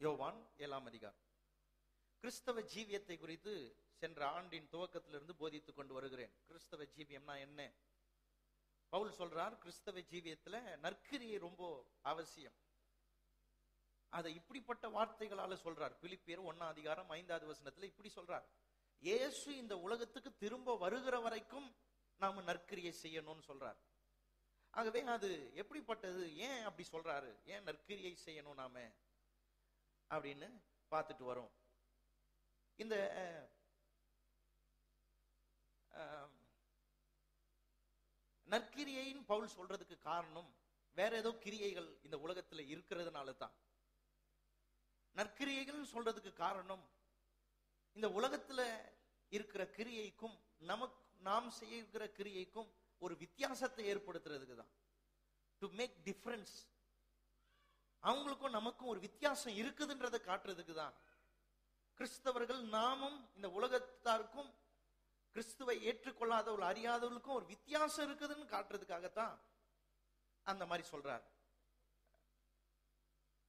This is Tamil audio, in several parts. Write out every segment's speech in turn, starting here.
யோவான் ஏழாம் அதிகாரம். கிறிஸ்தவ ஜீவியத்தை குறித்து சென்ற ஆண்டின் துவக்கத்திலிருந்து போதித்துக் கொண்டு வருகிறேன். கிறிஸ்தவ ஜீவியம்னா என்ன? பவுல் சொல்றார் கிறிஸ்தவ ஜீவியத்துல நற்கிரியை ரொம்ப அவசியம். அதை இப்படிப்பட்ட வார்த்தைகளால சொல்றார். பிலிப்பியர் ஒன்னாம் அதிகாரம் ஐந்தாவது வசனத்துல இப்படி சொல்றார். இயேசு இந்த உலகத்துக்கு திரும்ப வருகிற வரைக்கும் நாம நற்கிரியை செய்யணும்னு சொல்றார். ஆகவே அது எப்படிப்பட்டது? ஏன் அப்படி சொல்றாரு? ஏன் நற்கிரியை செய்யணும் நாம? அப்படின்னு பார்த்துட்டு வரோம். இந்த அஹ், நற்கிரியைன்னு பவுல் சொல்றதுக்கு காரணம் வேற ஏதோ கிரியைகள் இந்த உலகத்துல இருக்கிறதுனால தான் நற்கிரியைகள் சொல்றதுக்கு காரணம் இந்த உலகத்துல இருக்கிற கிரியைக்கும் நமக்கு நாம் செய்கிற கிரியைக்கும் ஒரு வித்தியாசத்தை ஏற்படுத்துறதுக்கு தான் டு மேக் டிஃபரன்ஸ் அவங்களுக்கும் நமக்கும் ஒரு வித்தியாசம் இருக்குதுன்றதை காட்டுறதுக்கு தான். கிறிஸ்தவர்கள் நாமும் இந்த உலகத்தாருக்கும் கிறிஸ்துவை ஏற்றுக்கொள்ளாதவர்கள் அறியாதவர்களுக்கும் ஒரு வித்தியாசம் இருக்குதுன்னு காட்டுறதுக்காகத்தான் அந்த மாதிரி சொல்றார்.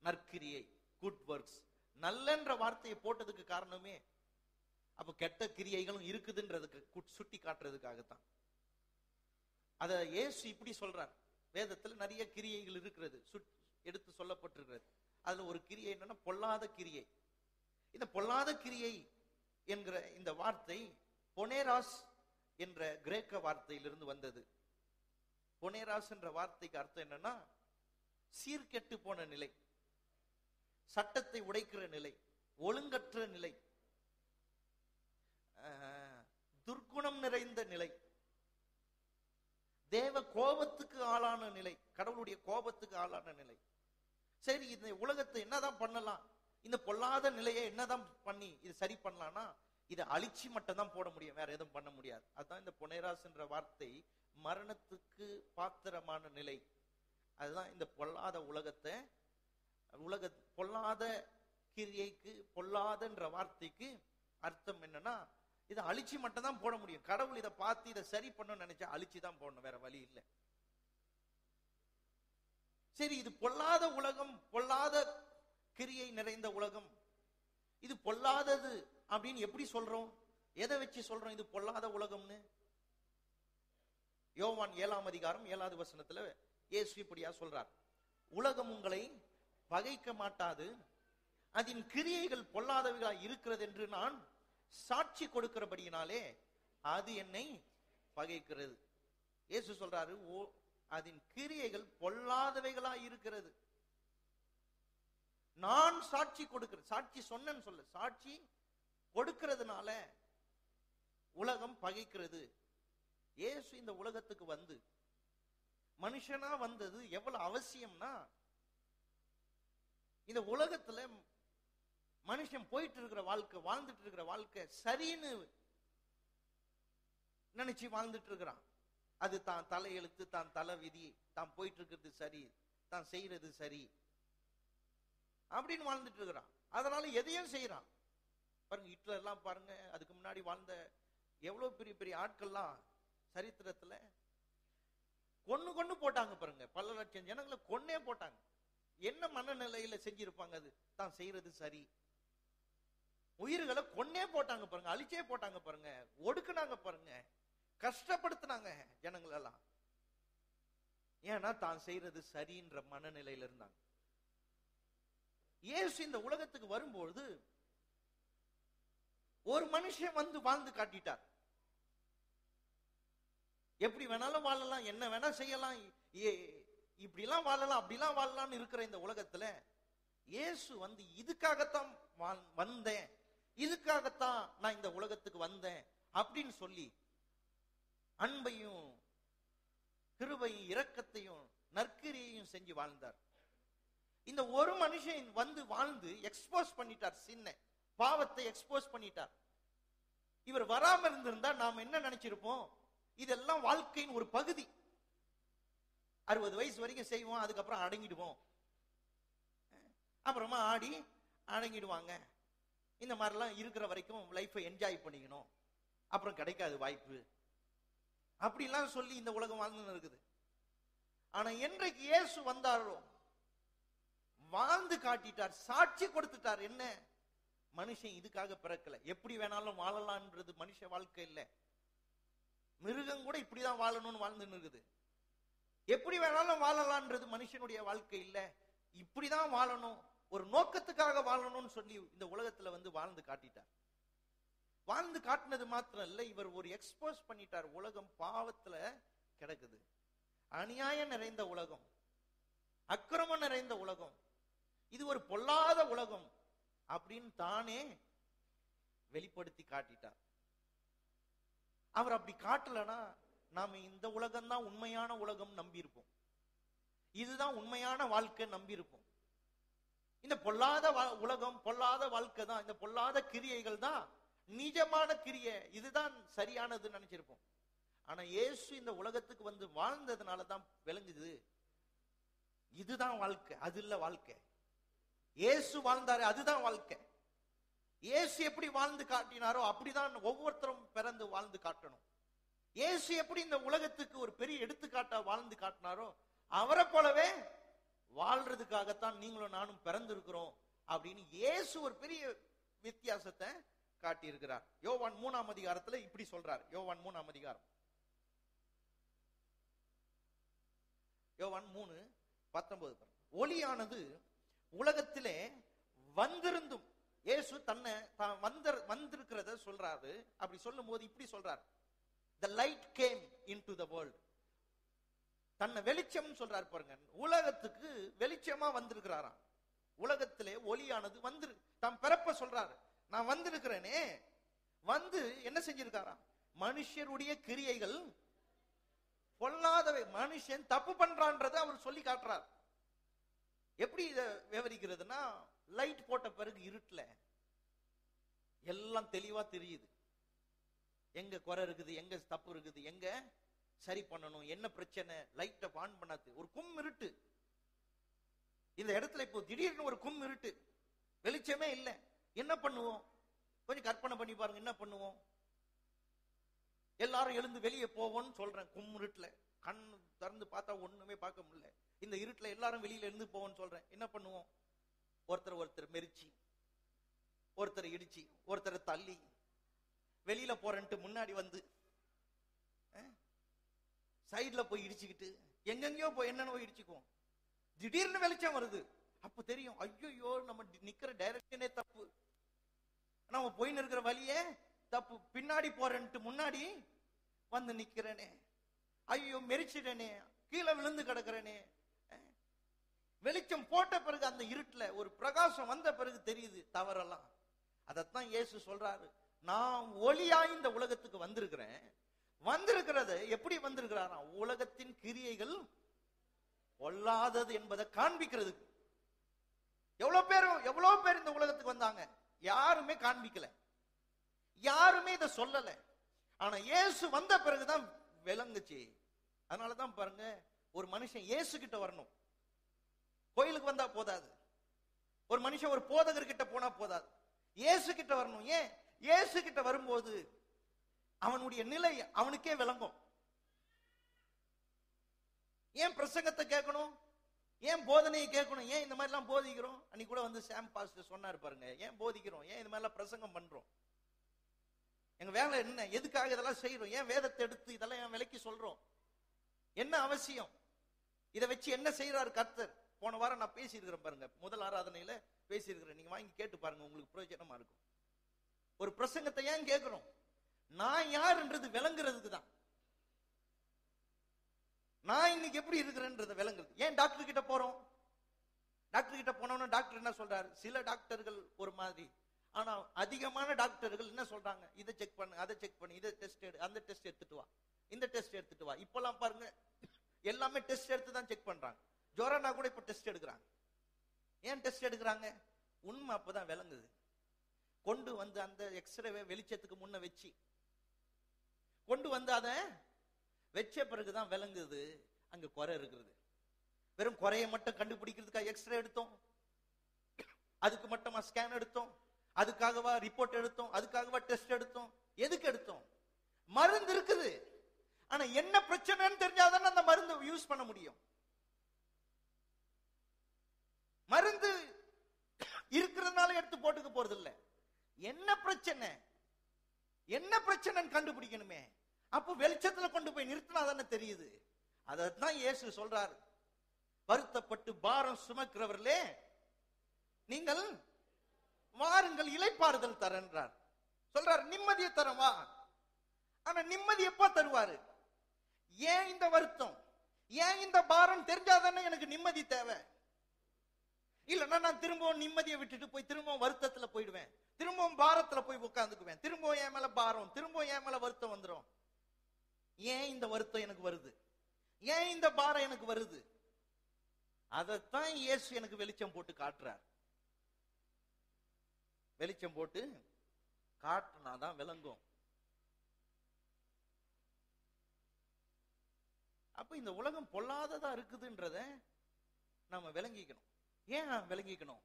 நற்கிரியை குட் ஒர்க்ஸ் நல்லன்ற வார்த்தையை போட்டதுக்கு காரணமே அப்ப கெட்ட கிரியைகளும் இருக்குதுன்றதுக்கு சுட்டி காட்டுறதுக்காகத்தான். அத இயேசு இப்படி சொல்றார். வேதத்துல நிறைய கிரியைகள் இருக்கிறது. எடுத்து சொல்லப்பட்டிருக்கிறது. அதுல ஒரு கிரியை என்னன்னா பொல்லாத கிரியை. இந்த பொல்லாத கிரியை என்கிற இந்த வார்த்தை பொனேராஸ் என்ற கிரேக்க வார்த்தையிலிருந்து வந்தது. பொனேராஸ் என்ற வார்த்தைக்கு அர்த்தம் என்னன்னா சீர்கெட்டு போன நிலை சட்டத்தை உடைக்கிற நிலை ஒழுங்கற்ற நிலை ஆஹ், துர்க்குணம் நிறைந்த நிலை. தேவ கோபத்துக்கு ஆளான நிலை கடவுளுடைய கோபத்துக்கு ஆளான நிலை. சரி இந்த உலகத்தை என்னதான் பண்ணலாம்? இந்த பொல்லாத நிலையை என்னதான் பண்ணி இது சரி பண்ணலாம்னா இதை அழிச்சு மட்டும் தான் போட முடியும் வேற எதுவும் பண்ண முடியாது. அதுதான் இந்த பொனேராசுன்ற வார்த்தை மரணத்துக்கு பாத்திரமான நிலை. அதுதான் இந்த பொல்லாத உலகத்தை உலக பொல்லாத கிரியைக்கு பொல்லாதன்ற வார்த்தைக்கு அர்த்தம் என்னன்னா இதை அழிச்சு மட்டும் தான் போட முடியும். கடவுள் இதை பார்த்து இதை சரி பண்ணணும்னு நினைச்சா அழிச்சு தான் போடணும். வேற வழி இல்லை. சரி இது பொல்லாத உலகம் பொல்லாத கிரியை நிறைந்த உலகம். இது பொல்லாதது அப்படின்னு எப்படி சொல்றோம்? எதை வச்சு சொல்றோம்? இது பொல்லாத உலகம்னு. யோவான் ஏழாம் அதிகாரம் ஏழாவது வசனத்துல இயேசு இப்படியா சொல்றார். உலகம் உங்களை பகைக்க மாட்டாது. அதன் கிரியைகள் பொல்லாதவைகளா இருக்கிறது என்று நான் சாட்சி கொடுக்கிறபடியினாலே அது என்னை பகைக்கிறது. இயேசு சொல்றாரு ஓ அதன் கிரியைகள் பொல்லாதவைகளா இருக்கிறது. நான் சாட்சி கொடுக்கிறேன். சாட்சி சொன்னேன்னு சொல்ல சாட்சி கொடுக்கிறதுனால உலகம் பகைக்கிறது. இயேசு இந்த உலகத்துக்கு வந்து மனுஷனா வந்தது எவ்வளவு அவசியம்னா இந்த உலகத்துல மனுஷன் போயிட்டு இருக்கிற வாழ்க்கை வாழ்ந்துட்டு இருக்கிற வாழ்க்கை சரின்னு நினைச்சு வாழ்ந்துட்டு இருக்கிறான் அது தான் தலையெழுத்து தான் தலை விதி தான் போயிட்டு இருக்கிறது சரி தான் செய்யறது சரி அப்படின்னு வாழ்ந்துட்டு இருக்கிறான் அதனால எதையும் செய்யறான். பாருங்க ஹிட்லர் எல்லாம் பாருங்க அதுக்கு முன்னாடி வாழ்ந்த எவ்வளவு பெரிய பெரிய ஆட்கள்லாம் சரித்திரத்துல கொன்னு கொண்டு போட்டாங்க பாருங்க. பல லட்சம் ஜனங்களை கொன்னே போட்டாங்க. என்ன மனநிலையில செஞ்சிருப்பாங்க அது? தான் செய்யறது சரி. உயிர்களை கொன்னே போட்டாங்க பாருங்க அழிச்சே போட்டாங்க பாருங்க ஒடுக்குனாங்க பாருங்க கஷ்டப்படுத்தினாங்க ஜனங்களெல்லாம். ஏன்னா தான் செய்யறது சரின்ற மனநிலையில இருந்தாங்க. இயேசு இந்த உலகத்துக்கு வரும்பொழுது ஒரு மனுஷன் வந்து வாழ்ந்து காட்டிட்டார். எப்படி வேணாலும் வாழலாம் என்ன வேணா செய்யலாம் இப்படிலாம் வாழலாம் அப்படிலாம் வாழலாம்னு இருக்கிற இந்த உலகத்துல இயேசு வந்து இதுக்காகத்தான் வந்தேன். இதுக்காகத்தான் நான் இந்த உலகத்துக்கு வந்தேன் அப்படின்னு சொல்லி அன்பையும் கிருபையும் இரக்கத்தையும் நற்கிரியையும் செஞ்சு வாழ்ந்தார். இந்த ஒரு மனுஷன் வந்து வாழ்ந்து எக்ஸ்போஸ் பண்ணிட்டார் சின்ன. பாவத்தை எக்ஸ்போஸ் பண்ணிட்டார். இவர் வராம இருந்திருந்தா நாம் என்ன நினைச்சிருப்போம்? இதெல்லாம் வாழ்க்கையின் ஒரு பகுதி. அறுபது வயசு வரைக்கும் செய்வோம் அதுக்கப்புறம் அடங்கிடுவோம். அப்புறமா ஆடி அடங்கிடுவாங்க. இந்த மாதிரிலாம் இருக்கிற வரைக்கும் லைஃப்பை என்ஜாய் பண்ணிக்கணும். அப்புறம் கிடைக்காது வாய்ப்பு. அப்படிலாம் சொல்லி இந்த உலகம் வாழ்ந்து இருக்குது ஆனா என்றைக்கு இயேசு வந்தாரோ வாழ்ந்து காட்டிட்டார் சாட்சி கொடுத்துட்டார் என்ன? மனுஷன் இதுக்காக பிறக்கல. எப்படி வேணாலும் வாழலாம்ன்றது மனுஷ வாழ்க்கை இல்லை. மிருகம் கூட இப்படிதான் வாழணும்னு வாழ்ந்துன்னு இருக்குது எப்படி வேணாலும் வாழலான்றது மனுஷனுடைய வாழ்க்கை இல்லை. இப்படிதான் வாழணும். ஒரு நோக்கத்துக்காக வாழணும்னு சொல்லி இந்த உலகத்துல வந்து வாழ்ந்து காட்டிட்டார். வாழ்ந்து காட்டினது மாத்திரம் இல்ல இவர் ஒரு எக்ஸ்போஸ் பண்ணிட்டார். உலகம் பாவத்துல கிடக்குது. அநியாயம் நிறைந்த உலகம். அக்கிரமம் நிறைந்த உலகம். இது ஒரு பொல்லாத உலகம் அப்படின்னு தானே வெளிப்படுத்தி காட்டிட்டார். அவர் அப்படி காட்டலனா நாம இந்த உலகம் தான் உண்மையான உலகம் நம்பியிருப்போம். இதுதான் உண்மையான வாழ்க்கை நம்பியிருப்போம். இந்த பொல்லாத வா- உலகம் பொல்லாத வாழ்க்கை தான் இந்த பொல்லாத கிரியைகள் தான் நிஜமான கிரியை. இதுதான் சரியானதுன்னு நினைச்சிருப்போம். ஆனா இயேசு இந்த உலகத்துக்கு வந்து வாழ்ந்ததுனால தான் விளங்குது. இதுதான் வாழ்க்கை அது இல்ல வாழ்க்கை. இயேசு வாழ்ந்தாரு அதுதான் வாழ்க்கை. இயேசு எப்படி வாழ்ந்து காட்டினாரோ அப்படிதான் ஒவ்வொருத்தரும் பிறந்து வாழ்ந்து காட்டணும். இயேசு எப்படி இந்த உலகத்துக்கு ஒரு பெரிய எடுத்துக்காட்டா வாழ்ந்து காட்டினாரோ அவரை போலவே வாழ்றதுக்காகத்தான் நீங்களும் நானும் பிறந்திருக்கிறோம் அப்படின்னு இயேசு ஒரு பெரிய வித்தியாசத்தை காட்டியிருக்கிறார். யோவான் மூணாம் அதிகாரத்துல இப்படி சொல்றார். யோவான் மூணாம் அதிகாரம். யோவான் மூணு பத்தொன்பது ஒளியானது உலகத்திலே வந்திருந்தும் இயேசு தன்னை தான் வந்த வந்திருக்கிறத சொல்றாரு. அப்படி சொல்லும் போது இப்படி சொல்றார். The light came into the world தன்னை வெளிச்சம் சொல்றாரு பாருங்க. உலகத்துக்கு வெளிச்சமா வந்திருக்கிறாராம். உலகத்திலே ஒளியானது வந்து தாம் பிறப்ப சொல்றாரு. நான் வந்திருக்கிறேனே. வந்து என்ன செஞ்சிருக்காராம்? மனுஷருடைய கிரியைகள் பொல்லாதவை. மனுஷன் தப்பு பண்றான்றதை அவர் சொல்லி காட்டுறார். எப்படி இத விவரிக்கிறதுனா லைட் போட்ட பிறகு இருட்டில். எல்லாம் தெளிவா தெரியுது. எங்க குறை இருக்குது எங்க தப்பு இருக்குது எங்க சரி பண்ணணும் என்ன பிரச்சனை? லைட்டை ஆன் பண்ணாது. ஒரு கும் இருட்டு. இந்த இடத்துல இப்போ திடீர்னு ஒரு கும் இருட்டு. வெளிச்சமே இல்லை. என்ன பண்ணுவோம்? கொஞ்சம் கற்பனை பண்ணி பாருங்க என்ன பண்ணுவோம்? எல்லாரும் எழுந்து வெளியே போவோம்னு சொல்றேன் கும் இருட்டுல. கண் திறந்து பார்த்தா ஒண்ணுமே பார்க்க முடியல. இந்த இருட்டுல எல்லாரும் வெளியில இருந்து போவோம்னு சொல்றேன். என்ன பண்ணுவோம்? ஒருத்தர் ஒருத்தர் மெரிச்சு ஒருத்தர் இடிச்சு ஒருத்தரை தள்ளி வெளியில போறேன்ட்டு முன்னாடி வந்து சைடில் போய் இடிச்சுக்கிட்டு எங்கெங்கயோ போய் என்னென்ன போய் இடிச்சுக்குவோம். திடீர்னு வெளிச்சம் வருது. அப்ப தெரியும் ஐயோ நம்ம நிக்கிற டைரக்ஷனே தப்பு. நம்ம போயின்னு இருக்கிற வழியே தப்பு. பின்னாடி போறேன்ட்டு முன்னாடி வந்து நிக்கிறேனே. ஐயோ மெரிச்சிட்டேனே. கீழே விழுந்து கிடக்குறேனே. வெளிச்சம் போட்ட பிறகு அந்த இருட்டுல ஒரு பிரகாசம் வந்த பிறகு தெரியுது தவறெல்லாம். அதைத்தான் இயேசு சொல்றாரு. நான் ஒளியா இந்த உலகத்துக்கு வந்திருக்கிறேன். வந்திருக்கிறது. எப்படி வந்திருக்கிறாராம் உலகத்தின் கிரியைகள் பொல்லாதது என்பதை காண்பிக்கிறது எவ்வளவு பேர் எவ்வளவு பேர் இந்த உலகத்துக்கு வந்தாங்க? யாருமே காண்பிக்கல. யாருமே இதை சொல்லல. ஆனா இயேசு வந்த பிறகுதான் விளங்குச்சு. அதனாலதான் பாருங்க ஒரு மனுஷன் இயேசு கிட்ட வரணும். கோயிலுக்கு வந்தா போதாது. ஒரு மனுஷன் ஒரு போதகர் கிட்ட போனா போதாது. இயேசு கிட்ட வரணும். ஏன்? இயேசு கிட்ட வரும்போது அவனுடைய நிலை அவனுக்கே விளங்கும். ஏன் பிரசங்கத்தை கேட்கணும்? ஏன் போதனையை கேட்கணும்? ஏன் இந்த மாதிரிலாம் போதிக்கிறோம்? அன்னைக்கு கூட வந்து சாம் பாஸ்டர் சொன்னார் பாருங்க. ஏன் போதிக்கிறோம்? ஏன் இந்த மாதிரிலாம் பிரசங்கம் பண்றோம்? எங்க வேலை என்ன? எதுக்காக இதெல்லாம் செய்யறோம் ஏன் வேதத்தை எடுத்து இதெல்லாம் ஏன் விலைக்கு சொல்றோம்? என்ன அவசியம்? இதை வச்சு என்ன செய்யறாரு கர்த்தர்? போன வாரம் நான் பேசியிருக்கிறேன் பாருங்க. முதல் ஆராதனையில பேசியிருக்கிறேன். நீங்க வாங்கி கேட்டு பாருங்க. உங்களுக்கு பிரயோஜனமா இருக்கும். ஒரு பிரசங்கத்தை ஏன் கேட்கிறோம்? நான் யாருன்றது விளங்குறதுக்கு தான் நான் இன்னைக்கு எப்படி இருக்கிறேன்றதை விளங்குறது. ஏன் டாக்டர் கிட்ட போறோம்? டாக்டர் கிட்ட போனோம்னா டாக்டர் என்ன சொல்றாரு? சில டாக்டர்கள் ஒரு மாதிரி. ஆனா அதிகமான டாக்டர்கள் என்ன சொல்றாங்க? இதை செக் பண்ணு அதை செக் பண்ணு இதை டெஸ்ட் எடு அந்த டெஸ்ட் எடுத்துட்டு வா. இந்த டெஸ்ட் எடுத்துட்டு வா. இப்பெல்லாம் பாருங்க எல்லாமே டெஸ்ட் எடுத்து தான் செக் பண்றாங்க. ஜோரானா கூட இப்ப டெஸ்ட் எடுக்கிறாங்க. ஏன் டெஸ்ட் எடுக்கிறாங்க? உண்மை அப்பதான் விளங்குது. கொண்டு வந்து அந்த எக்ஸ்ரேவை வெளிச்சத்துக்கு முன்ன வச்சு கொண்டு வந்து அதை வச்ச பிறகுதான் விளங்குது. அங்க குறை இருக்கிறது வெறும் குறையை மட்டும் கண்டுபிடிக்கிறதுக்காக எக்ஸ்ரே எடுத்தோம். அதுக்கு மட்டுமா ஸ்கேன் எடுத்தோம். அதுக்காகவா ரிப்போர்ட் எடுத்தோம். அதுக்காகவா டெஸ்ட் எடுத்தோம். எதுக்கு எடுத்தோம்? மருந்து இருக்குது. ஆனா என்ன பிரச்சனைன்னு தெரிஞ்சாதானே அந்த மருந்து யூஸ் பண்ண முடியும். மருந்து இருக்கிறதுனால எடுத்து போட்டுக்க போறது இல்லை என்ன பிரச்சனை? என்ன பிரச்சனைன்னு கண்டுபிடிக்கணுமே. அப்போ வெளிச்சத்துல கொண்டு போய் நிறுத்தினா தானே தெரியுது. அதான் இயேசு சொல்றாரு. வருத்தப்பட்டு பாரம் சுமக்கிறவர்களே நீங்கள் வாருங்கள் இலைப்பாறுதல் தரன்றார். சொல்றாரு நிம்மதியை தரவா ஆனா நிம்மதி எப்ப தருவாரு? ஏன் இந்த வருத்தம்? ஏன் இந்த பாரம் தெரிஞ்சாதானே எனக்கு நிம்மதி தேவை? இல்லைன்னா நான் திரும்பவும் நிம்மதியை விட்டுட்டு போய் திரும்பவும் வருத்தத்துல போயிடுவேன். திரும்பவும் பாரத்துல போய் உட்காந்துக்குவேன் திரும்பவும் என் மேல பாரம் திரும்பவும் என் மேல வருத்தம் வந்துடும் ஏன் இந்த வருத்தம் எனக்கு வருது? ஏன் இந்த பாரம் எனக்கு வருது? அதைத்தான் இயேசு எனக்கு வெளிச்சம் போட்டு காட்டுறார். வெளிச்சம் போட்டு காட்டுனாதான் விளங்கும். அப்ப இந்த உலகம் பொல்லாததா இருக்குதுன்றத நாம விளங்கிக்கணும். ஏன் விளங்கிக்கணும்?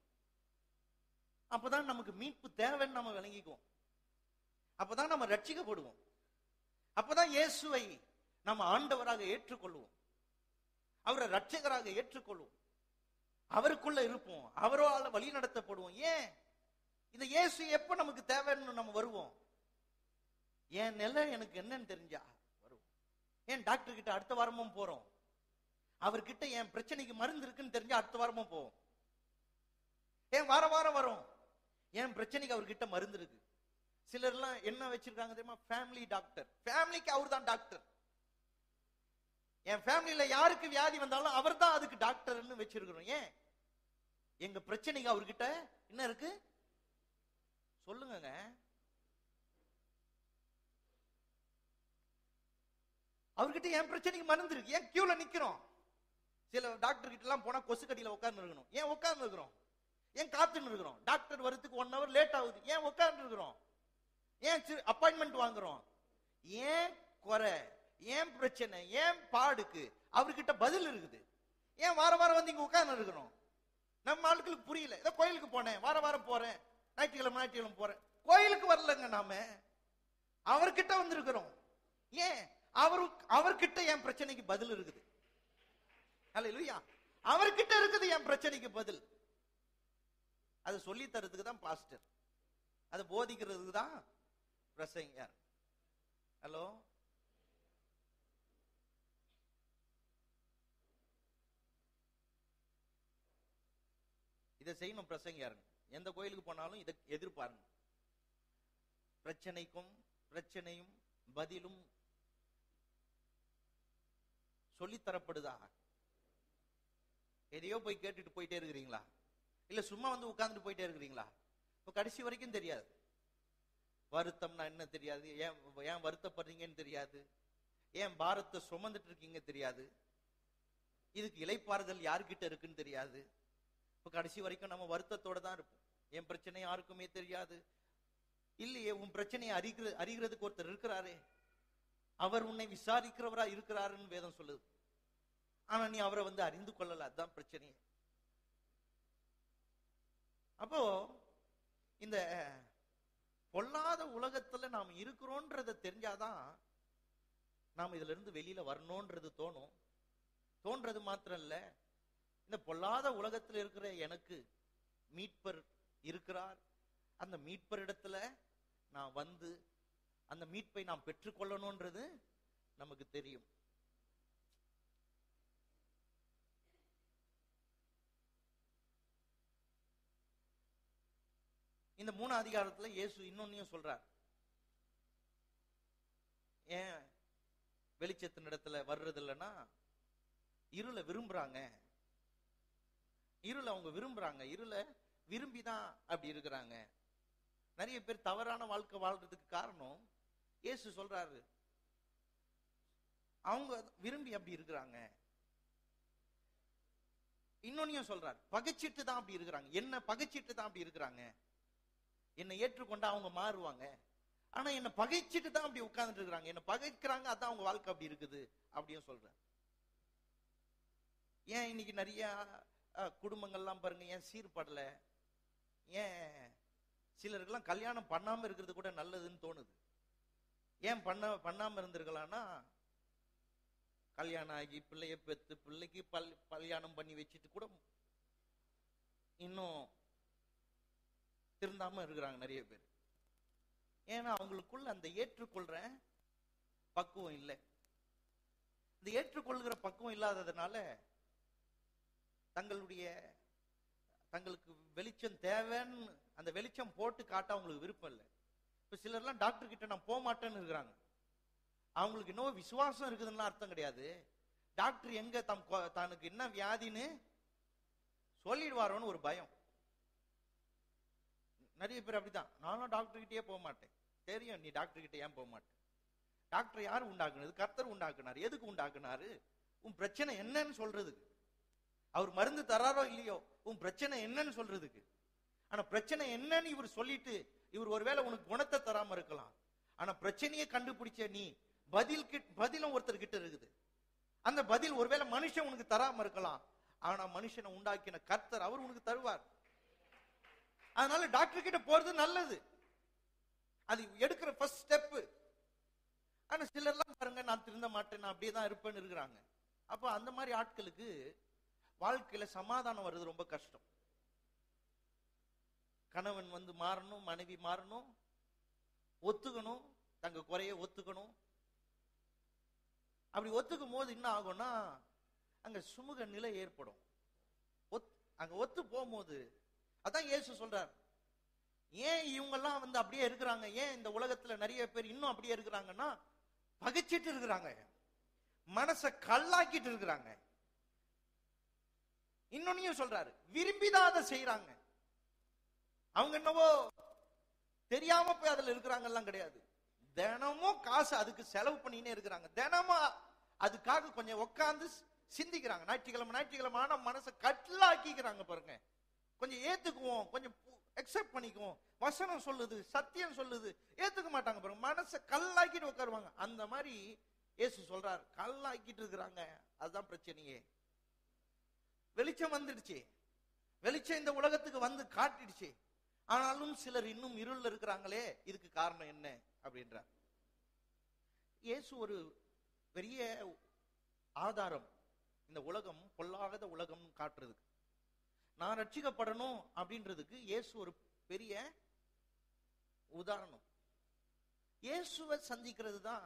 அப்பதான் நமக்கு மீட்பு தேவைன்னு நம்ம விளங்கிக்குவோம். அப்பதான் நம்ம ரட்சிக்கப்படுவோம். அப்பதான் இயேசுவை நம்ம ஆண்டவராக ஏற்றுக்கொள்வோம். அவரை ரட்சகராக ஏற்றுக்கொள்வோம். அவருக்குள்ள இருப்போம். அவரால் வழி நடத்தப்படுவோம். ஏன்? இந்த இயேசு எப்ப நமக்கு தேவைன்னு நம்ம வருவோம்? என் நிலை எனக்கு என்னன்னு தெரிஞ்சா வருவோம். ஏன் டாக்டர் கிட்ட அடுத்த வாரமும் போறோம்? அவர்கிட்ட என் பிரச்சனைக்கு மருந்து இருக்குன்னு தெரிஞ்சா அடுத்த வாரமும் போவோம். ஏன் வார வாரம் வரும்? என் பிரச்சனைக்கு அவர்கிட்ட மருந்து இருக்கு? சிலர்லாம் என்ன வச்சிருக்காங்க தெரியுமா? ஃபேமிலி டாக்டர் ஃபேமிலிக்கு அவர் தான் டாக்டர் என் ஃபேமிலியில யாருக்கு வியாதி வந்தாலும் அவர் தான் அதுக்கு டாக்டர்னு வச்சிருக்கிறோம். ஏன்? எங்க பிரச்சனைக்கு அவர்கிட்ட என்ன இருக்கு? சொல்லுங்க அவர்கிட்ட என் பிரச்சனைக்கு மருந்து இருக்கு. ஏன் கியூல நிக்கிறோம்? சில டாக்டர் கிட்ட எல்லாம் போனா கொசு கடியில உட்கார்ந்து இருக்கணும் ஏன் உட்கார்ந்து இருக்கிறோம் ஏன் காத்துன்னு இருக்கிறோம்? டாக்டர் வரத்துக்கு ஒன் ஹவர் லேட் ஆகுது. ஏன் உட்கார்ந்து இருக்கிறோம்? ஏன் அப்பாயின்மெண்ட் வாங்குறோம்? ஏன் குறை? ஏன் பிரச்சனை? ஏன் பாடுக்கு? அவர்கிட்ட பதில் இருக்குது. ஏன் வார வாரம் வந்து இங்க உட்கார்ந்து இருக்கிறோம்? நம்ம ஆட்களுக்கு புரியல. ஏதோ கோயிலுக்கு போனேன். வார வாரம் போறேன். ஞாயிற்றுக்கிழமை ஞாயிற்றுக்கிழமை போறேன். கோயிலுக்கு வரலங்க நாம. அவர்கிட்ட வந்திருக்கிறோம். ஏன்? அவரு அவர்கிட்ட என் பிரச்சனைக்கு பதில் இருக்குது. அல்ல அவர்கிட்ட இருக்குது என் பிரச்சனைக்கு பதில். அது சொல்லி தரதுக்கு தான் பாஸ்டர். அது போதிக்கிறதுக்கு தான் பிரசங்கர் ஹலோ? இதை செய்யணும் பிரசங்கர் எந்த கோயிலுக்கு போனாலும் இதை எதிர்பாருங்க. பிரச்சனைக்கும் பிரச்சனையும் பதிலும் சொல்லித்தரப்படுதா எதையோ போய் கேட்டுட்டு போயிட்டே இருக்கிறீங்களா? இல்ல சும்மா வந்து உட்கார்ந்துட்டு போயிட்டே இருக்கிறீங்களா? இப்ப கடைசி வரைக்கும் தெரியாது. வருத்தம்னா என்ன தெரியாது? ஏன் ஏன் வருத்தப்படுறீங்கன்னு தெரியாது? ஏன் பாரத்தை சுமந்துட்டு இருக்கீங்க தெரியாது? இதுக்கு இலைப்பாறுதல் யார்கிட்ட இருக்குன்னு தெரியாது? இப்ப கடைசி வரைக்கும் நம்ம வருத்தத்தோட தான் இருப்போம். என் பிரச்சனை யாருக்குமே தெரியாது. இல்லையே உன் பிரச்சனையை அறிகிற அறிகிறதுக்கு ஒருத்தர் இருக்கிறாரே. அவர் உன்னை விசாரிக்கிறவரா இருக்கிறாருன்னு வேதம் சொல்லுது. ஆனா நீ அவரை வந்து அறிந்து கொள்ளல. அதுதான் பிரச்சனையே. அப்போ இந்த பொல்லாத உலகத்துல நாம் இருக்கிறோன்றத தெரிஞ்சாதான் நாம் இதுல இருந்து வெளியில வரணும்ன்றது தோணும். தோன்றது மாத்திரம் இல்ல இந்த பொல்லாத உலகத்துல இருக்கிற எனக்கு மீட்பர் இருக்கிறார். அந்த மீட்பர் இடத்துல நான் வந்து அந்த மீட்பை நாம் பெற்றுக்கொள்ளணும்ன்றது நமக்கு தெரியும். இந்த மூணு அதிகாரத்துல இயேசு இன்னொன்னையும் சொல்றார். ஏன் வெளிச்சத்தின் இடத்துல வர்றது இல்லைன்னா இருளை விரும்புறாங்க. இருளை அவங்க விரும்புறாங்க. இருளை விரும்பி தான் அப்படி இருக்கிறாங்க. நிறைய பேர் தவறான வாழ்க்கை வாழ்றதுக்கு காரணம் இயேசு சொல்றாரு. அவங்க விரும்பி அப்படி இருக்கிறாங்க. இன்னொன்னையும் சொல்றாரு பகைச்சிட்டு தான் அப்படி இருக்கிறாங்க. என்ன பகைச்சிட்டு தான் அப்படி இருக்கிறாங்க? என்னை ஏற்றுக்கொண்டா அவங்க மாறுவாங்க. ஆனா என்னை பகைச்சிட்டு தான் அப்படி உட்கார்ந்துட்டு இருக்கிறாங்க. என்னை பகைக்கிறாங்க அதான் அவங்க வாழ்க்கை அப்படி இருக்குது அப்படின்னு சொல்றேன். ஏன் இன்னைக்கு நிறைய குடும்பங்கள்லாம் பாருங்க ஏன் சீர்படல? ஏன் சிலருக்கெல்லாம் கல்யாணம் பண்ணாம இருக்கிறது கூட நல்லதுன்னு தோணுது. ஏன் பண்ண பண்ணாம இருந்திருக்கலாம்னா கல்யாணம் ஆகி பிள்ளைய பெத்து பிள்ளைக்கு பல் கல்யாணம் பண்ணி வச்சுட்டு கூட இன்னும் திருந்தாம இருக்கிறாங்க நிறைய பேர். ஏன்னா அவங்களுக்குள்ள அந்த ஏற்றுக்கொள்ற பக்குவம் இல்லை. இந்த ஏற்றுக்கொள்கிற பக்குவம் இல்லாததுனால தங்களுடைய தங்களுக்கு வெளிச்சம் தேவைன்னு அந்த வெளிச்சம் போட்டு காட்ட அவங்களுக்கு விருப்பம் இல்லை. இப்போ சிலர்லாம் டாக்டர் கிட்ட நான் போக மாட்டேன்னு இருக்கிறாங்க. அவங்களுக்கு இன்னும் விசுவாசம் இருக்குதுன்னா அர்த்தம் கிடையாது. டாக்டர் எங்க தம் கொ- தனக்கு என்ன வியாதின்னு சொல்லிடுவாரோன்னு ஒரு பயம். நிறைய பேர் அப்படிதான். நானும் டாக்டர்கிட்டயே போக மாட்டேன். தெரியும் நீ டாக்டர்கிட்ட ஏன் போக மாட்டேன்? டாக்டர் யார் உண்டாக்குனது? கர்த்தர் உண்டாக்குனாரு. எதுக்கு உண்டாக்குனாரு? உன் பிரச்சனை என்னன்னு சொல்றதுக்கு. அவர் மருந்து தராரோ இல்லையோ? உன் பிரச்சனை என்னன்னு சொல்றதுக்கு. ஆனா பிரச்சனை என்னன்னு இவர் சொல்லிட்டு இவர் ஒருவேளை உனக்கு குணத்தை தராம இருக்கலாம். ஆனா பிரச்சனையை கண்டுபிடிச்ச நீ பதில் பதிலும் ஒருத்தர் கிட்ட இருக்குது. அந்த பதில் ஒருவேளை மனுஷன் உனக்கு தராம இருக்கலாம். ஆனா மனுஷனை உண்டாக்கின கர்த்தர் அவர் உனக்கு தருவார். அதனால டாக்டர் கிட்ட போறது நல்லது. அது எடுக்கிற ஃபர்ஸ்ட் ஸ்டெப் ஆனா சிலர்லாம் பாருங்க நான் திருந்த மாட்டேன் நான் அப்படியே தான் இருப்பேன்னு இருக்கிறாங்க. அப்போ அந்த மாதிரி ஆட்களுக்கு வாழ்க்கையில சமாதானம் வர்றது ரொம்ப கஷ்டம். கணவன் வந்து மாறணும் மனைவி மாறணும் ஒத்துக்கணும் தங்க குறைய ஒத்துக்கணும். அப்படி ஒத்துக்கும் போது என்ன ஆகும்னா அங்க சுமூக நிலை ஏற்படும். ஒத்- அங்க ஒத்து போகும்போது அதான் இயேசு சொல்றார். ஏன் இவங்கெல்லாம் வந்து அப்படியே இருக்கிறாங்க? ஏன் இந்த உலகத்துல நிறைய பேர் இன்னும் அப்படியே இருக்கிறாங்கன்னா? பகைச்சிட்டு இருக்கிறாங்க. மனச கல்லாக்கிட்டு இருக்கிறாங்க. இன்னொன்னையும் சொல்றாரு. விரும்பிதான் அதை செய்யறாங்க அவங்க என்னவோ தெரியாம போய் அதுல இருக்கிறாங்கலாம் கிடையாது. தினமும் காசு அதுக்கு செலவு பண்ணினே இருக்கிறாங்க. தினமும் அதுக்காக கொஞ்சம் உட்கார்ந்து சிந்திக்கிறாங்க. ஞாயிற்றுக்கிழமை ஞாயிற்றுக்கிழமை ஆனா மனசை கட்டலாக்கிக்கிறாங்க பாருங்க. கொஞ்சம் ஏத்துக்குவோம் கொஞ்சம் அக்செப்ட் பண்ணிக்குவோம். வசனம் சொல்லுது சத்தியம் சொல்லுது. ஏத்துக்க மாட்டாங்க பாருங்க. மனசை கல்லாக்கிட்டு உட்காருவாங்க. அந்த மாதிரி இயேசு சொல்றாரு. கல்லாக்கிட்டு இருக்கிறாங்க. அதுதான் பிரச்சனையே. வெளிச்சம் வந்துடுச்சு. வெளிச்சம் இந்த உலகத்துக்கு வந்து காட்டிடுச்சு. ஆனாலும் சிலர் இன்னும் இருள்ல இருக்கிறாங்களே. இதுக்கு காரணம் என்ன? அப்படின்றார். இயேசு ஒரு பெரிய ஆதாரம். இந்த உலகம் பொல்லாத உலகம் காட்டுறதுக்கு. நான் ரட்சிக்கப்படணும் அப்படின்றதுக்கு இயேசு ஒரு பெரிய உதாரணம். இயேசுவை சந்திக்கிறது தான்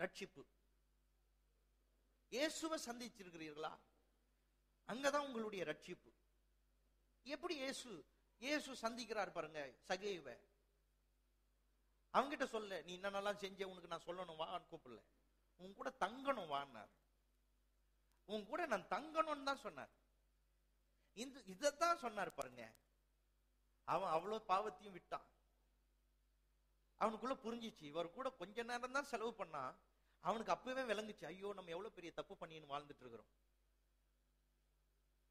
ரட்சிப்பு. இயேசுவை சந்திச்சிருக்கிறீர்களா? அங்கதான் உங்களுடைய ரட்சிப்பு. எப்படி இயேசு இயேசு சந்திக்கிறார் பாருங்க சகைவ அவங்கிட்ட சொல்ல நீ என்னென்னலாம் செஞ்ச உனக்கு நான் சொல்லணும் வான்னு கூப்பிடல. உன் கூட தங்கணும் வான்னார். உன் கூட நான் தங்கணும்னு தான் சொன்னார். இந்த இதைத்தான் சொன்னார் பாருங்க. அவன் அவ்வளவு பாவத்தையும் விட்டான். அவனுக்குள்ள புரிஞ்சிச்சு. இவர் கூட கொஞ்ச நேரம் தான் செலவு பண்ணா அவனுக்கு அப்பவே விளங்குச்சு. ஐயோ நம்ம எவ்வளவு பெரிய தப்பு பண்ணின்னு வாழ்ந்துட்டு இருக்கிறோம்.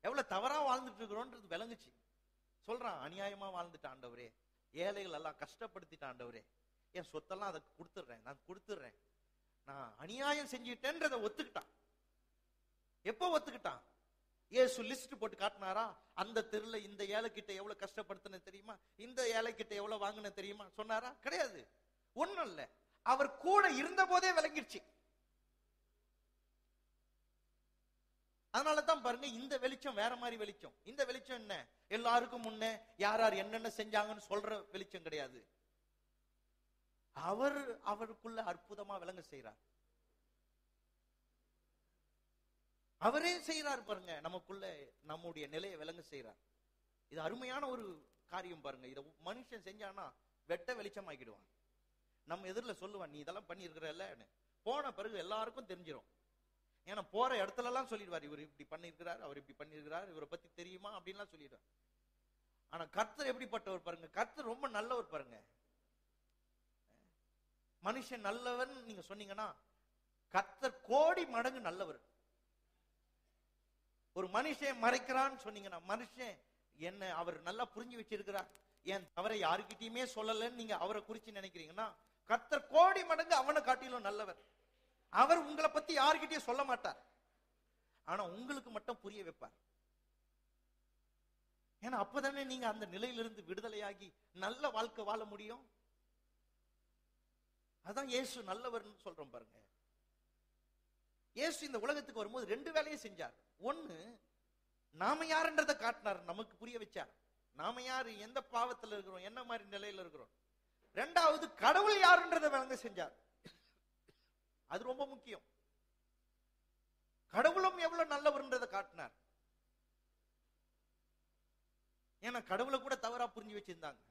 எவ்வளவு தவறா வாழ்ந்துட்டு இருக்கிறோன்றது விளங்குச்சு. சொல்றான் அநியாயமா வாழ்ந்துட்டாண்டவரே ஏழைகள் எல்லாம் கஷ்டப்படுத்திட்டாண்டவரே என் சொத்தெல்லாம் அதை கொடுத்துடுறேன். நான் கொடுத்துடுறேன். நான் அநியாயம் செஞ்சிட்டேன்றத ஒத்துக்கிட்டான். எப்போ ஒத்துக்கிட்டான்? இயேசு லிஸ்ட் போட்டு காட்டினாரா? அந்த தெருல இந்த ஏழை கிட்ட எவ்வளவு கஷ்டப்படுத்தின தெரியுமா? இந்த ஏழை கிட்ட எவ்வளவு வாங்கின தெரியுமா? சொன்னாரா? கிடையாது. ஒண்ணும் இல்ல. அவர் கூட இருந்த போதே விளங்கிடுச்சு. அதனாலதான் பாருங்க இந்த வெளிச்சம் வேற மாதிரி வெளிச்சம். இந்த வெளிச்சம் என்ன? எல்லாருக்கும் முன்ன யார் யார் என்னென்ன செஞ்சாங்கன்னு சொல்ற வெளிச்சம் கிடையாது. அவர் அவருக்குள்ள அற்புதமா விளங்க செய்யறார் அவரே செய்யறாரு பாருங்க நமக்குள்ள நம்முடைய நிலையை விளங்க செய்யறார் இது அருமையான ஒரு காரியம் பாருங்க. இத மனுஷன் செஞ்சானா வெட்ட வெளிச்சமாக்கிடுவான். நம்ம எதிரில் சொல்லுவான் நீ இதெல்லாம் பண்ணியிருக்கிறல்லன்னு. போன பிறகு எல்லாருக்கும் தெரிஞ்சிடும் ஏன்னா போற இடத்துல எல்லாம் சொல்லிடுவார் இவர் இப்படி பண்ணிருக்கிறார் அவர் இப்படி பண்ணியிருக்கிறார் இவரை பத்தி தெரியுமா? அப்படின்லாம் சொல்லிடுவார். ஆனா கர்த்தர் எப்படிப்பட்டவர் பாருங்க. கர்த்தர் ரொம்ப நல்லவர் பாருங்க. மனுஷன் நல்லவன் நீங்க சொன்னீங்கன்னா கர்த்தர் கோடி மடங்கு நல்லவர். ஒரு மனுஷன் மறைக்கிறான்னு சொன்னீங்கன்னா மனுஷன் என்ன அவர் நல்லா புரிஞ்சு வச்சிருக்கிறார். என் தவறை யாருக்கிட்டயுமே சொல்லலன்னு நீங்க அவரை குறிச்சு நினைக்கிறீங்கன்னா கர்த்தர் கோடி மடங்கு அவனை காட்டிலும் நல்லவர். அவர் உங்களை பத்தி யாருக்கிட்டயும் சொல்ல மாட்டார். ஆனா உங்களுக்கு மட்டும் புரிய வைப்பார். ஏன்னா அப்பதானே நீங்க அந்த நிலையிலிருந்து விடுதலையாகி நல்ல வாழ்க்கை வாழ முடியும்? அதான் இயேசு நல்லவர்னு சொல்றோம் பாருங்க. இயேசு இந்த உலகத்துக்கு வரும்போது ரெண்டு வேலையை செஞ்சார். ஒண்ணு நாம யாருன்றதை காட்டினார். நமக்கு புரிய வச்சார். நாம யாரு எந்த பாவத்துல இருக்கிறோம் என்ன மாதிரி நிலையில இருக்கிறோம். ரெண்டாவது கடவுள் யாருன்றதை விளங்க செஞ்சார். அது ரொம்ப முக்கியம். கடவுளும் எவ்வளவு நல்லவர்ன்றதை காட்டினார். ஏன்னா கடவுளை கூட தவறா புரிஞ்சு வச்சிருந்தாங்க.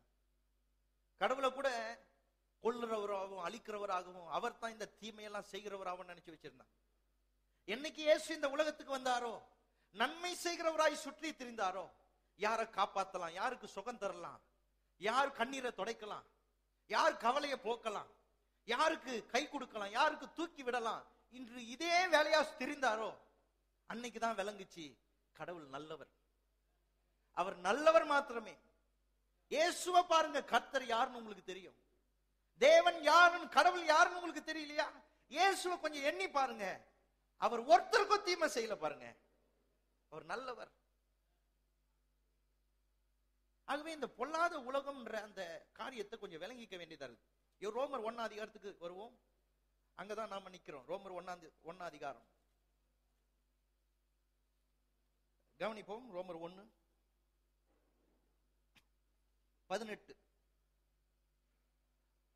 கடவுளை கூட கொள்ளுறவராகவும் அழிக்கிறவராகவும் அவர் தான் இந்த தீமையெல்லாம் செய்கிறவராகவும் நினைச்சு வச்சிருந்தாங்க. என்னைக்கு இயேசு இந்த உலகத்துக்கு வந்தாரோ நன்மை செய்கிறவராய் சுற்றி திரிந்தாரோ யாரை காப்பாத்தலாம் யாருக்கு சுகம் தரலாம் யார் கண்ணீரை துடைக்கலாம் யார் கவலையை போக்கலாம் யாருக்கு கை கொடுக்கலாம் யாருக்கு தூக்கி விடலாம் இன்று இதே வேலையா திரிந்தாரோ அன்னைக்கு தான் விளங்குச்சு கடவுள் நல்லவர். அவர் நல்லவர் மாத்திரமே. இயேசுவை பாருங்க கர்த்தர் யாருன்னு உங்களுக்கு தெரியும். தேவன் யாருன்னு கடவுள் யாருன்னு உங்களுக்கு தெரியலையா? இயேசுவை கொஞ்சம் எண்ணி பாருங்க. அவர் ஒருத்தருக்கும் தீமை செய்யல பாருங்க. அவர் நல்லவர். ஆகவே இந்த பொல்லாத உலகம்ன்ற அந்த காரியத்தை கொஞ்சம் விளங்கிக்க வேண்டியதா இருக்கு. இவர் ரோமர் ஒன்னா அதிகாரத்துக்கு வருவோம். அங்கதான் நாம நிக்கிறோம். ரோமர் ஒன்னாம் ஒன்னா அதிகாரம். கவனிப்போம் ரோமர் ஒன்னு பதினெட்டு.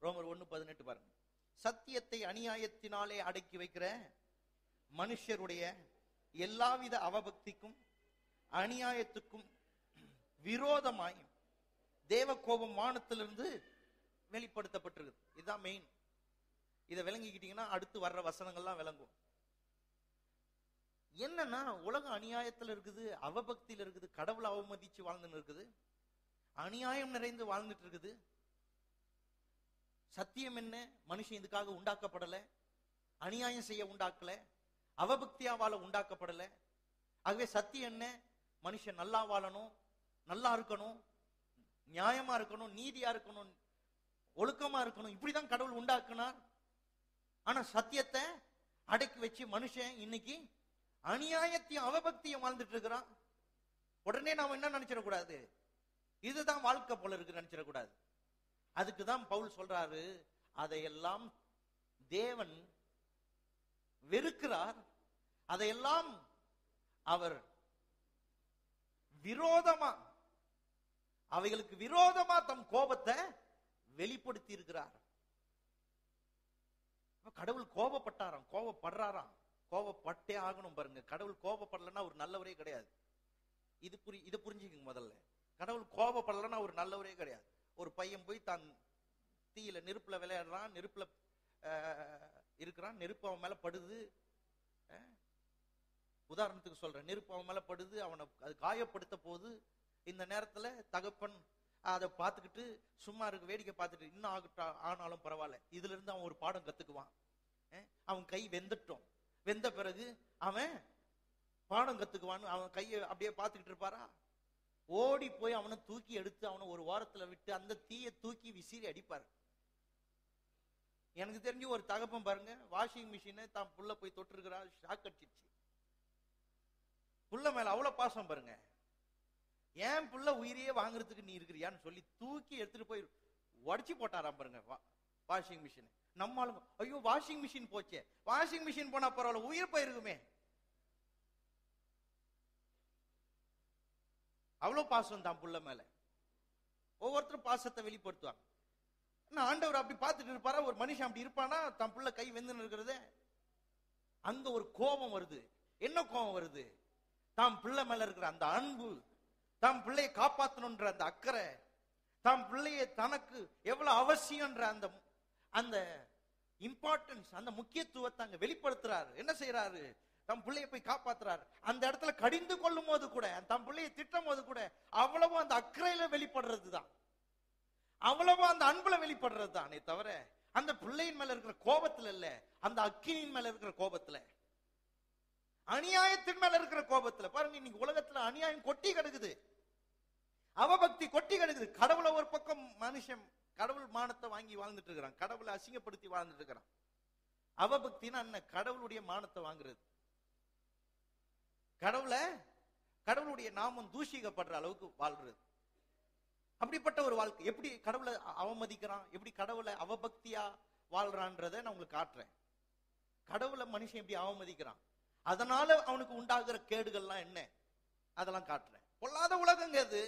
ரோமர் ஒன்னு பதினெட்டு பாருங்க. சத்தியத்தை அநியாயத்தினாலே அடக்கி வைக்கிற மனுஷருடைய எல்லாவித அவபக்திக்கும் அநியாயத்துக்கும் விரோதமாய் தேவ கோபம் வானத்திலிருந்து வெளிப்படுத்தப்பட்டிருக்கு இதுதான் மெயின் இதை விளங்கிக்கிட்டீங்கன்னா அடுத்து வர்ற வசனங்கள்லாம் விளங்கும். என்னன்னா உலகம் அநியாயத்துல இருக்குது அவபக்தியில இருக்குது கடவுளை அவமதிச்சு வாழ்ந்துன்னு இருக்குது அநியாயம் நிறைந்து வாழ்ந்துட்டு இருக்குது. சத்தியம் என்ன? மனுஷன் இதுக்காக உண்டாக்கப்படலை அநியாயம் செய்ய உண்டாக்கலை அவபக்தியா வாழ உண்டாக்கப்படலை. ஆகவே சத்தியம் என்ன? மனுஷன் நல்லா வாழணும் நல்லா இருக்கணும் நியாயமா இருக்கணும் நீதியா இருக்கணும் ஒழுக்கமா இருக்கணும் இப்படிதான் கடவுள் உண்டாக்குனார். ஆனா சத்தியத்தை அடக்கி வச்சு மனுஷன் இன்னைக்கு அநியாயத்தையும் அவபக்தியும் வாழ்ந்துட்டு இருக்கிறான். உடனே நாம என்ன நினைச்சிடக்கூடாது? இதுதான் வாழ்க்கை போல இருக்கு நினைச்சிடக்கூடாது. அதுக்கு தான் பவுல் சொல்றாரு அதையெல்லாம் தேவன் வெறுக்கிறார். அதையெல்லாம் அவர் விரோதமா அவைகளுக்கு விரோதமா தம் கோபத்தை வெளிப்படுத்தி இருக்கிறார் கடவுள் கோபப்பட்டாராம் கோபப்படுறாராம். கோபப்பட்டே ஆகணும் பாருங்க. கடவுள் கோபப்படலைன்னா ஒரு நல்லவரே கிடையாது. இது புரி இதை புரிஞ்சுக்கங்க முதல்ல. கடவுள் கோபப்படலைன்னா ஒரு நல்லவரே கிடையாது. ஒரு பையன் போய் தான் தீயில நெருப்புல விளையாடுறான் நெருப்புல இருக்கிறான் நெருப்பு அவன் மேல படுது. உதாரணத்துக்கு சொல்றேன் நெருப்பு அவன் மேல படுது அவனை அது காயப்படுத்த போது இந்த நேரத்துல தகப்பன் அதை பார்த்துக்கிட்டு சும்மா இருக்கு வேடிக்கை பார்த்துட்டு இன்னும் ஆகட்டும் ஆனாலும் பரவாயில்ல. இதுல இருந்து அவன் ஒரு பாடம் கத்துக்குவான். அவன் கை வெந்துட்டோம். வெந்த பிறகு அவன் பாடம் கத்துக்குவான்னு அவன் கையை அப்படியே பார்த்துக்கிட்டு இருப்பாரா? ஓடி போய் அவனை தூக்கி எடுத்து அவனை ஒரு ஓரத்துல விட்டு அந்த தீயை தூக்கி விசிறி அடிப்பார். எனக்கு தெரிஞ்சு ஒரு தகப்பம் பாருங்க வாஷிங் மிஷினை தான் புள்ள போய் தொட்டிருக்கிறா ஷாக் அடிச்சிருச்சு. புள்ள மேல அவ்வளவு பாசம் பாருங்க. ஏன் புள்ள உயிரையே வாங்குறதுக்கு நீ இருக்கிறியான்னு சொல்லி தூக்கி எடுத்துட்டு போய் உடச்சி போட்டாராம் பாருங்க வாஷிங் மிஷின் நம்மளும் ஐயோ வாஷிங் மிஷின் போச்சே. வாஷிங் மிஷின் போனா பரவாயில்ல உயிர் போயிருக்குமே. அவ்வளவு பாசம் தான் புள்ள மேல. ஒவ்வொருத்தரும் பாசத்தை வெளிப்படுத்துவாங்க. என்ன ஆண்டவர் அப்படி பார்த்துட்டு இருப்பாரா? ஒரு மனுஷன் அப்படி இருப்பானா? தன் புள்ள கை வெந்துன்னு இருக்கிறது. அங்க ஒரு கோபம் வருது. என்ன கோபம் வருது? தாம் பிள்ளை மேல இருக்கிற அந்த அன்பு தாம் பிள்ளையை காப்பாத்தணுன்ற அந்த அக்கறை தாம் பிள்ளையை தனக்கு எவ்வளவு அவசியம்ன்ற அந்த அந்த இம்பார்ட்டன்ஸ் அந்த முக்கியத்துவத்தை அங்க வெளிப்படுத்துறாரு. என்ன செய்யறாரு தம் பிள்ளைய போய் காப்பாத்துறாரு. அந்த இடத்துல கடிந்து கொள்ளும் போது கூட தம் பிள்ளைய திட்டும் போது கூட அவ்வளவும் அந்த அக்கறையில வெளிப்படுறது தான் அவ்வளவு அந்த அன்புல வெளிப்படுறது தானே தவிர அந்த பிள்ளையின் மேல இருக்கிற கோபத்துல இல்ல அந்த அக்கினியின் மேல இருக்கிற கோபத்துல. அநியாயத்தின் மேல இருக்கிற கோபத்துல. பாருங்க இன்னைக்கு உலகத்துல அநியாயம் கொட்டி கிடக்குது. அவபக்தி கொட்டி கிடக்குது. கடவுளை ஒரு பக்கம் மனுஷன் கடவுள் மானத்தை வாங்கி வாழ்ந்துட்டு இருக்கிறான். கடவுளை அசிங்கப்படுத்தி வாழ்ந்துட்டு இருக்கிறான். அவபக்தினா என்ன? கடவுளுடைய மானத்தை வாங்குறது. கடவுளை கடவுளுடைய நாமம் தூஷிக்கப்படுற அளவுக்கு வாழ்றது. அப்படிப்பட்ட ஒரு வாழ்க்கை. எப்படி கடவுளை அவமதிக்கிறான்? எப்படி கடவுளை அவபக்தியா வாழ்றான்றதை நான் உங்களுக்கு காட்டுறேன். கடவுளை மனுஷன் எப்படி அவமதிக்கிறான்? அதனால அவனுக்கு உண்டாகிற கேடுகள்லாம் என்ன? அதெல்லாம் காட்டுறேன். பொல்லாத உலகங்க அது.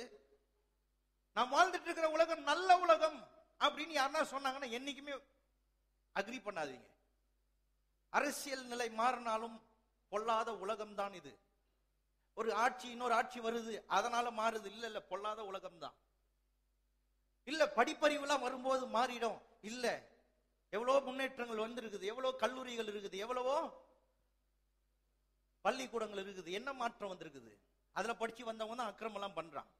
நாம் வாழ்ந்துட்டு இருக்கிற உலகம் நல்ல உலகம் அப்படின்னு யாருன்னா சொன்னாங்கன்னா என்னைக்குமே அக்ரி பண்ணாதீங்க. அரசியல் நிலை மாறினாலும் பொல்லாத உலகம் தான் இது. ஒரு ஆட்சி இன்னொரு ஆட்சி வருது. அதனால மாறுது. இல்ல இல்ல பொல்லாத உலகம் தான் இல்ல படிப்பறிவுலாம் வரும்போது மாறிடும். இல்ல எவ்வளவோ முன்னேற்றங்கள் வந்திருக்குது எவ்வளவு கல்லூரிகள் இருக்குது எவ்வளவோ பள்ளிக்கூடங்கள் இருக்குது என்ன மாற்றம் வந்திருக்குது? அதுல படிச்சு வந்தவங்க தான் அக்கிரமம் எல்லாம் பண்றான்.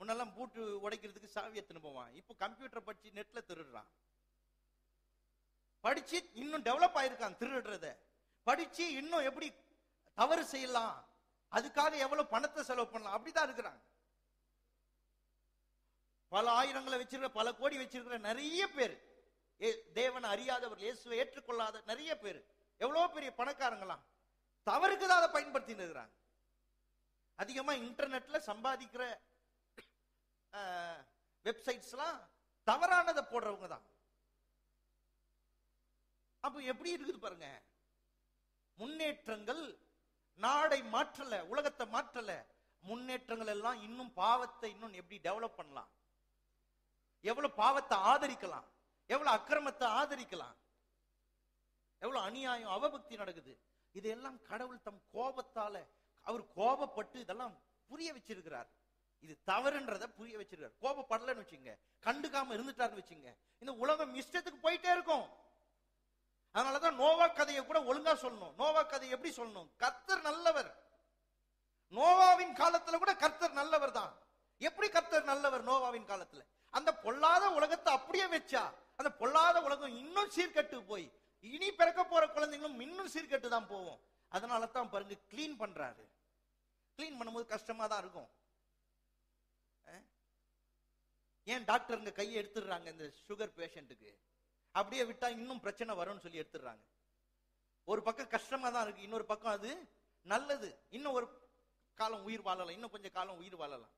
முன்னெல்லாம் பூட்டு உடைக்கிறதுக்கு சாவி எடுத்துன்னு போவான். இப்போ கம்ப்யூட்டர் படிச்சு நெட்ல திருடுறான். படிச்சு இன்னும் டெவலப் ஆயிருக்கான் திருடுறத. படிச்சு இன்னும் எப்படி தவறு செய்யலாம் அதுக்காக எவ்வளவு பணத்தை செலவு பண்ணலாம் அப்படிதான் இருக்கிறாங்க. பல ஆயிரங்களை வச்சிருக்கிற பல கோடி வச்சிருக்கிற நிறைய பேர். ஏ- தேவனை அறியாதவர் இயேசுவை ஏற்றுக்கொள்ளாத நிறைய பேர். எவ்வளவு பெரிய பணக்காரங்களாம். தவறுக்கு தான் அதை பயன்படுத்தி இருக்கிறாங்க. அதிகமா இன்டர்நெட்ல சம்பாதிக்கிற வெப்சைட்ஸ்லாம் தவறானதை போடுறவங்க தான். அப்ப எப்படி இருக்குது பாருங்க. முன்னேற்றங்கள் நாடை மாற்றல உலகத்தை மாற்றல. முன்னேற்றங்கள் எல்லாம் இன்னும் பாவத்தை இன்னும் எப்படி டெவலப் பண்ணலாம்? எவ்வளவு பாவத்தை ஆதரிக்கலாம்? எவ்வளவு அக்கிரமத்தை ஆதரிக்கலாம்? எவ்வளவு அநியாயம் அவபக்தி நடக்குது. இதெல்லாம் கடவுள் தம் கோபத்தால அவர் கோபப்பட்டு இதெல்லாம் புரிய வச்சிருக்கிறார். இது தவறுன்றத புரிய வச்சிருக்காரு கோபப்படலன்னு வச்சுங்க. கண்டுக்காம இருந்துட்டாருன்னு வச்சுங்க. இந்த உலகம் இஷ்டத்துக்கு போயிட்டே இருக்கும். அதனாலதான் நோவா கதையை கூட ஒழுங்கா சொல்லணும். நோவா கதை எப்படி சொல்லணும்? கர்த்தர் நல்லவர். நோவாவின் காலத்துல கூட கர்த்தர் நல்லவர் தான் எப்படி கர்த்தர் நல்லவர் நோவாவின் காலத்துல? அந்த பொல்லாத உலகத்தை அப்படியே வச்சா அந்த பொல்லாத உலகம் இன்னும் சீர்கட்டு போய் இனி பிறக்க போற குழந்தைங்களும் இன்னும் சீர்கெட்டு தான் போவோம். அதனால தான் பாருங்க கிளீன் பண்றாரு. கிளீன் பண்ணும்போது கஷ்டமா தான் இருக்கும். அஹ்? ஏன் டாக்டருங்க கையை எடுத்துடுறாங்க இந்த சுகர் பேஷண்ட்டுக்கு அப்படியே விட்டா இன்னும் பிரச்சனை வரும்னு சொல்லி எடுத்துடுறாங்க. ஒரு பக்கம் கஷ்டமா தான் இருக்கு இன்னொரு பக்கம் அது நல்லது. இன்னும் ஒரு காலம் உயிர் வாழலாம் இன்னும் கொஞ்சம் காலம் உயிர் வாழலாம்.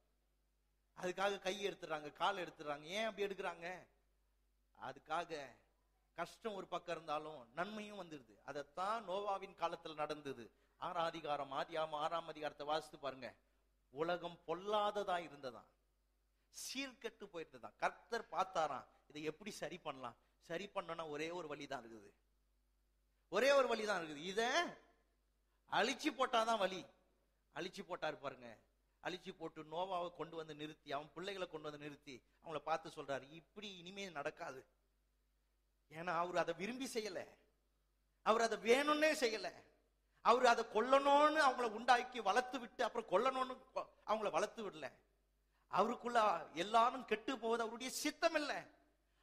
அதுக்காக கை எடுத்துறாங்க கால் எடுத்துறாங்க. ஏன் அப்படி எடுக்கிறாங்க? அதுக்காக கஷ்டம் ஒரு பக்கம் இருந்தாலும் நன்மையும் வந்துடுது அதைத்தான் நோவாவின் காலத்துல நடந்தது. ஆறாம் அதிகாரம் ஆதியாம ஆறாம் அதிகாரத்தை வாசித்து பாருங்க. உலகம் பொல்லாததா இருந்ததா சீர்கட்டு போயிருந்ததா கர்த்தர் பார்த்தாராம் இதை எப்படி சரி பண்ணலாம்? சரி பண்ணனா ஒரே ஒரு வழி தான் இருக்குது. ஒரே ஒரு வழி தான் இருக்குது. இத அழிச்சு போட்டாதான் வழி அழிச்சு போட்டாரு பாருங்க. அழிச்சு போட்டு நோவாவை கொண்டு வந்து நிறுத்தி அவன் பிள்ளைகளை கொண்டு வந்து நிறுத்தி அவங்கள பார்த்து சொல்றாரு இப்படி இனிமே நடக்காது. ஏன்னா அவர் அதை விரும்பி செய்யல. அவர் அதை வேணும்னே செய்யல. அவர் அதை கொல்லணும்னு அவங்கள உண்டாக்கி வளர்த்து விட்டு அப்புறம் கொல்லணும்னு அவங்கள வளர்த்து விடல. அவருக்குள்ள எல்லாரும் கெட்டு போவது அவருடைய சித்தம் இல்லை.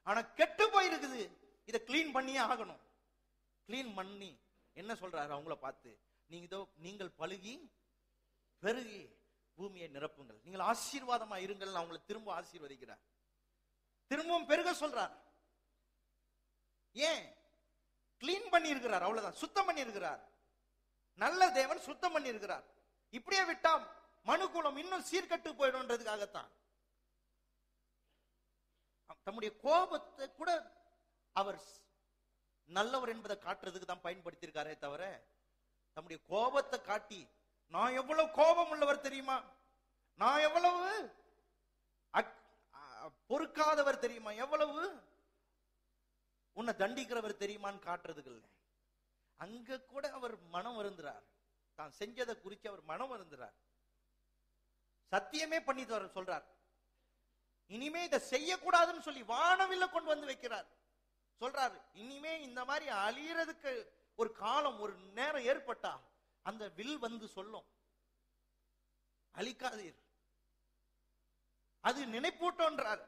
ஆனா கெட்டு போயிருக்குது. இதை க்ளீன் பண்ணியே ஆகணும். க்ளீன் பண்ணி என்ன சொல்றாரு அவங்கள பார்த்து? நீங்க இதோ நீங்கள் பழுகி பெருகி பூமியை நிரப்புங்கள். நீங்கள் ஆசீர்வாதமா இருங்கள் அவங்களை திரும்ப ஆசீர்வதிக்கிறார் திரும்பவும் பெருக சொல்றார். ஏன்? கிளீன் பண்ணி இருக்கிறார் அவ்வளவுதான். சுத்தம் பண்ணி இருக்கிறார் நல்ல தேவன் சுத்தம் பண்ணி இருக்கிறார் இப்படியே விட்டா மனுக்குலம் இன்னும் சீர்கட்டு போயிடும்ன்றதுக்காகத்தான். தம்முடைய கோபத்தை கூட அவர் நல்லவர் என்பதை காட்டுறதுக்கு தான் பயன்படுத்தியிருக்காரே தவிர தம்முடைய கோபத்தை காட்டி நான் எவ்வளவு கோபம் உள்ளவர் தெரியுமா? நான் எவ்வளவு அக்- அ- பொறுக்காதவர் தெரியுமா? எவ்வளவு உன்னை தண்டிக்கிறவர் தெரியுமான்னு காட்டுறதுக்கு இல்லை. அங்க கூட அவர் மனம் வருந்துறார். தான் செஞ்சதை குறித்து அவர் மனம் வருந்துறார். சத்தியமே பண்ணி தர சொல்றார். இனிமே இதை செய்யக்கூடாதுன்னு சொல்லி வானவில்ல கொண்டு வந்து வைக்கிறார். சொல்றாரு இனிமே இந்த மாதிரி அழியறதுக்கு ஒரு காலம் ஒரு நேரம் ஏற்பட்டா அந்த வில் வந்து சொல்லும். அழிக்காதீர் அது நினைப்பூட்டோன்றார்.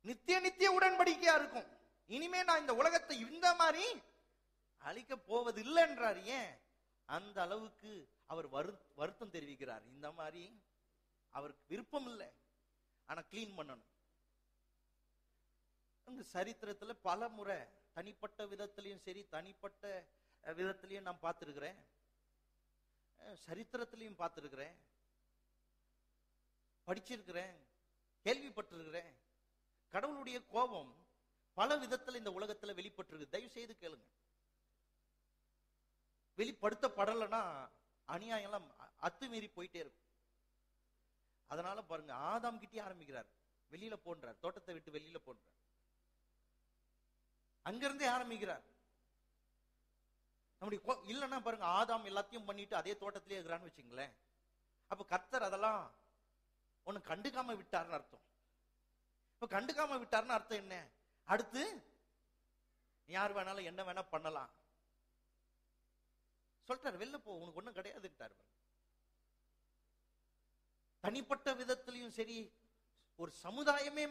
நித்திய நித்திய உடன்படிக்கையா இருக்கும். இனிமே நான் இந்த உலகத்தை இந்த மாதிரி அழிக்க போவது இல்லைன்றார் ஏன்? அந்த அளவுக்கு அவர் வரு- வருத்தம் தெரிவிக்கிறார். இந்த மாதிரி அவருக்கு விருப்பம் இல்லை. ஆனா கிளீன் பண்ணணும். இந்த சரித்திரத்துல பல முறை தனிப்பட்ட விதத்திலையும் சரி தனிப்பட்ட விதத்திலையும் நான் பார்த்திருக்கிறேன். சரித்திரத்திலையும் பார்த்திருக்கிறேன். படிச்சிருக்கிறேன். கேள்விப்பட்டிருக்கிறேன். கடவுளுடைய கோபம் பல விதத்துல இந்த உலகத்துல வெளிப்பட்டிருக்கு. தயவு செய்து கேளுங்க. வெளிப்படுத்தப்படலைன்னா அநியாயம் எல்லாம் அ- அத்துமீறி போயிட்டே இருக்கும். அதனால பாருங்க ஆதாம் கிட்டே ஆரம்பிக்கிறார். வெளியில போன்றார். தோட்டத்தை விட்டு வெளியில போன்றார். அங்கிருந்தே ஆரம்பிக்கிறார். நம்முடைய இல்லைன்னா பாருங்க ஆதாம் எல்லாத்தையும் பண்ணிட்டு அதே தோட்டத்திலே இருக்கிறான்னு வச்சுங்களேன். அப்ப கர்த்தர் அதெல்லாம் ஒன்னு கண்டுக்காம விட்டாருன்னு அர்த்தம். இப்ப கண்டுக்காம விட்டாருன்னு அர்த்தம் என்ன? அடுத்து யார் வேணாலும் என்ன வேணா பண்ணலாம். சொல்றாரு வெளில போ உனக்கு ஒண்ணும் கிடையாதுட்டார் தனிப்பட்ட விதத்திலையும் சரி ஒரு சமுதாயமே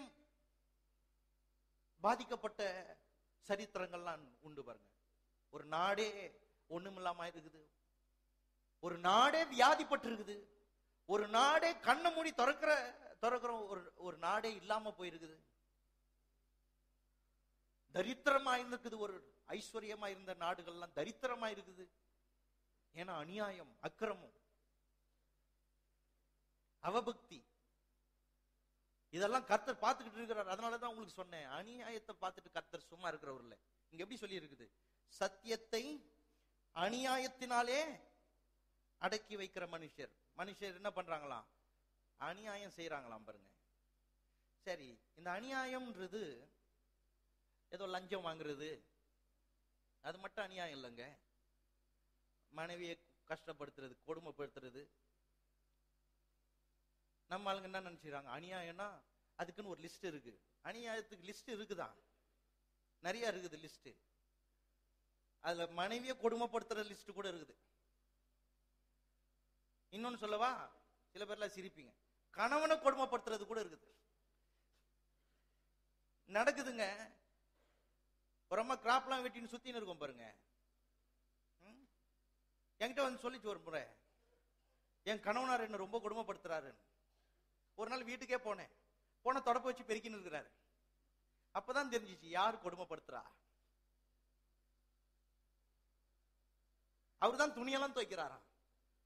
பாதிக்கப்பட்ட சரித்திரங்கள்லாம் உண்டு பாருங்க. ஒரு நாடே ஒண்ணுமில்லாம இருக்குது. ஒரு நாடே வியாதிப்பட்டு இருக்குது ஒரு நாடே கண்ணை மூடி திறக்கிற திறக்கிற ஒரு ஒரு நாடே இல்லாம போயிருக்குது. தரித்திரமா இருந்திருக்குது ஒரு ஐஸ்வர்யமா இருந்த நாடுகள்லாம் தரித்திரமா இருக்குது ஏன்னா அநியாயம் அக்கிரமம் அவபக்தி. இதெல்லாம் கர்த்தர் பார்த்துக்கிட்டு இருக்கிறார். அதனாலதான் உங்களுக்கு சொன்னேன் அநியாயத்தை பார்த்துட்டு கர்த்தர் சும்மா இருக்கிறவர்ல. இங்க எப்படி சொல்லி இருக்குது சத்தியத்தை அநியாயத்தினாலே அடக்கி வைக்கிற மனுஷர். மனுஷர் என்ன பண்றாங்களாம்? அநியாயம் செய்யறாங்களாம் பாருங்க. சரி இந்த அநியாயம்ன்றது ஏதோ லஞ்சம் வாங்குறது. அது மட்டும் அநியாயம் இல்லைங்க. மனைவியை கஷ்டப்படுத்துறது கொடுமைப்படுத்துறது. நம்ம ஆளுங்க என்ன நினைச்சுக்கிறாங்க? அநியாயம்னா அதுக்குன்னு ஒரு லிஸ்ட் இருக்கு. அநியாயத்துக்கு லிஸ்ட் இருக்குதான். நிறைய இருக்குது லிஸ்ட் அதுல மனைவியை கொடுமைப்படுத்துற லிஸ்ட் கூட இருக்குது. இன்னொன்னு சொல்லவா? சில பேர்லாம் சிரிப்பீங்க. கணவனை கொடுமைப்படுத்துறது கூட இருக்குது. நடக்குதுங்க. ஒரு அம்மா கிராப்லாம் வெட்டின்னு சுத்தின்னு இருக்கும் பாருங்க. ம்? என்கிட்ட வந்து சொல்லிச்சு ஒரு முறை. என் கணவனார் என்ன ரொம்ப கொடுமைப்படுத்துறாரு. ஒரு நாள் வீட்டுக்கே போனேன். போன தொடப்ப வச்சு பெருக்கின்னு இருக்கிறாரு. அப்பதான் தெரிஞ்சிச்சு யார் கொடுமைப்படுத்துறா? அவர் தான் துணியெல்லாம் துவைக்கிறாராம்.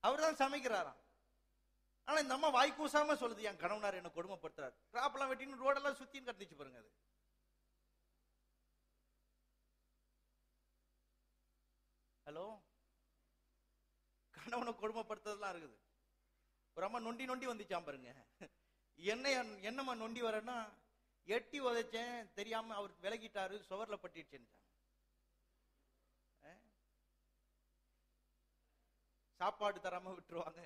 அவர்தான் சமைக்கிறாராம். ஆனா இந்த அம்மா வாய் கூசாம சொல்லுது என் கணவனார் என்ன கொடுமைப்படுத்துறாரு. கிராப்லாம் வெட்டின்னு ரோடெல்லாம் சுத்தின்னு கட்டிச்சு பாருங்க அது. ஹலோ? கணவனை கொடுமைப்படுத்துறதுலாம் இருக்குது. ஒரு அம்மா நொண்டி நொண்டி வந்துச்சாம் பாருங்க. என்ன என்னம்மா நொண்டி வரேன்னா எட்டி உதைச்சேன் தெரியாம அவர் விலகிட்டாரு சுவர்ல பட்டிடுச்சுன்னு சாப்பாடு தராம விட்டுருவாங்க.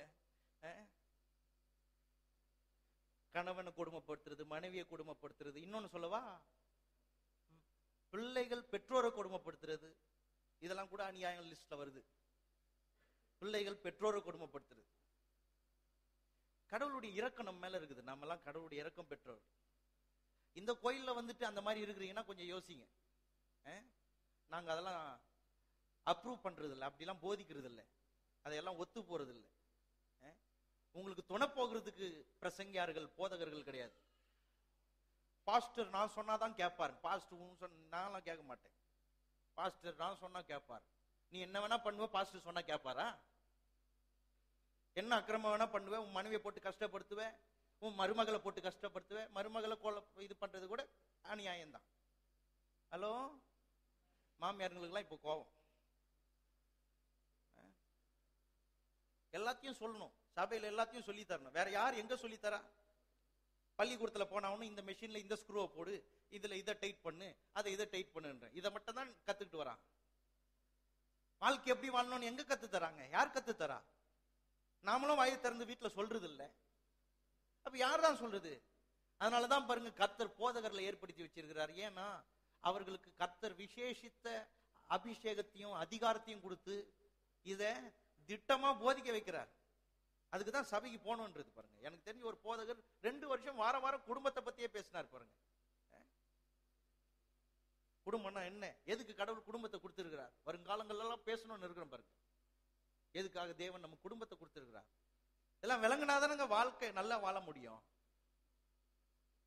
கணவனை கொடுமைப்படுத்துறது மனைவியை கொடுமைப்படுத்துறது இன்னொன்னு சொல்லவா? பிள்ளைகள் பெற்றோரை கொடுமைப்படுத்துறது. இதெல்லாம் கூட அநியாயங்கள் லிஸ்ட்ல வருது. பிள்ளைகள் பெற்றோரை கொடுமைப்படுத்துறது. கடவுளுடைய இறக்கம் நம்ம மேல இருக்குது. நம்ம எல்லாம் கடவுளுடைய இறக்கம் பெற்றோர். இந்த கோயில்ல வந்துட்டு அந்த மாதிரி இருக்கிறீங்கன்னா கொஞ்சம் யோசிங்க. நாங்க அதெல்லாம் அப்ரூவ் பண்றது இல்லை அப்படிலாம் போதிக்கிறது இல்லை அதையெல்லாம் ஒத்து போறது இல்லை உங்களுக்கு துணை போகிறதுக்கு பிரசங்கியார்கள் போதகர்கள் கிடையாது. பாஸ்டர் நான் சொன்னாதான் கேட்பார். பாஸ்டர் உன் சொன்ன நான்லாம் கேட்க மாட்டேன். பாஸ்டர் நான் சொன்னா கேட்பார். நீ என்ன வேணா பண்ணுவ பாஸ்டர் சொன்னா கேட்பாரா? என்ன அக்கிரமம் வேணா பண்ணுவேன் உன் மனைவியை போட்டு கஷ்டப்படுத்துவேன் உன் மருமகளை போட்டு கஷ்டப்படுத்துவேன் மருமகளை கொலை இது பண்றது கூட அநியாயம்தான். ஹலோ? மாமியாருங்களுக்குலாம் இப்போ கோபம் எல்லாத்தையும் சொல்லணும். சபையில எல்லாத்தையும் சொல்லி தரணும். வேற யார் எங்க சொல்லி தரா? பள்ளிக்கூடத்துல போனவனும் இந்த மெஷின்ல இந்த ஸ்க்ரூவை போடு இதுல இதை டைட் பண்ணு அதை இதை டைட் பண்ணுன்ற. இதை மட்டும் தான் கத்துக்கிட்டு வரான். வாழ்க்கை எப்படி வாழணும்னு எங்க கத்து தராங்க? யார் கத்து தரா? நாமளும் வாயை திறந்து வீட்டுல சொல்றது இல்லை. அப்ப யார் தான் சொல்றது? அதனாலதான் பாருங்க கத்தர் போதகர்களை ஏற்படுத்தி வச்சிருக்கிறார். ஏன்னா அவர்களுக்கு கத்தர் விசேஷித்த அபிஷேகத்தையும் அதிகாரத்தையும் கொடுத்து இத திட்டமா போதிக்க வைக்கிறார். அதுக்கு தான் சபைக்கு போகணுன்றது பாருங்க. எனக்கு தெரிஞ்ச ஒரு போதகர் ரெண்டு வருஷம் வாரம் வாரம் குடும்பத்தை பத்தியே பேசினார் பாருங்க. குடும்பம்னா என்ன? எதுக்கு கடவுள் குடும்பத்தை கொடுத்திருக்கிறார்? வருங்காலங்கள்ல எல்லாம் பேசணும்னு இருக்கிறோம் பாருங்க. எதுக்காக தேவன் நம்ம குடும்பத்தை கொடுத்திருக்கிறார்? இதெல்லாம் விளங்கினாதானங்க வாழ்க்கை நல்லா வாழ முடியும்.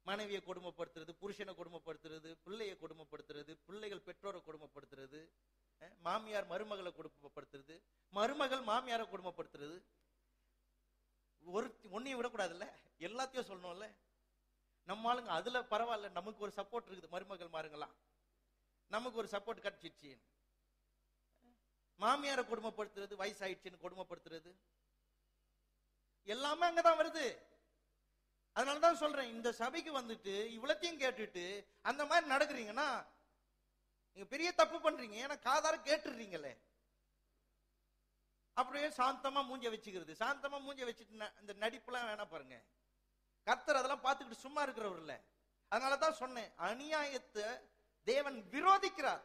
மனைவியை கொடுமைப்படுத்துறது புருஷனை கொடுமைப்படுத்துறது பிள்ளையை கொடுமைப்படுத்துறது பிள்ளைகள் பெற்றோரை கொடுமைப்படுத்துறது மாமியார் மருமகளை குடும்பப்படுத்துறது. மருமகள் மாமியாரை குடும்பப்படுத்துறது. ஒரு ஒன்னையும் விடக்கூடாதுல்ல? எல்லாத்தையும் சொல்லணும்ல? நம்ம ஆளுங்க அதுல பரவாயில்ல நமக்கு ஒரு சப்போர்ட் இருக்குது மருமகள் மாருங்களாம் நமக்கு ஒரு சப்போர்ட் கிடைச்சிச்சு. மாமியாரை கொடுமைப்படுத்துறது வயசாயிடுச்சுன்னு கொடுமைப்படுத்துறது எல்லாமே அங்கதான் வருது. அதனாலதான் சொல்றேன் இந்த சபைக்கு வந்துட்டு இவ்வளத்தையும் கேட்டுட்டு அந்த மாதிரி நடக்கிறீங்கன்னா நீங்க பெரிய தப்பு பண்றீங்க. ஏன்னா காதார கேட்டுடுறீங்களே அப்படியே சாந்தமா மூஞ்ச வச்சுக்கிறது. சாந்தமா மூஞ்ச வச்சுட்டு இந்த நடிப்புலாம் வேணா பாருங்க. கர்த்தர் அதெல்லாம் பார்த்துக்கிட்டு சும்மா இருக்கிறவர் இல்ல. அதனாலதான் சொன்னேன் அநியாயத்தை தேவன் விரோதிக்கிறார்.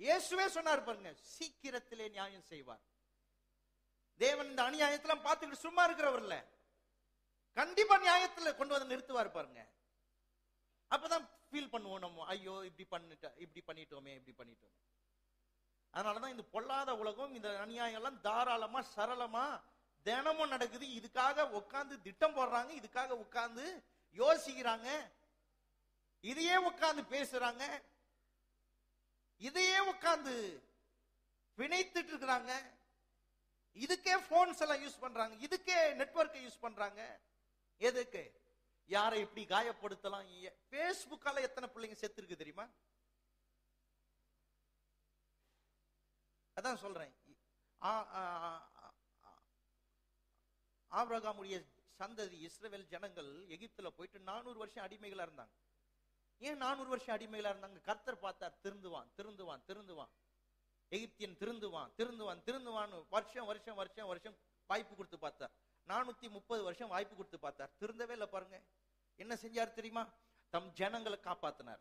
இயேசுவே சொன்னார் பாருங்க சீக்கிரத்திலே நியாயம் செய்வார். தேவன் இந்த அநியாயத்தெல்லாம் பார்த்துக்கிட்டு சும்மா இருக்கிறவர் இல்ல. கண்டிப்பா நியாயத்துல கொண்டு வந்து நிறுத்துவார் பாருங்க. அப்பதான் ஃபீல் பண்ணுவோம் நம்ம. ஐயோ இப்படி பண்ணிட்ட இப்படி பண்ணிட்டோமே இப்படி பண்ணிட்டோமே. அதனாலதான் இந்த பொல்லாத உலகம் இந்த அநியாயம் எல்லாம் தாராளமா சரளமா தினமும் நடக்குது. இதுக்காக உட்காந்து திட்டம் போடுறாங்க இதுக்காக உட்காந்து யோசிக்கிறாங்க. இதையே உட்காந்து பேசுறாங்க. இதையே உட்காந்து பிணைத்துட்டு இருக்கிறாங்க. இதுக்கே போன்ஸ் எல்லாம் யூஸ் பண்றாங்க. இதுக்கே நெட்வொர்க்கை யூஸ் பண்றாங்க. எதுக்கு? யாரை இப்படி காயப்படுத்தலாம்? பேஸ்புக்கால எத்தனை பிள்ளைங்க செத்து இருக்கு தெரியுமா? அதான் சொல்றேன். ஆ- ஆ- ஆ- சந்ததி இஸ்ரேல் ஜனங்கள் எகிப்துல போயிட்டு நானூறு வருஷம் அடிமைகளா இருந்தாங்க. ஏன் நானூறு வருஷம் அடிமைகளா இருந்தாங்க? கர்த்தர் பார்த்தார் திருந்துவான் திருந்துவான் திருந்துவான். எகிப்தியன் திருந்துவான் திருந்துவான் திருந்துவான்னு வருஷம் வருஷம் வருஷம் வருஷம் வாய்ப்பு கொடுத்து பார்த்தார். நானூத்தி முப்பது வருஷம் வாய்ப்பு கொடுத்து பார்த்தார். திருந்தவே இல்லை பாருங்க. என்ன செஞ்சார் தெரியுமா? தம் ஜனங்களை காப்பாத்தினார்.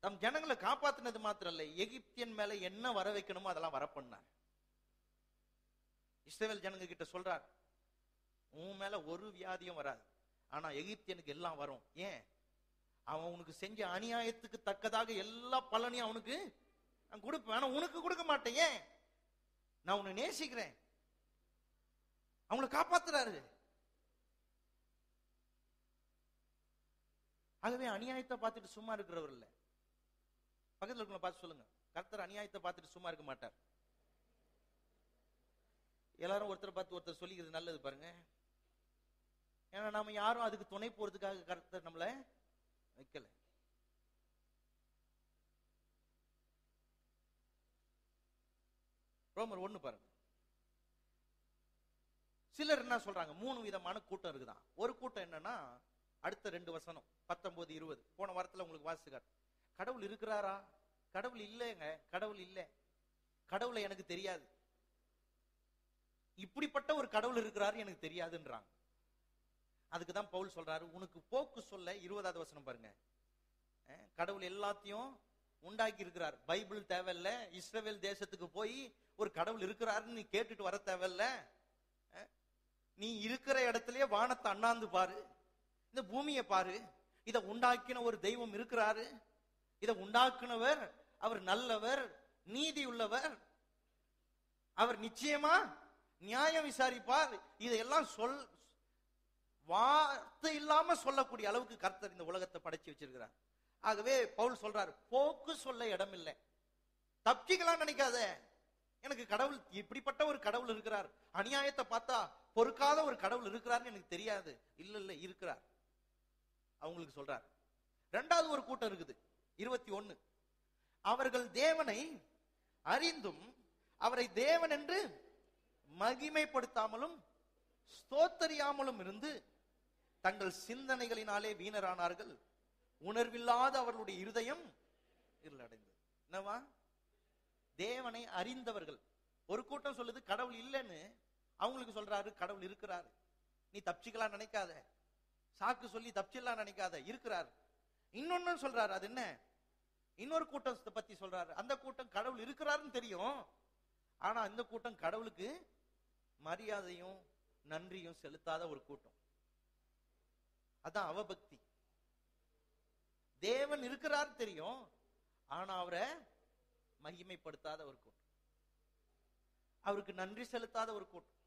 தம் ஜனங்களை காப்பாத்தினது மாத்திரம் இல்லை எகிப்தியன் மேல என்ன வர வைக்கணுமோ அதெல்லாம் வர பண்ணார். இஸ்ரவேல் ஜனங்க கிட்ட சொல்றார் உன் மேல ஒரு வியாதியும் வராது. ஆனா எகிப்தியனுக்கு எல்லாம் வரும். ஏன்? அவன் உனக்கு செஞ்ச அநியாயத்துக்கு தக்கதாக எல்லா பலனையும் அவனுக்கு நான் கொடுப்பேன். ஆனா உனக்கு கொடுக்க மாட்டேன். ஏன்? நான் உன்னை நேசிக்கிறேன். அவங்கள காப்பாத்துறாரு. ஆகவே அநியாயத்தை பார்த்துட்டு சும்மா இருக்கிறவர் இல்ல. பக்கத்தில் இருக்கவங்கள பார்த்து சொல்லுங்க. கர்த்தர் அநியாயத்தை பார்த்துட்டு சும்மா இருக்க மாட்டார். எல்லாரும் ஒருத்தர் பார்த்து ஒருத்தர் சொல்லிக்கிறது நல்லது பாருங்க. ஏன்னா நாம யாரும் அதுக்கு துணை போறதுக்காக கர்த்தர் நம்மள வைக்கல. ரோமர் ஒண்ணு பாருங்க. சிலர் என்ன சொல்றாங்க? மூணு விதமான கூட்டம் இருக்குதான். ஒரு கூட்டம் என்னன்னா அடுத்த ரெண்டு வசனம் பத்தொன்பது இருபது. போன வாரத்துல உங்களுக்கு வாசிக்கார் கடவுள் இருக்கிறாரா? கடவுள் இல்லைங்க. கடவுள் இல்லை. கடவுளை எனக்கு தெரியாது. இப்படிப்பட்ட ஒரு கடவுள் இருக்கிறாரு எனக்கு தெரியாதுன்றாங்க. அதுக்கு தான் பவுல் சொல்றாரு உனக்கு போக்கு சொல்ல இருபதாவது வசனம் பாருங்க. அஹ், கடவுள் எல்லாத்தையும் உண்டாக்கி இருக்கிறார். பைபிள் தேவையில்ல இஸ்ரேல் தேசத்துக்கு போய் ஒரு கடவுள் இருக்கிறாருன்னு நீ கேட்டுட்டு வர தேவையில்ல. நீ இருக்கிற இடத்துலயே வானத்தை அண்ணாந்து பாரு. இந்த பூமியை பாரு. இதை உண்டாக்கின ஒரு தெய்வம் இருக்கிறாரு. இதை உண்டாக்குனவர் அவர் நல்லவர் நீதி உள்ளவர் அவர் நிச்சயமா நியாயம் விசாரிப்பார். இதையெல்லாம் சொல் வார்த்தை இல்லாம சொல்லக்கூடிய அளவுக்கு கர்த்தர் இந்த உலகத்தை படைச்சு வச்சிருக்கிறார். ஆகவே பவுல் சொல்றார் போக்கு சொல்ல இடம் இல்லை தப்பிக்கலாம் நினைக்காத. எனக்கு கடவுள் இப்படிப்பட்ட ஒரு கடவுள் இருக்கிறார். அநியாயத்தை பார்த்தா பொறுக்காத ஒரு கடவுள் இருக்கிறார்னு எனக்கு தெரியாது. இல்ல இல்ல இருக்கிறார். அவங்களுக்கு சொல்றார். ரெண்டாவது ஒரு கூட்டம் இருக்குது. இருபத்தி ஒன்னு. அவர்கள் தேவனை அறிந்தும் அவரை தேவன் என்று மகிமைப்படுத்தாமலும் ஸ்தோத்தரியாமலும் இருந்து தங்கள் சிந்தனைகளினாலே வீணரானார்கள். உணர்வில்லாத அவர்களுடைய இருதயம் இருளடைந்தது. என்னவா? தேவனை அறிந்தவர்கள். ஒரு கூட்டம் சொல்லுது கடவுள் இல்லைன்னு. அவங்களுக்கு சொல்றாரு கடவுள் இருக்கிறாரு. நீ தப்பிச்சுக்கலாம் நினைக்காத. சாக்கு சொல்லி தப்பிச்சிடலாம் நினைக்காத. இருக்கிறார். இன்னொன்னு சொல்றாரு அது என்ன? இன்னொரு கூட்டத்தை பத்தி சொல்றாரு. அந்த கூட்டம் கடவுள் இருக்கிறாருன்னு தெரியும். ஆனா இந்த கூட்டம் கடவுளுக்கு மரியாதையும் நன்றியும் செலுத்தாத ஒரு கூட்டம். அதான் அவபக்தி. தேவன் இருக்கிறார் தெரியும். ஆனா அவரை மகிமைப்படுத்தாத ஒரு கூட்டம். அவருக்கு நன்றி செலுத்தாத ஒரு கூட்டம்.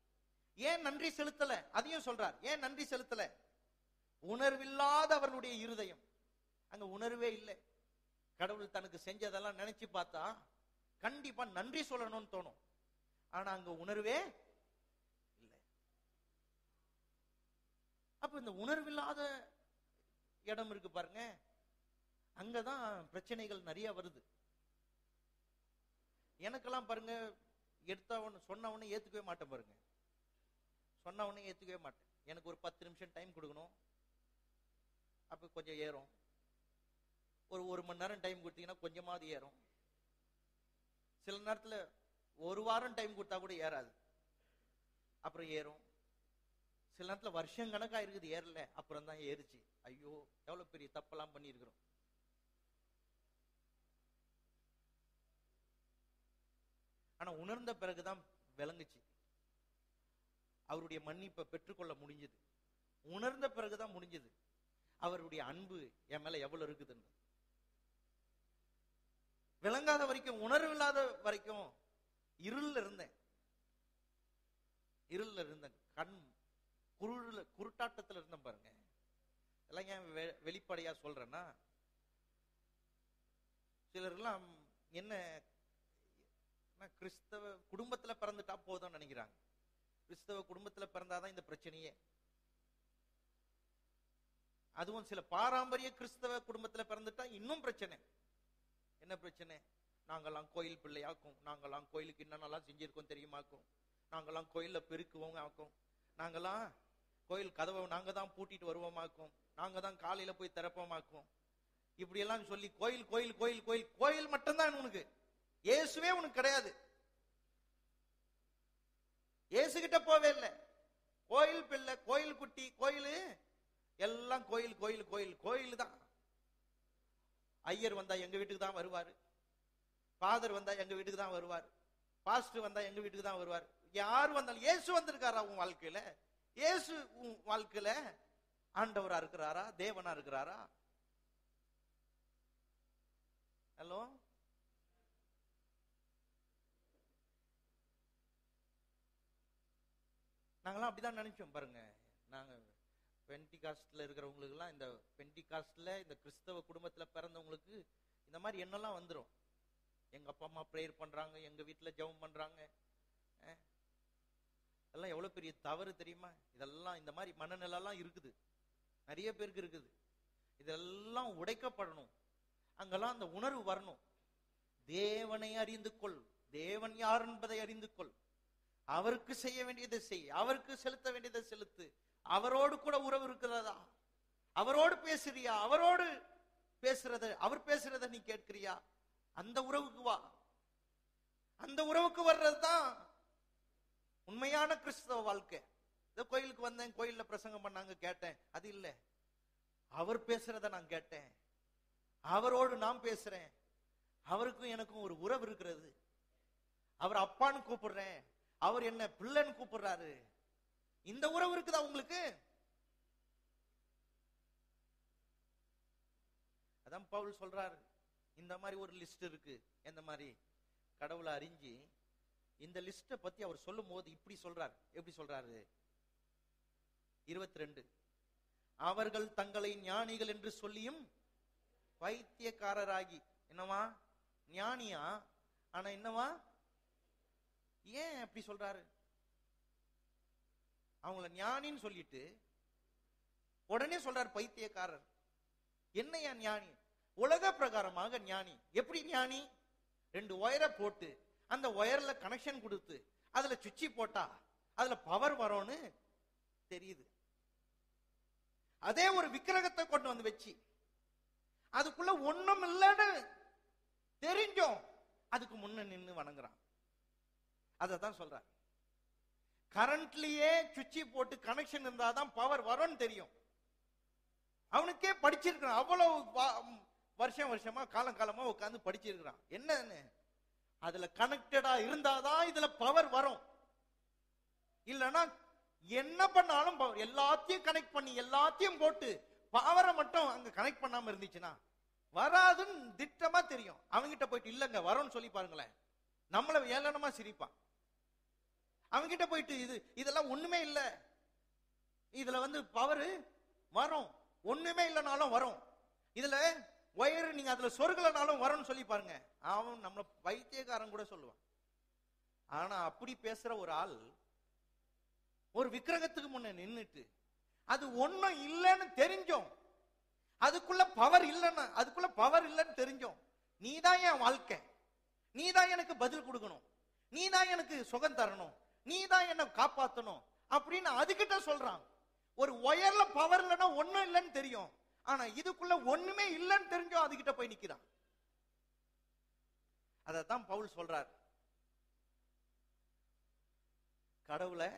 ஏன் நன்றி செலுத்தல? அதையும் சொல்றார். ஏன் நன்றி செலுத்தல? உணர்வில்லாத அவர்களுடைய இருதயம். அங்க உணர்வே இல்லை. கடவுள் தனக்கு செஞ்சதெல்லாம் நினைச்சு பார்த்தா கண்டிப்பா நன்றி சொல்லணும்னு தோணும். ஆனா அங்க உணர்வே இல்லை. அப்ப இந்த உணர்வில்லாத இடம் இருக்கு பாருங்க. அங்கதான் பிரச்சனைகள் நிறைய வருது. எனக்கெல்லாம் பாருங்க எடுத்த சொன்னவனே ஏத்துக்கவே மாட்டேன் பாருங்க. சொன்னவனே ஏத்துக்கவே மாட்டேன். எனக்கு ஒரு பத்து நிமிஷம் டைம் கொடுக்கணும். அப்ப கொஞ்சம் ஏறும். ஒரு ஒரு மணி நேரம் டைம் கொடுத்தீங்கன்னா கொஞ்சமாவது ஏறும். சில நேரத்துல ஒரு வாரம் டைம் கொடுத்தா கூட ஏறாது. அப்புறம் ஏறும். சில நேரத்துல வருஷம் கணக்கா இருக்குது ஏறல. அப்புறம் தான் ஏறுச்சு. ஐயோ எவ்வளவு பெரிய தப்பெல்லாம் பண்ணியிருக்கிறோம். ஆனா உணர்ந்த பிறகுதான் விளங்குச்சு. அவருடைய மன்னிப்பை பெற்றுக்கொள்ள முடிஞ்சது. உணர்ந்த பிறகுதான் முடிஞ்சது. அவருடைய அன்பு என் மேல எவ்வளவு இருக்குதுன்றது விளங்காத வரைக்கும் உணர்வு இல்லாத வரைக்கும் இருள்ல இருந்தேன். இருள்ல இருந்தேன். கண் குருள குருட்டாட்டத்துல இருந்தேன் பாருங்க. இதெல்லாம் ஏன் வெளிப்படையா சொல்றேன்னா சிலர்லாம் என்ன கிறிஸ்தவ குடும்பத்துல பிறந்துட்டா போதும் நினைக்கிறாங்க. கிறிஸ்தவ குடும்பத்துல பிறந்தாதான் இந்த பிரச்சனையே. அதுவும் சில பாரம்பரிய கிறிஸ்தவ குடும்பத்துல பிறந்துட்டா இன்னும் பிரச்சனை. என்ன பிரச்சனை? நாங்கெல்லாம் கோயில் பிள்ளையாக்கும். நாங்கெல்லாம் கோயிலுக்கு என்னென்னலாம் செஞ்சிருக்கோம் தெரியுமாக்கும்? நாங்கெல்லாம் கோயில்ல பெருக்குவோங்க ஆக்கும் நாங்கெல்லாம் கோயில் கதவை நாங்க தான் பூட்டிட்டு வருவோமாக்கும்? நாங்க தான் காலையில போய் திறப்போமாக்கும்? இப்படி எல்லாம் சொல்லி கோயில் கோயில் கோயில் கோயில் கோயில் மட்டும்தான் உனக்கு. இயேசுவே உனக்கு கிடையாது. இயேசு கிட்ட போவே இல்லை. கோயில் பிள்ளை கோயில் குட்டி கோயில். எல்லாம் கோயில் கோயில் கோயில் கோயில் தான். ஐயர் வந்தா எங்க வீட்டுக்கு தான் வருவாரு. ஃபாதர் வந்தா எங்க வீட்டுக்கு தான் வருவார். பாஸ்டர் வந்தா எங்க வீட்டுக்கு தான் வருவார். யார் வந்தாலும் இயேசு வந்திருக்காரா உன் வாழ்க்கையில? இயேசு உன் வாழ்க்கையில ஆண்டவரா இருக்கிறாரா? தேவனா இருக்கிறாரா? ஹலோ நாங்களாம் அப்படிதான் நினைச்சோம் பாருங்க. நாங்க பென்டிகாஸ்ட்ல இருக்கிறவங்களுக்கு எல்லாம் இந்த பென்டி காஸ்ட்ல இந்த கிறிஸ்தவ குடும்பத்துல பிறந்தவங்களுக்கு இந்த மாதிரி எண்ணெல்லாம் வந்துடும் எங்க அப்பா அம்மா ப்ரேயர் பண்றாங்க எங்க வீட்டுல ஜெபம் பண்றாங்க. இதெல்லாம் எவ்வளவு பெரிய தவறு தெரியுமா? இதெல்லாம் இந்த மாதிரி மனநிலைலாம் இருக்குது. நிறைய பேருக்கு இருக்குது. இதெல்லாம் உடைக்கப்படணும். அங்கெல்லாம் அந்த உணர்வு வரணும். தேவனை அறிந்து கொள். தேவன் யார் என்பதை அறிந்து கொள். அவருக்கு செய்ய வேண்டியதை செய் அவருக்கு செலுத்த வேண்டியதை செலுத்து. அவரோடு கூட உறவு இருக்கிறதா? அவரோடு பேசுறியா? அவரோடு பேசுறத அவர் பேசுறத நீ கேட்கிறியா? அந்த உறவுக்கு வா. அந்த உறவுக்கு வர்றதுதான் உண்மையான கிறிஸ்தவ வாழ்க்கை. இந்த கோயிலுக்கு வந்தேன் கோயில்ல பிரசங்கம் பண்ணாங்க கேட்டேன். அது இல்ல. அவர் பேசுறத நான் கேட்டேன். அவரோடு நான் பேசுறேன். அவருக்கும் எனக்கும் ஒரு உறவு இருக்கிறது. அவர் அப்பான்னு கூப்பிடுறேன். அவர் என்ன பிள்ளைன்னு கூப்பிடுறாரு. இந்த உறவு இருக்குதா உங்களுக்கு? அதான் பவுல் சொல்றாரு. இந்த மாதிரி ஒரு லிஸ்ட் இருக்கு. எந்த மாதிரி? கடவுளை அறிஞ்சு இந்த லிஸ்ட பத்தி அவர் சொல்லும் போது இப்படி சொல்றார். எப்படி சொல்றாரு? இருபத்தி ரெண்டு அவர்கள் தங்களை ஞானிகள் என்று சொல்லியும் பைத்தியக்காரராகி. என்னவா? ஞானியா? ஆனா என்னவா? ஏன் அப்படி சொல்றாரு? அவங்கள ஞானின்னு சொல்லிட்டு உடனே சொல்றாரு பைத்தியக்காரர். என்னையா ஞானி? உலக பிரகாரமாக ஞானி. எப்படி ஞானி? ரெண்டு ஒயரை போட்டு அந்த ஒயர்ல கனெக்ஷன் கொடுத்து அதுல சுச்சி போட்டா அதுல பவர் வரும்னு தெரியுது. அதே ஒரு விக்கிரகத்தை கொண்டு வந்து வச்சு அதுக்குள்ள ஒண்ணும் இல்லைன்னு தெரிஞ்சோம் அதுக்கு முன்ன நின்னு வணங்குறான். அதை தான் சொல்றார். கரண்ட்லயே சுவிட்சி போட்டு கனெக்ஷன் இருந்தாதான் பவர் வரும்னு தெரியும். அவனுக்கே படிச்சிருக்கிறான். அவ்வளவு வருஷம் வருஷமா காலம் காலமா உட்காந்து படிச்சிருக்கிறான். என்னன்னு? அதுல கனெக்டடா இருந்தாதான் இதுல பவர் வரும். இல்லனா என்ன பண்ணாலும் பவர் எல்லாத்தையும் கனெக்ட் பண்ணி எல்லாத்தையும் போட்டு பவரை மட்டும் அங்க கனெக்ட் பண்ணாம இருந்துச்சுன்னா வராதுன்னு திட்டமா தெரியும். அவன்கிட்ட போயிட்டு இல்லங்க வரும்னு சொல்லி பாருங்களேன். நம்மளை ஏளனமா சிரிப்பான். அவன்கிட்ட போயிட்டு இது இதெல்லாம் ஒண்ணுமே இல்லை. இதுல வந்து பவர் வரும். ஒண்ணுமே இல்லைனாலும் வரும். இதுல ஒயர் நீங்க அதுல சொருகலனாலும் வரும்னு சொல்லி பாருங்க. அவன் நம்மள வைத்தியக்காரன் கூட சொல்லுவான். ஆனா அப்படி பேசுற ஒரு ஆள் ஒரு விக்கிரகத்துக்கு முன்ன நின்றுட்டு அது ஒன்றும் இல்லைன்னு தெரிஞ்சோம். அதுக்குள்ள பவர் இல்லைன்னு அதுக்குள்ள பவர் இல்லைன்னு தெரிஞ்சோம். நீ தான் என் வாழ்க்கை. நீ தான் எனக்கு பதில் கொடுக்கணும். நீ தான் எனக்கு சுகம் தரணும். நீ தான் என்னை காப்பாற்றணும் அப்படின்னு அதுகிட்ட சொல்றான். ஒரு ஒயர்ல பவர் இல்லைன்னா ஒன்றும் இல்லைன்னு தெரியும். ஆனா இதுக்குள்ள ஒண்ணுமே இல்லைன்னு தெரிஞ்சோ அதுகிட்ட போய் நிக்கிறான். தான் பவுல் சொல்றார். கடவுளை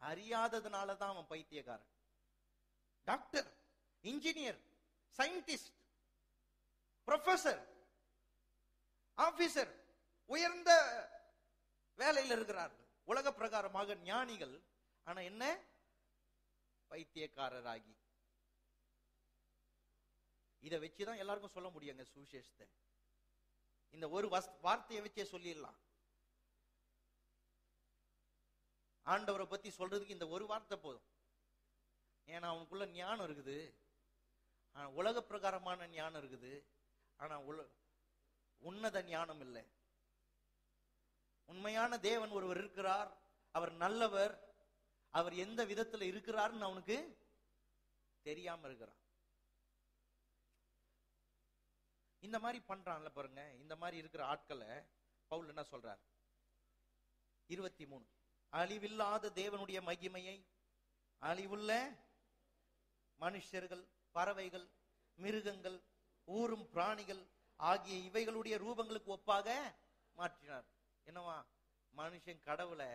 அறியாததுனால தான் அவன் பைத்தியக்காரன். Doctor engineer scientist professor officer உயர்ந்த வேலையில் இருக்கிறார்கள். உலக பிரகாரமாக ஞானிகள். ஆனா என்ன? பைத்தியக்காரராகி. இதை வச்சுதான் எல்லாருக்கும் சொல்ல முடியுங்க சுவிசேஷத்தை. இந்த ஒரு வார்த்தையை வச்சே சொல்லிடலாம். ஆண்டவரை பத்தி சொல்றதுக்கு இந்த ஒரு வார்த்தை போதும். ஏன்னா அவனுக்குள்ள ஞானம் இருக்குது. ஆனா உலக பிரகாரமான ஞானம் இருக்குது. ஆனா உல- உன்னத ஞானம் இல்லை. உண்மையான தேவன் ஒருவர் இருக்கிறார். அவர் நல்லவர். அவர் எந்த விதத்துல இருக்கிறார்னு அவனுக்கு தெரியாம இருக்கிறான். இந்த மாதிரி பண்றான்ல பாருங்க. இந்த மாதிரி இருக்கிற ஆட்களை பவுல் என்ன சொல்றார்? இருபத்தி மூணு. அழிவில்லாத தேவனுடைய மகிமையை அழிவுள்ள மனுஷர்கள் பறவைகள் மிருகங்கள் ஊரும் பிராணிகள் ஆகிய இவைகளுடைய ரூபங்களுக்கு ஒப்பாக மாற்றினார். என்னவா? மனுஷன் கடவுளை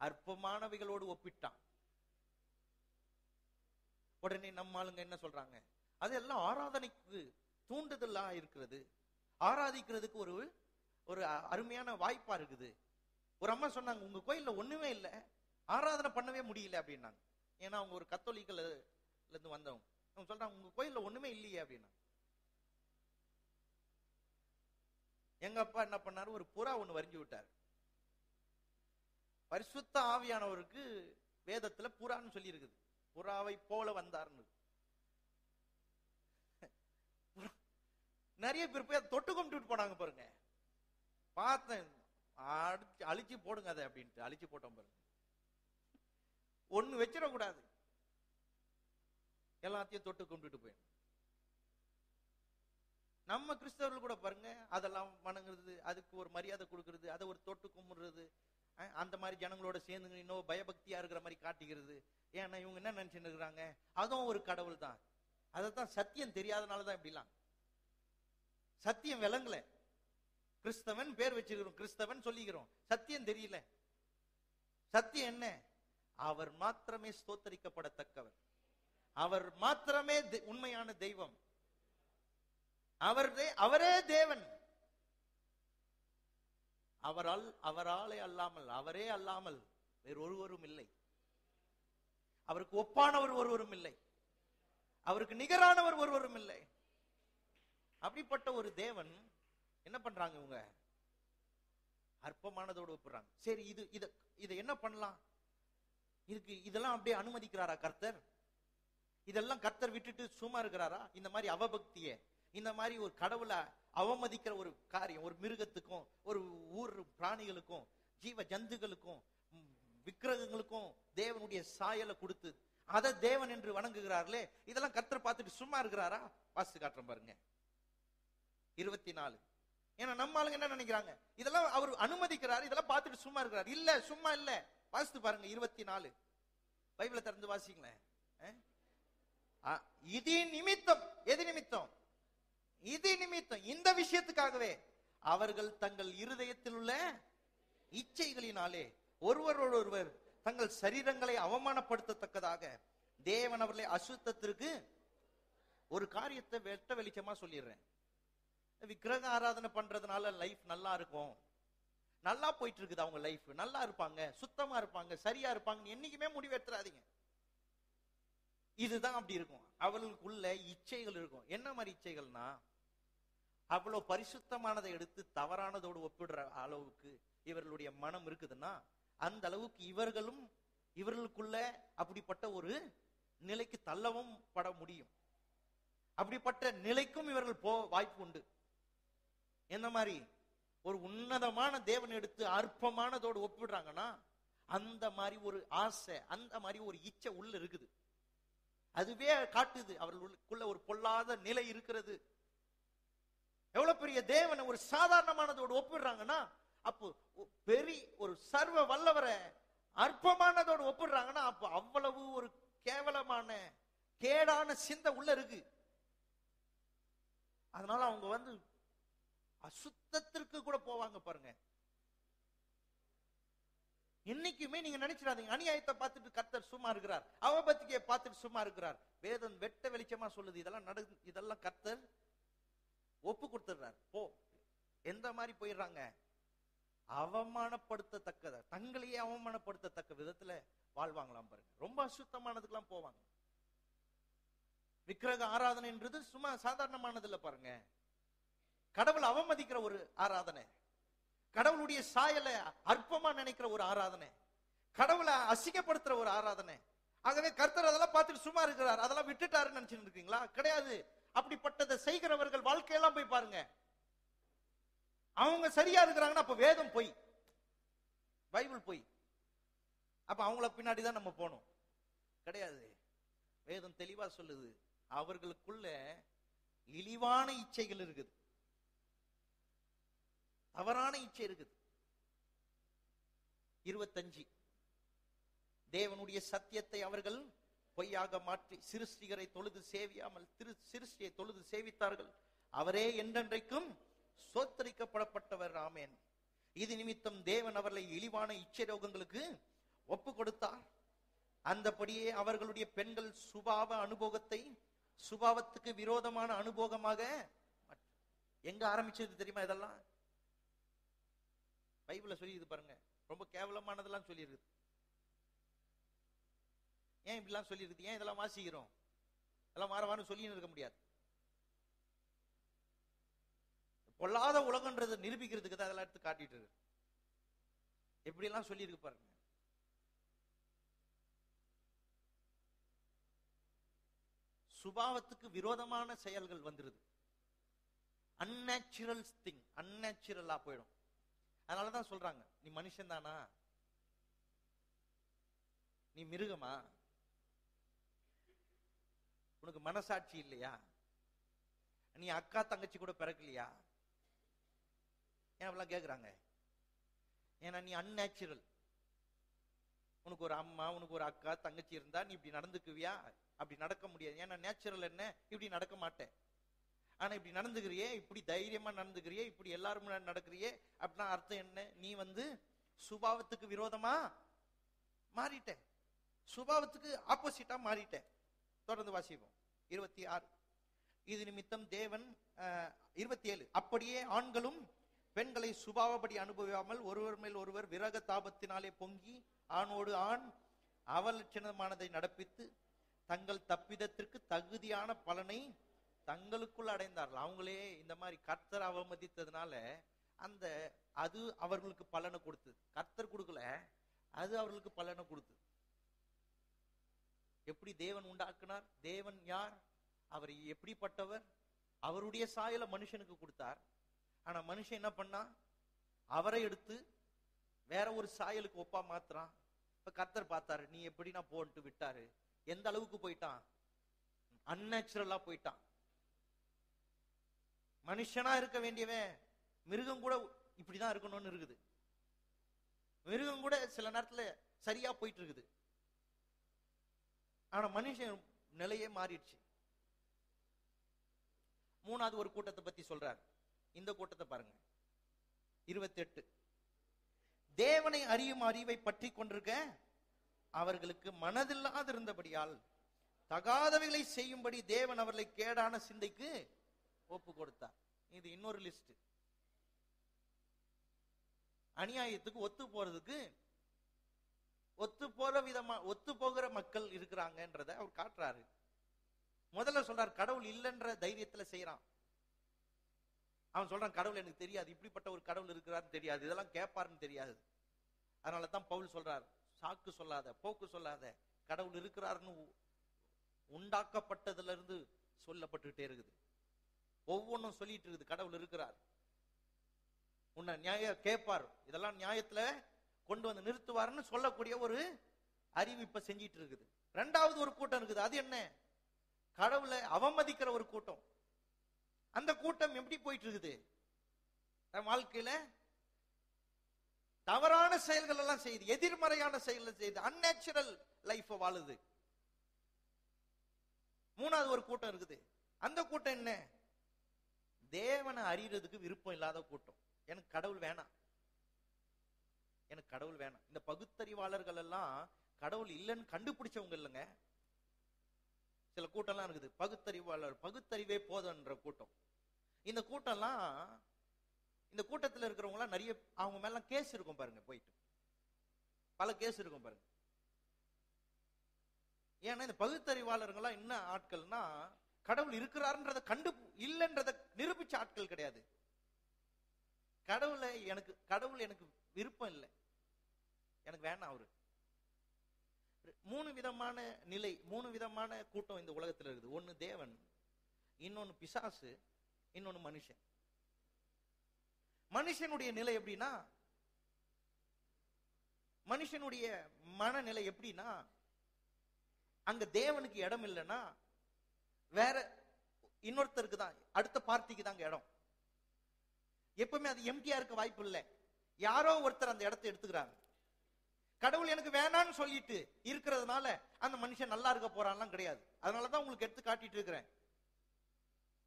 அற்பமானவைகளோடு ஒப்பிட்டான். உடனே நம்ம ஆளுங்க என்ன சொல்றாங்க? அதெல்லாம் ஆராதனைக்கு தூண்டுதலா இருக்கிறது. ஆராதிக்கிறதுக்கு ஒரு ஒரு அருமையான வாய்ப்பா இருக்குது. ஒரு அம்மா சொன்னாங்க உங்க கோயில்ல ஒண்ணுமே இல்ல. ஆராதனை பண்ணவே முடியல அப்படின்னாங்க. ஏன்னா அவங்க ஒரு கத்தோலிக்கல இருந்து வந்தவங்க. அவங்க சொல்றாங்க உங்க கோயில்ல ஒண்ணுமே இல்லையே அப்படின்னா எங்க அப்பா என்ன பண்ணாரு? ஒரு புறா ஒண்ணு வரைஞ்சு விட்டார். பரிசுத்த ஆவியானவருக்கு வேதத்துல புறான்னு சொல்லி இருக்குது புறாவை போல வந்தார்னு. நிறைய பேர் போய் அதை தொட்டு கும்பிட்டு போனாங்க பாருங்க. பார்த்தேன். அடிச்சு அழிச்சு போடுங்க அதை அப்படின்ட்டு அழிச்சு போட்டோம் பாருங்க. ஒண்ணு வச்சிடக்கூடாது. எல்லாத்தையும் தொட்டு கும்பிட்டுட்டு போயிடும் நம்ம கிறிஸ்தவர்கள் கூட பாருங்க அதெல்லாம் வணங்குறது அதுக்கு ஒரு மரியாதை கொடுக்கறது அதை ஒரு தொட்டு கும்பிடுறது அந்த மாதிரி ஜனங்களோட சேர்ந்து இன்னும் பயபக்தியா இருக்கிற மாதிரி காட்டிக்கிறது. ஏன்னா இவங்க என்ன நினைச்சுன்னு இருக்கிறாங்க அதுவும் ஒரு கடவுள் தான். அதைத்தான் சத்தியம் தெரியாதனால தான் இப்படிலாம். சத்தியம் விளங்கல. கிறிஸ்தவன் பேர் வச்சிருக்கிறோம் கிறிஸ்தவன் சொல்லிக்கிறோம். சத்தியம் தெரியல. சத்தியம் என்ன? அவர் மாத்திரமே ஸ்தோத்தரிக்கப்படத்தக்கவர். அவர் மாத்திரமே தெ- உண்மையான தெய்வம். அவரே அவரே தேவன். அவரால் அவராலே அல்லாமல் அவரே அல்லாமல் வேறு ஒருவரும் இல்லை. அவருக்கு ஒப்பானவர் ஒருவரும் இல்லை. அவருக்கு நிகரானவர் ஒருவரும் இல்லை. அப்படிப்பட்ட ஒரு தேவன் என்ன பண்றாங்க இவங்க? அற்பமானதோடு ஒப்புறாங்க. சரி இது இதை இதை என்ன பண்ணலாம்? இதுக்கு இதெல்லாம் அப்படியே அனுமதிக்கிறாரா கர்த்தர்? இதெல்லாம் கர்த்தர் விட்டுட்டு சும்மா இருக்கிறாரா? இந்த மாதிரி அவபக்தியை. இந்த மாதிரி ஒரு கடவுளை அவமதிக்கிற ஒரு காரியம் ஒரு மிருகத்துக்கும் ஒரு ஊர் பிராணிகளுக்கும் ஜீவ ஜந்துகளுக்கும் விக்கிரகங்களுக்கும் தேவனுடைய சாயலை கொடுத்து அதை தேவன் என்று வணங்குகிறார்களே இதெல்லாம் கர்த்தர் பார்த்துட்டு சும்மா இருக்கிறாரா? வாசித்து காட்டுறோம் பாருங்க. இருபத்தி நாலு ஏன்னா நம்ம ஆளுங்க என்ன நினைக்கிறாங்க? இதெல்லாம் அவர் அனுமதிக்கிறார் இதெல்லாம் பார்த்துட்டு சும்மா இருக்கிறார். இல்ல சும்மா இல்ல. வாசித்து பாருங்க இருபத்தி நாலு பைபிளை திறந்து வாசிங்களேன். இது நிமித்தம். எது நிமித்தம்? இது நிமித்தம் இந்த விஷயத்துக்காகவே அவர்கள் தங்கள் இருதயத்தில் உள்ள இச்சைகளினாலே ஒருவரோடு ஒருவர் தங்கள் சரீரங்களை அவமானப்படுத்தத்தக்கதாக தேவன் அவர்களை அசுத்தத்திற்கு ஒரு காரியத்தை வெட்ட வெளிச்சமா சொல்லிடுறேன். விக்கிரக ஆராதனை பண்றதுனால லைஃப் நல்லா இருக்கும். நல்லா போயிட்டு இருக்குது அவங்க லைஃப் நல்லா இருப்பாங்க சுத்தமா இருப்பாங்க சரியா இருப்பாங்கன்னு என்னைக்குமே முடிவெடுத்துறாதீங்க இதுதான் அப்படி இருக்கும். அவர்களுக்குள்ள இச்சைகள் இருக்கும். என்ன மாதிரி இச்சைகள்னா அவ்வளவு பரிசுத்தமானதை எடுத்து தவறானதோடு ஒப்பிடுற அளவுக்கு இவர்களுடைய மனம் இருக்குதுன்னா அந்த அளவுக்கு இவர்களும் இவர்களுக்குள்ள அப்படிப்பட்ட ஒரு நிலைக்கு தள்ளவும் பட முடியும். அப்படிப்பட்ட நிலைக்கும் இவர்கள் போ வாய்ப்பு உண்டு. என்ன மாதிரி? ஒரு உன்னதமான தேவன் எடுத்து அற்பமானதோடு ஒப்பிடுறாங்கன்னா அந்த மாதிரி ஒரு ஆசை அந்த மாதிரி ஒரு இச்சை உள்ள இருக்குது. அதுவே காட்டுது. அவர்களுக்குள்ள ஒரு பொல்லாத நிலை இருக்கிறது. எவ்வளவு பெரிய தேவனை ஒரு சாதாரணமானதோடு ஒப்பிடுறாங்கன்னா அப்போ பெரிய ஒரு சர்வ வல்லவரை அற்பமானதோடு ஒப்பிடுறாங்கன்னா அப்போ அவ்வளவு ஒரு கேவலமான கேடான சிந்தை உள்ள இருக்கு. அதனால அவங்க வந்து அசுத்தத்திற்கு கூட போவாங்க பாருங்க. என்னைக்குமே நீங்க நினைச்சிடாதீங்க. அநியாயத்தை பார்த்துட்டு கர்த்தர் சும்மா இருக்கிறார். அவபத்திக்கையை பார்த்துட்டு சும்மா இருக்கிறார். வேதம் வெட்ட வெளிச்சமா சொல்லுது. இதெல்லாம் நடு இதெல்லாம் கர்த்தர் ஒப்பு கொடுத்துடுறார். போ. எந்த மாதிரி போயிடுறாங்க? அவமானப்படுத்தத்தக்கத? தங்களையே அவமானப்படுத்தத்தக்க விதத்துல வாழ்வாங்களாம் பாருங்க. ரொம்ப அசுத்தமானதுக்கெல்லாம் போவாங்க. விக்கிரக ஆராதனைன்றது சும்மா சாதாரணமானது இல்ல பாருங்க. கடவுள் அவமதிக்கிற ஒரு ஆராதனை. கடவுளுடைய சாயலை அற்பமா நினைக்கிற ஒரு ஆராதனை. கடவுளை அசிங்கப்படுத்துற ஒரு ஆராதனை. ஆகவே கர்த்தர் அதெல்லாம் பார்த்துட்டு சும்மா இருக்கிறார். அதெல்லாம் விட்டுட்டாருன்னு நினைச்சுட்டு இருக்கீங்களா? கிடையாது. அப்படிப்பட்டதை செய்கிறவர்கள் வாழ்க்கையெல்லாம் போய் பாருங்க. அவங்க சரியா இருக்கிறாங்கன்னா அப்ப வேதம் போய் பைபிள் போய். அப்ப அவங்கள பின்னாடி தான் நம்ம போனோம் கிடையாது. வேதம் தெளிவா சொல்லுது. அவர்களுக்குள்ள இழிவான இச்சைகள் இருக்குது. தவறான இச்சை இருக்குது. இருபத்தஞ்சு. தேவனுடைய சத்தியத்தை அவர்கள் பொய்யாக மாற்றி சிருஷ்டிகரை தொழுது சேவியாமல் திரு சிருஷ்டியை தொழுது சேவித்தார்கள். அவரே என்றென்றைக்கும் சோத்தரிக்கப்படப்பட்டவர். ராமேன் இது நிமித்தம் தேவன் அவர்களை இழிவான இச்சை ரோகங்களுக்கு ஒப்பு கொடுத்தார். அந்தபடியே அவர்களுடைய பெண்கள் சுபாவ அனுபவத்தை சுபாவத்துக்கு விரோதமான அனுபவமாக எங்க ஆரம்பிச்சது தெரியுமா இதெல்லாம்? பைபிள்ல சொல்லியிருக்கு பாருங்க. ரொம்ப கேவலமானதெல்லாம் சொல்லியிருக்குது ஏன் இப்படிலாம் சொல்லியிருக்குது ஏன் இதெல்லாம் வாசிக்கிறோம்? இதெல்லாம் வார வாரம் சொல்லின்னு இருக்க முடியாது. பொல்லாத உலகன்றதை நிரூபிக்கிறதுக்கு தான் அதெல்லாம் எடுத்து காட்டிட்டு இருக்கு. எப்படி எல்லாம் சொல்லியிருக்கு பாருங்க. சுபாவத்துக்கு விரோதமான செயல்கள் வந்துருது. அந்நேச்சுரல் திங் அந்நேச்சுரலா போயிடும். அதனாலதான் சொல்றாங்க நீ மனுஷன் தானா? நீ மிருகமா? உனக்கு மனசாட்சி இல்லையா? நீ அக்கா தங்கச்சி கூட பிறக்கலையா? ஏன் அப்படிலாம் கேக்குறாங்க? ஏன்னா நீ அந்நேச்சுரல் உனக்கு ஒரு அம்மா உனக்கு ஒரு அக்கா தங்கச்சி இருந்தா நீ இப்படி நடந்துக்குவியா? அப்படி நடக்க முடியாது. ஏன்னா நேச்சுரல் என்ன? இப்படி நடக்க மாட்டேன். ஆனா இப்படி நடந்துக்கிறியே இப்படி தைரியமா நடந்துக்கிறியே இப்படி எல்லாரும் நடக்கிறியே அப்படின்னா அர்த்தம் என்ன? நீ வந்து சுபாவத்துக்கு விரோதமா மாறிட்ட. சுபாவத்துக்கு ஆப்போசிட்டா மாறிட்ட. தொடர்ந்து வாசிப்போம். இருபத்தி ஆறு. இது நிமித்தம் தேவன் இருபத்தி ஏழு. அப்படியே ஆண்களும் பெண்களை சுபாவப்படி அனுபவியாமல் ஒருவர் மேல் ஒருவர் விரக தாபத்தினாலே பொங்கி ஆணோடு ஆண் அவலட்சணமானதை நடப்பித்து தங்கள் தப்பிதத்திற்கு தகுதியான பலனை தங்களுக்குள் அடைந்தார்கள். அவங்களே இந்த மாதிரி கர்த்தர் அவமதித்ததுனால அந்த அது அவர்களுக்கு பலனை கொடுத்தது. கர்த்தர் கொடுக்கல அது அவர்களுக்கு பலனை கொடுத்தது. எப்படி தேவன் உண்டாக்குனார்? தேவன் யார்? அவர் எப்படிப்பட்டவர்? அவருடைய சாயல மனுஷனுக்கு கொடுத்தார். ஆனா மனுஷன் என்ன பண்ணா? அவரை எடுத்து வேற ஒரு சாயலுக்கு ஒப்பா மாத்துறான். இப்ப கர்த்தர் பார்த்தாரு நீ எப்படி நான் போன்ட்டு விட்டாரு. எந்த அளவுக்கு போயிட்டான்? அந்நேச்சுரலா போயிட்டான். மனுஷனா இருக்க வேண்டியவன் மிருகம் கூட இப்படிதான் இருக்கணும்னு இருக்குது. மிருகம் கூட சில நேரத்துல சரியா போயிட்டு இருக்குது ஆனா மனுஷன் நிலையே மாறிடுச்சு. மூணாவது ஒரு கூட்டத்தை பத்தி சொல்றார். இந்த கூட்டத்தை பாருங்க. இருபத்தி எட்டு தேவனை அறியும் அறிவை பற்றி கொண்டிருக்க அவர்களுக்கு மனதில்லாது இருந்தபடியால் தகாதவைகளை செய்யும்படி தேவன் அவர்களை கேடான சிந்தைக்கு ஒப்பு கொடுத்தார் இது இன்னொரு லிஸ்ட் அநியாயத்துக்கு ஒத்து போறதுக்கு ஒத்து போற விதமா ஒத்து போகிற மக்கள் இருக்கிறாங்கன்றத அவர் காட்டுறாரு. முதல்ல சொல்றார் கடவுள் இல்லைன்ற தைரியத்துல செய்யறான் அவன் சொல்றான் கடவுள் எனக்கு தெரியாது இப்படிப்பட்ட ஒரு கடவுள் இருக்கிறான்னு தெரியாது இதெல்லாம் கேட்பாருன்னு தெரியாது. அதனாலதான் பவுல் சொல்றார் சாக்கு சொல்லாத போக்கு சொல்லாத கடவுள் இருக்கிறாருன்னு உண்டாக்கப்பட்டதுல இருந்து சொல்லப்பட்டுட்டே இருக்குது. ஒவ்வொன்றும் சொல்லிட்டு இருக்குது கடவுள் இருக்கிறார். உன்னை நியாய கேட்பார் இதெல்லாம் நியாயத்துல கொண்டு வந்து நிறுத்துவார்னு சொல்லக்கூடிய ஒரு அறிவிப்பை செஞ்சிட்டு இருக்குது. ரெண்டாவது ஒரு கூட்டம் இருக்குது. அது என்ன? கடவுளை அவமதிக்கிற ஒரு கூட்டம். அந்த கூட்டம் எப்படி போயிட்டு இருக்குது தன் வாழ்க்கையில தவறான செயல்கள் எல்லாம் செய்யுது எதிர்மறையான செயல்கள் செய்யுது அன்நேச்சுரல் லைஃப் வாழுது. மூணாவது ஒரு கூட்டம் இருக்குது. அந்த கூட்டம் என்ன? தேவனை அறியறதுக்கு விருப்பம் இல்லாத கூட்டம். எனக்கு கடவுள் வேணாம். எனக்கு கடவுள் வேணாம். இந்த பகுத்தறிவாளர்கள் எல்லாம் கடவுள் இல்லைன்னு கண்டுபிடிச்சவங்க இல்லைங்க. சில கூட்டம்லாம் இருக்குது. பகுத்தறிவாளர் பகுத்தறிவே போதன்ற கூட்டம். இந்த கூட்டம்லாம் இந்த கூட்டத்தில் இருக்கிறவங்க நிறைய அவங்க மேல கேஸ் இருக்கும் பாருங்க போயிட்டு. பல கேஸ் இருக்கும் பாருங்க. ஏன்னா இந்த பகுத்தறிவாளர்கள்லாம் என்ன ஆட்கள்னா கடவுள் இருக்கிறாருன்றத கண்டு இல்லைன்றத நிரூபிச்ச ஆட்கள் கிடையாது. கடவுளை எனக்கு கடவுள் எனக்கு விருப்பம் இல்லை. எனக்கு வேணாம் அவரு. மூணு விதமான நிலை மூணு விதமான கூட்டம் இந்த உலகத்துல இருக்குது. ஒன்னு தேவன் இன்னொன்னு பிசாசு இன்னொன்னு மனுஷன். மனுஷனுடைய நிலை எப்படின்னா மனுஷனுடைய மனநிலை எப்படின்னா அங்க தேவனுக்கு இடம் இல்லைன்னா வேற இன்னொருத்தருக்கு தான் அடுத்த பார்ட்டிக்கு தாங்க இடம். எப்பவுமே அது எம்டியா இருக்க வாய்ப்பு இல்லை. யாரோ ஒருத்தர் அந்த இடத்தை எடுத்துக்கிறாங்க. கடவுள் எனக்கு வேணான்னு சொல்லிட்டு இருக்கிறதுனால அந்த மனுஷன் நல்லா இருக்க போறான்லாம் கிடையாது. அதனாலதான் உங்களுக்கு எடுத்து காட்டிட்டு இருக்கிறேன்.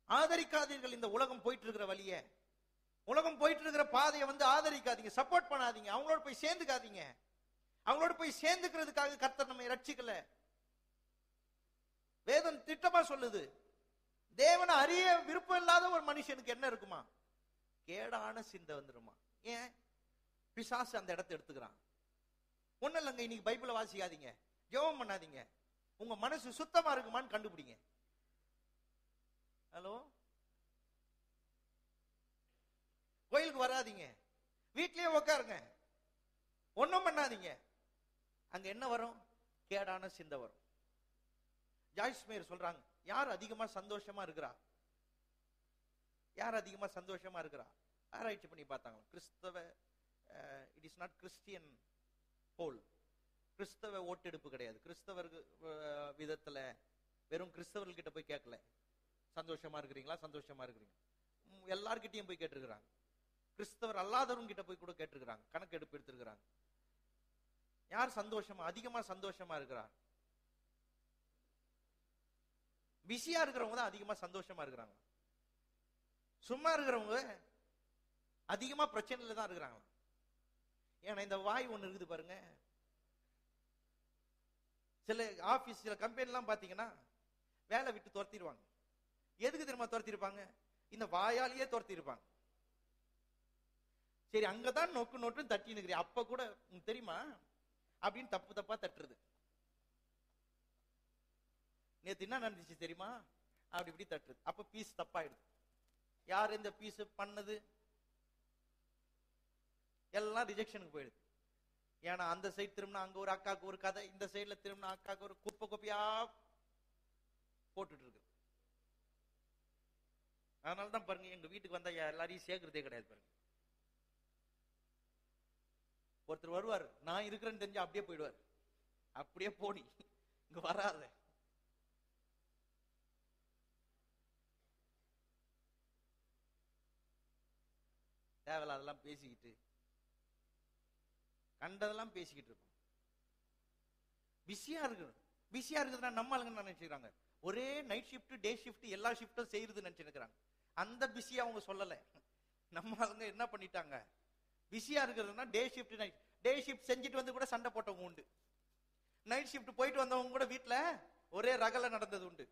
ஆதரிக்காதீர்கள் இந்த உலகம் போயிட்டு இருக்கிற வழிய. உலகம் போயிட்டு இருக்கிற பாதையை வந்து ஆதரிக்காதீங்க. சப்போர்ட் பண்ணாதீங்க. அவங்களோட போய் சேர்ந்துக்காதீங்க. அவங்களோட போய் சேர்ந்துக்கிறதுக்காக கர்த்தர் நம்மை ரட்சிக்கல. வேதம் திட்டமா சொல்லுது. தேவனை அறிய விருப்பம் இல்லாத ஒரு மனுஷனுக்கு என்ன இருக்குமா? கேடான சிந்தை வந்துருமா? ஏன்? பிசாசு அந்த இடத்த எடுத்துக்கிறான். ஒண்ணு இல்லைங்க இன்னைக்கு பைபிளை வாசிக்காதீங்க. ஜெபம் பண்ணாதீங்க. உங்க மனசு சுத்தமா இருக்குமான்னு கண்டுபிடிங்க. ஹலோ? கோயிலுக்கு வராதீங்க. வீட்லயே உக்காருங்க. ஒன்றும் பண்ணாதீங்க. அங்க என்ன வரும்? கேடான சிந்தை வரும். ஜாய்ஸ் மேயர் சொல்றாங்க யார் அதிகமா சந்தோஷமா இருக்கிறா? யார் அதிகமா சந்தோஷமா இருக்கிறா? ஆராய்ச்சி பண்ணி பார்த்தாங்களா கிறிஸ்தவ it is not Christian poll கிறிஸ்தவ ஓட்டெடுப்பு கிடையாது. கிறிஸ்தவர்கள் விதத்துல வெறும் கிறிஸ்தவர்கள்கிட்ட போய் கேட்கல. சந்தோஷமா இருக்கிறீங்களா? சந்தோஷமா இருக்கிறீங்க? எல்லார்கிட்டையும் போய் கேட்டிருக்கிறாங்க. கிறிஸ்தவர் அல்லாதவங்க கிட்ட போய் கூட கேட்டிருக்கிறாங்க. கணக்கெடுப்பு எடுத்திருக்கிறாங்க. யார் சந்தோஷமா அதிகமா சந்தோஷமா இருக்கிறார்? பிஸியா இருக்கிறவங்க தான் அதிகமா சந்தோஷமா இருக்கிறாங்க. சும்மா இருக்கிறவங்க அதிகமா பிரச்சனையில தான் இருக்கிறாங்க. ஏன்னா இந்த வாய் ஒண்ணு இருக்குது பாருங்க. சில ஆபீஸ் சில கம்பெனி எல்லாம் பாத்தீங்கன்னா வேலை விட்டு துரத்திடுவாங்க. எதுக்கு தெரியுமா துரத்திருப்பாங்க? இந்த வாயாலேயே துரத்திருப்பாங்க. சரி அங்கதான் நொக்கு நொட்டு தட்டி நிக்கிறேன் அப்ப கூட உங்களுக்கு தெரியுமா? அப்படின்னு தப்பு தப்பா தட்டுறது. நேற்று என்ன நடந்துச்சு தெரியுமா? அப்படி இப்படி தட்டுறது. அப்ப பீஸ் தப்பாயிடுது. யார் இந்த பீஸ் பண்ணது? எல்லாம் ரிஜெக்ஷனுக்கு போயிடுது. ஏன்னா அந்த சைடு திரும்பினா அங்க ஒரு அக்காவுக்கு ஒரு கதை இந்த சைடுல திரும்பினா அக்காவுக்கு ஒரு குப்பை குப்பையா போட்டுட்டு இருக்கு அதனால தான் பாருங்க எங்க வீட்டுக்கு வந்தா எல்லாரையும் சேர்க்கறதே கிடையாது பாருங்க. ஒருத்தர் வருவார் நான் இருக்கிறேன்னு தெரிஞ்சு அப்படியே போயிடுவார். அப்படியே போனி இங்க வராத. தேவையில்ல அதெல்லாம் பேசிக்கிட்டு கண்டதெல்லாம் பேசிக்கிட்டு இருப்போம். பிஸியா இருக்குது பிஸியா இருக்குதுன்னா நம்ம ஆளுங்க நினைச்சுக்கிறாங்க. ஒரே நைட் ஷிஃப்ட் டே ஷிஃப்ட் எல்லா ஷிஃப்டும் செய்யுது நினைச்சிருக்கிறாங்க அந்த பிஸியா அவங்க சொல்லல. நம்ம ஆளுங்க என்ன பண்ணிட்டாங்க? பிஸியா இருக்கிறதுனா day shift night day shift செஞ்சுட்டு வந்து கூட சண்டை போட்டவங்க உண்டு. நைட் ஷிஃப்ட் போயிட்டு வந்தவங்க கூட வீட்ல ஒரே ரகல நடந்தது உண்டு.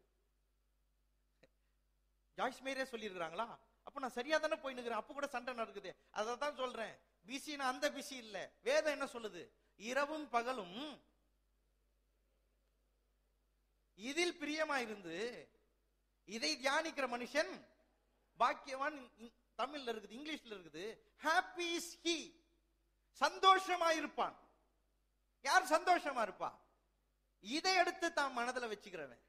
ஜாய்ஸ் மேரே சொல்லியிருக்கிறாங்களா? அப்ப நான் சரியா தானே போய் நிற்கிறேன் அப்ப கூட சண்டை நடக்குது. அதை தான் சொல்றேன். பிஸினா அந்த பிசி இல்ல. வேதம் என்ன சொல்லுது? இரவும் பகலும் இதில் பிரியமாயிருந்து இதை தியானிக்கிற மனுஷன் பாக்கியவான் தமிழ்ல இருக்குது இங்கிலீஷ்ல இருக்குது. ஹாப்பி இஸ் ஹி சந்தோஷமா இருப்பான் யார் சந்தோஷமா இருப்பா இதை எடுத்து தான் மனதுல வச்சுக்கிறவன்.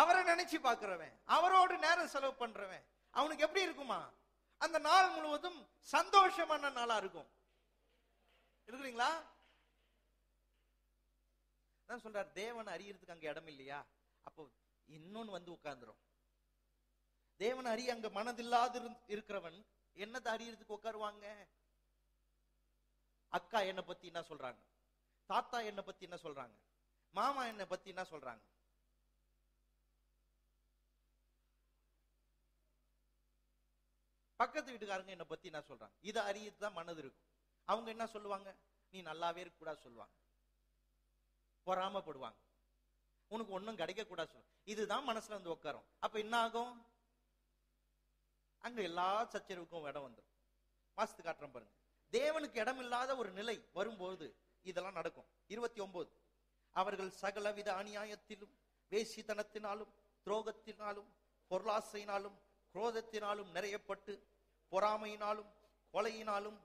அவரை நினைச்சு பார்க்கிறவன். அவரோடு நேரம் செலவு பண்றவன். அவனுக்கு எப்படி இருக்குமா? அந்த நாள் முழுவதும் சந்தோஷமான நாளா இருக்கும். இருக்கிறீங்களா? தான் சொல்றார் தேவன் அறியறதுக்கு அங்க இடம் இல்லையா? அப்போ இன்னொன்னு வந்து உட்கார்ந்துரும். தேவன் அறிய அங்க மனதில்லாது இருந்- இருக்கிறவன் என்னத்தை அறியறதுக்கு உட்காருவாங்க? அக்கா என்னை பத்தி என்ன சொல்றாங்க? தாத்தா என்னை பத்தி என்ன சொல்றாங்க? மாமா என்னை பத்தி என்ன சொல்றாங்க? பக்கத்து வீட்டுக்காரங்க என்னை பத்தி என்ன சொல்றாங்க? இதை அறியது தான் மனது இருக்கும். அவங்க என்ன சொல்லுவாங்க? நீ நல்லாவே இருக்க கூடாது சொல்லுவாங்க. பொறாமப்படுவாங்க. உனக்கு ஒண்ணும் கிடைக்க கூடாது சொல்லுவாங்க. இதுதான் மனசுல வந்து உட்காரும் அப்ப என்ன ஆகும் அங்க எல்லா சச்சரவுக்கும் இடம் வந்துடும் வாஸ்து காட்டுறேன் பாருங்க. தேவனுக்கு இடம் இல்லாத ஒரு நிலை வரும்போது இதெல்லாம் நடக்கும். இருபத்தி ஒன்பது அவர்கள் சகலவித அநியாயத்திலும் வேசித்தனத்தினாலும் துரோகத்தினாலும் பொருளாசையினாலும் குரோதத்தினாலும் நிறையப்பட்டு பொறாமையினாலும் கொலையினாலும்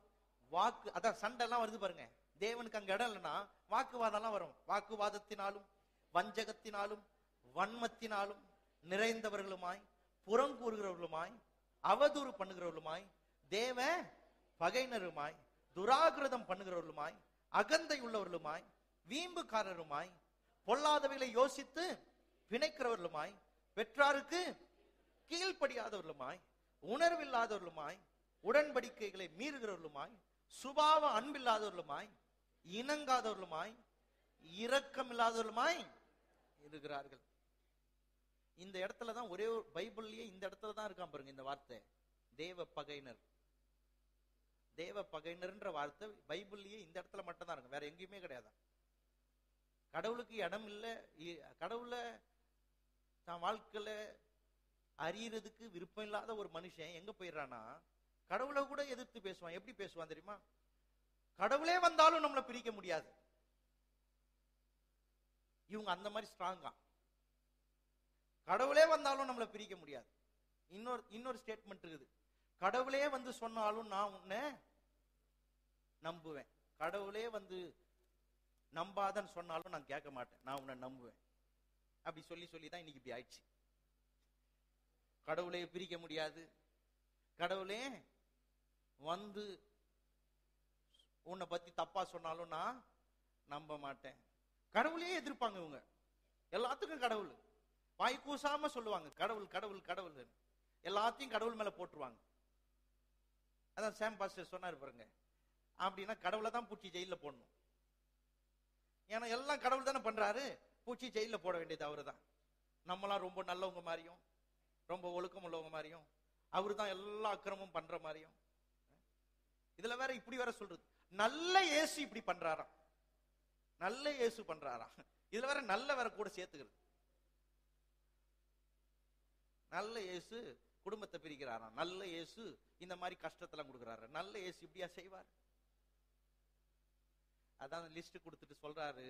வாக்கு அதான் சண்டை எல்லாம் வருது பாருங்க. தேவனுக்கு அங்க இடம் இல்லைன்னா வாக்குவாதம் எல்லாம் வரும். வாக்குவாதத்தினாலும் வஞ்சகத்தினாலும் வன்மத்தினாலும் நிறைந்தவர்களுமாய் புறங்கூறுகிறவர்களுமாய் அவதூறு பண்ணுகிறவர்களுமாய் தேவ பகைனருமாய் துராகிருதம் பண்ணுகிறவர்களுமாய் அகந்தை உள்ளவர்களுமாய் வீம்புக்காரருமாய் பொல்லாதவைகளை யோசித்து பிணைக்கிறவர்களுமாய் பெற்றாருக்கு கீழ்ப்படியாதவர்களுமாய் உணர்வில்லாதவர்களுமாய் உடன்படிக்கைகளை மீறுகிறவர்களுமாய் சுபாவ அன்பில்லாதவர்களுமாய் இணங்காதவர்களுமாய் இரக்கமில்லாதவர்களுமாய் இருக்கிறார்கள். இந்த இடத்துல தான் ஒரே ஒரு பைபிள்லயே இந்த இடத்துல தான் இருக்கான் பாருங்க இந்த வார்த்தை. தேவ பகைனர் தேவ பகைனர்ன்ற வார்த்தை பைபிள்லயே இந்த இடத்துல மட்டும் தான் இருக்கும் வேற எங்கேயுமே கிடையாது. கடவுளுக்கு இடம் இல்லை. கடவுளை தான் வாழ்க்கையில அறியறதுக்கு விருப்பம் இல்லாத ஒரு மனுஷன் எங்க போயிடுறானா கடவுளை கூட எதிர்த்து பேசுவான். எப்படி பேசுவான் தெரியுமா? கடவுளே வந்தாலும் நம்மளை பிரிக்க முடியாது. இவங்க அந்த மாதிரி ஸ்ட்ராங்கா கடவுளே வந்தாலும் நம்மளை பிரிக்க முடியாது. இன்னொரு இன்னொரு ஸ்டேட்மெண்ட் இருக்குது. கடவுளே வந்து சொன்னாலும் நான் உன்னை நம்புவேன். கடவுளே வந்து நம்பாதன்னு சொன்னாலும் நான் கேட்க மாட்டேன். நான் உன்னை நம்புவேன். அப்படி சொல்லி சொல்லி தான் இன்னைக்கு இப்படி ஆயிடுச்சு. கடவுளே பிரிக்க முடியாது. கடவுளே வந்து உன்னை பத்தி தப்பா சொன்னாலும் நான் நம்ப மாட்டேன். கடவுளையே எதிர்ப்பாங்க இவங்க. எல்லாத்துக்கும் கடவுள். வாய் கூசாம சொல்லுவாங்க கடவுள் கடவுள் கடவுள் எல்லாத்தையும் கடவுள் மேல போட்டுருவாங்க. அதான் சாம் பாஸ்டர் சொன்னார் பாருங்க. அப்படின்னா கடவுளை தான் பூச்சி ஜெயில போடணும். ஏன்னா எல்லாம் கடவுள் தானே பண்றாரு. பூச்சி ஜெயில போட வேண்டியது அவரு தான் நம்மளாம் ரொம்ப நல்லவங்க மாதிரியும் ரொம்ப ஒழுக்கம் உள்ளவங்க மாதிரியும் அவரு தான் எல்லா அக்கிரமும் பண்ற மாதிரியும். இதுல வேற இப்படி வேற சொல்றது. நல்ல இயேசு இப்படி பண்றாராம். நல்ல இயேசு பண்றாராம். இதுல வேற நல்ல வேற கூட சேர்த்துக்கிறது. நல்ல இயேசு குடும்பத்தை பிரிக்கிறாராம். நல்ல இயேசு இந்த மாதிரி கஷ்டத்தெல்லாம் கொடுக்குறாரு. நல்ல இயேசு இப்படியா செய்வார்? அதான் லிஸ்ட் கொடுத்துட்டு சொல்றாரு.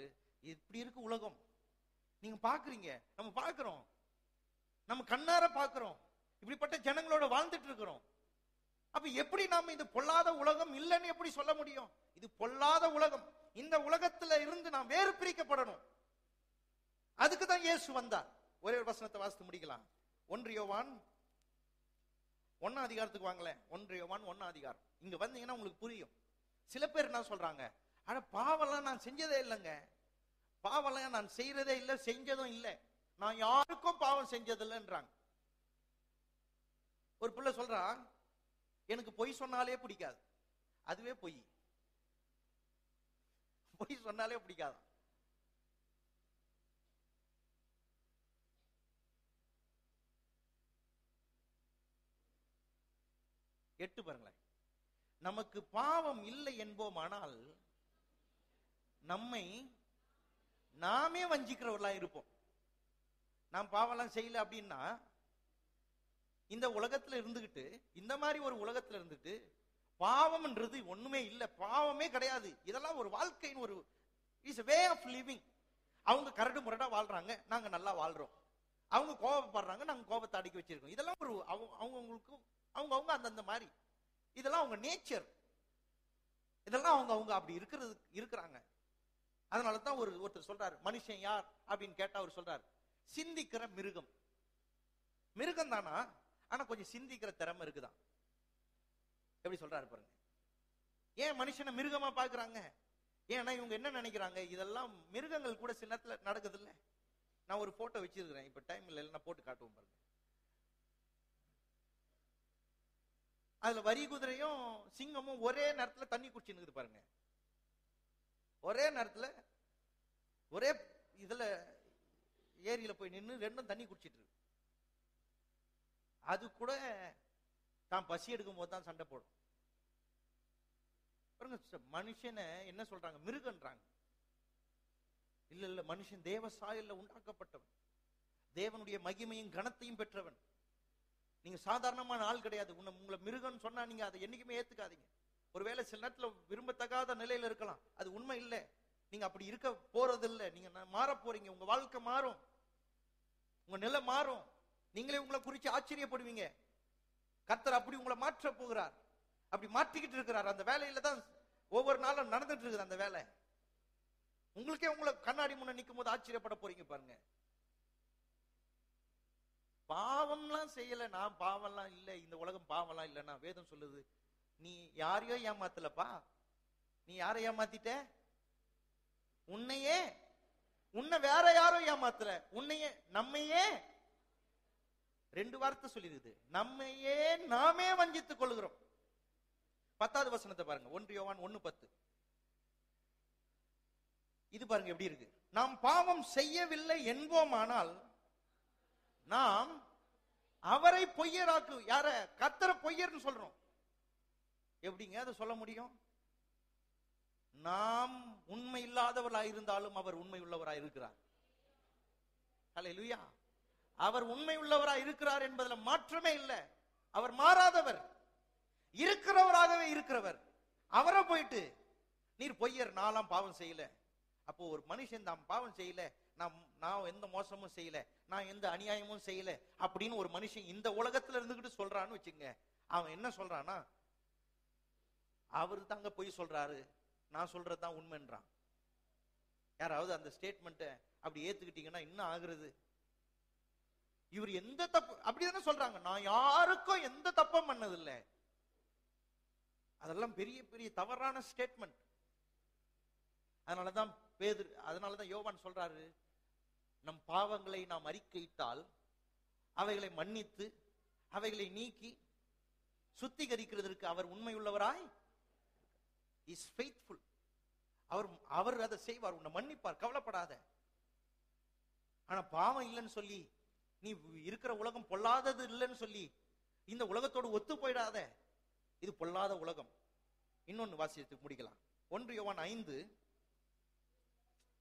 இப்படி இருக்கு உலகம். நீங்க பாக்குறீங்க. நம்ம பாக்குறோம். நம்ம கண்ணார பாக்குறோம் இப்படிப்பட்ட ஜனங்களோட வாழ்ந்துட்டு இருக்கிறோம். அப்ப எப்படி நாம இந்த பொல்லாத உலகம் இல்லைன்னு எப்படி சொல்ல முடியும்? இது பொல்லாத உலகம். இந்த உலகத்துல இருந்து நாம் வேறு பிரிக்கப்படணும். அதுக்கு தான் இயேசு வந்தார். ஒரே ஒரு வசனத்தை வாசித்து முடிக்கலாம். ஒன்றியோவான் ஒன்னா அதிகாரத்துக்கு வாங்களேன். ஒன்றியோவான் ஒன்னா அதிகாரம். இங்க வந்தீங்கன்னா உங்களுக்கு புரியும். சில பேர் என்ன சொல்றாங்க? ஆனா பாவம்லாம் நான் செஞ்சதே இல்லைங்க. பாவம்லாம் நான் செய்யறதே இல்லை செஞ்சதும் இல்லை. நான் யாருக்கும் பாவம் செஞ்சதில்லைன்றாங்க. ஒரு பிள்ளை சொல்றான் எனக்கு பொய் சொன்னாலே பிடிக்காது. அதுவே பொய். பொய் சொன்னாலே பிடிக்காது எட்டு பாருங்களேன். நமக்கு பாவம் இல்லை என்போமானால் நம்மை நாமே வஞ்சிக்கிறவர்களா இருப்போம். நான் பாவம்லாம் செய்யல அப்படின்னா இந்த உலகத்துல இருந்துகிட்டு இந்த மாதிரி ஒரு உலகத்துல இருந்துட்டு பாவம்ன்றது ஒண்ணுமே இல்லை பாவமே கிடையாது. இதெல்லாம் ஒரு வாழ்க்கையின் ஒரு இஸ் வே ஆஃப் லிவிங் அவங்க கரடு முரடா வாழ்றாங்க நாங்க நல்லா வாழ்றோம். அவங்க கோபப்படுறாங்க நாங்க கோபத்தை அடக்கி வச்சிருக்கோம். இதெல்லாம் ஒரு அவங்க அவங்களுக்கு அவங்க அவங்க அந்தந்த மாதிரி. இதெல்லாம் அவங்க நேச்சர் இதெல்லாம் அவங்க அவங்க அப்படி இருக்கிறது இருக்கிறாங்க. அதனால தான் ஒரு ஒருத்தர் சொல்றாரு மனுஷன் யார்? அப்படின்னு கேட்டா அவர் சொல்றாரு சிந்திக்கிற மிருகம். மிருகம் தானா ஆனா கொஞ்சம் சிந்திக்கிற திறமை இருக்குதான். எப்படி சொல்றாரு பாருங்க. ஏன் மனுஷனை மிருகமா பாக்குறாங்க ஏன்னா இவங்க என்ன நினைக்கிறாங்க? இதெல்லாம் மிருகங்கள் கூட சில நேரத்துல நடக்குது இல்ல நான் ஒரு போட்டோ வச்சிருக்கிறேன். இப்ப டைம் இல்லை நான் போட்டு காட்டுவோம் பாருங்க. அதுல வரி குதிரையும் சிங்கமும் ஒரே நேரத்துல தண்ணி குடிச்சுன்னு பாருங்க. ஒரே நேரத்துல ஒரே இதுல ஏரியில போய் நின்னு ரெண்டும் தண்ணி குடிச்சிட்டு இருக்கு. அது கூட தான் பசி எடுக்கும் போது தான் சண்டை போடும். பாருங்க மனுஷனை என்ன சொல்றாங்க? மிருகன்றாங்க. இல்ல இல்ல மனுஷன் தேவ சாயல்ல உண்டாக்கப்பட்டவன். தேவனுடைய மகிமையும் கனத்தையும் பெற்றவன். நீங்க சாதாரணமான ஆள் கிடையாது. உன்னை உங்களை மிருகன் சொன்னா நீங்க அதை என்னைக்குமே ஏத்துக்காதீங்க. ஒருவேளை சில நேரத்துல விரும்பத்தகாத நிலையில இருக்கலாம். அது உண்மை இல்லை. நீங்க அப்படி இருக்க போறது நீங்க மாற மாறப் போறீங்க. உங்க வாழ்க்கை மாறும். உங்க நிலை மாறும். நீங்களே உங்களை குறிச்சு ஆச்சரியப்படுவீங்க. கர்த்தர் அப்படி உங்களை மாற்ற போகிறார். அப்படி மாற்றிக்கிட்டு இருக்கிறார். அந்த வேலையில தான் ஒவ்வொரு நாளும் நடந்துட்டு இருக்குது அந்த வேலை. உங்களுக்கே உங்களை கண்ணாடி முன்ன நிற்கும் போது ஆச்சரியப்பட போறீங்க பாருங்க. பாவம்லாம் செய்யல. நான் பாவம்லாம் இல்லை. இந்த உலகம் பாவம்லாம் இல்லைன்னா வேதம் சொல்லுது. நீ யாரையோ ஏமாத்தலப்பா? நீ யாரை ஏமாத்திட்ட? உன்னையே உன்னை வேற யாரும் ஏமாத்தல. உன்னையே நம்மையே. ரெண்டு வார்த்தை சொல்லிருக்குது. நம்மையே நாமே வஞ்சித்துக் கொள்கிறோம் பத்தாவது வசனத்தை பாருங்க. ஒன்று யோவான் ஒன்னு பத்து. இது பாருங்க எப்படி இருக்கு? நாம் பாவம் செய்யவில்லை என்போமானால் நாம் அவரை பொய்யராக்கு யார கத்தர பொய்யர்னு சொல்றோம். எப்படிங்க அதை சொல்ல முடியும்? நாம் உண்மை இல்லாதவர்களாக இருந்தாலும் அவர் உண்மை உள்ளவராய் இருக்கிறார் ஹalleluya. அவர் உண்மை உள்ளவராய் இருக்கிறார் என்பதுல மாற்றமே இல்லை. அவர் மாறாதவர். இருக்கிறவராகவே இருக்கிறவர். அவரை போயிட்டு நீர் பொய்யர் நாலாம் பாவம் செய்யல. அப்போ ஒரு மனுஷன் தான் பாவம் செய்யல. நான் நான் எந்த மோசமும் செய்யல. நான் எந்த அநியாயமும் செய்யல. அப்படின்னு ஒரு மனுஷன் இந்த உலகத்துல இருந்துகிட்டு சொல்றான்னு வச்சுங்க அவன் என்ன சொல்றானா அவரு தாங்க பொய் சொல்றாரு. நான் சொல்றது தான் உண்மைன்றான். யாராவது அந்த ஸ்டேட்மெண்ட்டை அப்படி ஏத்துக்கிட்டீங்கன்னா என்ன ஆகுறது? இவர் எந்த தப்பு அப்படிதானே சொல்றாங்க. நான் யாருக்கும் எந்த தப்பும் பண்ணதில்லை. அதெல்லாம் பெரிய பெரிய தவறான ஸ்டேட்மெண்ட் அதனாலதான் பேது அதனாலதான் யோவான் சொல்றாரு நம் பாவங்களை நாம் அறிக்கையிட்டால் அவைகளை மன்னித்து அவைகளை நீக்கி சுத்திகரிக்கிறதற்கு அவர் உண்மையுள்ளவராய்? இஸ் ஃபெய்த்ஃபுல் அவர் அவர் அதை செய்வார். உன்னை மன்னிப்பார். கவலைப்படாத. ஆனா பாவம் இல்லைன்னு சொல்லி நீ இருக்கிற உலகம் பொல்லாதது இல்லைன்னு சொல்லி இந்த உலகத்தோடு ஒத்து போயிடாத. இது பொல்லாத உலகம். இன்னொன்னு வாசியத்துக்கு முடிக்கலாம். ஒன்று யோவான் ஐந்து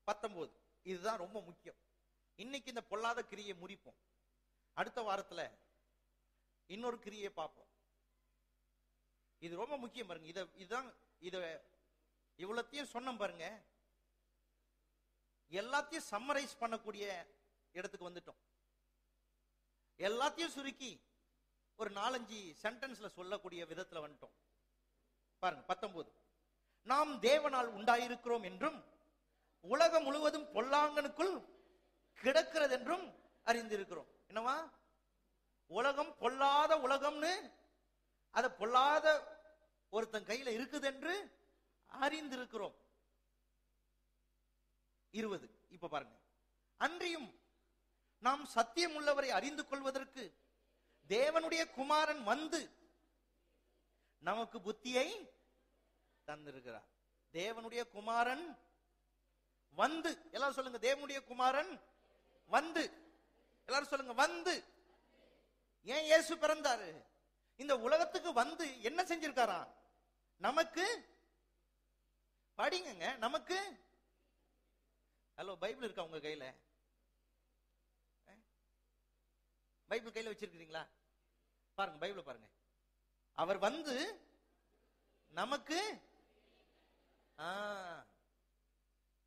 பத்தொன்பது இதுதான் ரொம்ப முக்கியம். இன்னைக்கு இந்த பொல்லாத கிரியை முறிப்போம். அடுத்த வாரத்துல இன்னொரு கிரியை பார்ப்போம். இது ரொம்ப முக்கியம் பாருங்க. இதை இதுதான் இத இவ்வளத்தையும் சொன்னோம் பாருங்க. எல்லாத்தையும் சம்மரைஸ் பண்ணக்கூடிய இடத்துக்கு வந்துட்டோம். எல்லாத்தையும் சுருக்கி ஒரு நாலஞ்சு சென்டென்ஸ்ல சொல்லக்கூடிய விதத்துல வந்துட்டோம். பாருங்க பத்தொன்பது. நாம் தேவனால் உண்டாயிருக்கிறோம் என்றும் உலகம் முழுவதும் பொல்லாங்கனுக்குள் கிடக்கிறது என்றும் அறிந்திருக்கிறோம். என்னவா? உலகம் பொல்லாத உலகம்னு அதை பொல்லாத ஒருத்தன் கையில இருக்குது என்று அறிந்திருக்கிறோம். இருபது. இப்ப பாருங்க. அன்றியும் நாம் சத்தியம் உள்ளவரை அறிந்து கொள்வதற்கு தேவனுடைய குமாரன் வந்து நமக்கு புத்தியை தந்திருக்கிறார். தேவனுடைய குமாரன் வந்து. எல்லாரும் சொல்லுங்க தேவனுடைய குமாரன் வந்து. எல்லாரும் சொல்லுங்க வந்து. ஏன் இயேசு பிறந்தாரு? இந்த உலகத்துக்கு வந்து என்ன செஞ்சிருக்காராம்? நமக்கு படிங்கங்க நமக்கு. ஹலோ பைபிள் இருக்கா உங்க கையில? பைபிள் கையில வச்சிருக்கீங்களா பாருங்க பைபிள் பாருங்க. அவர் வந்து நமக்கு ஆ,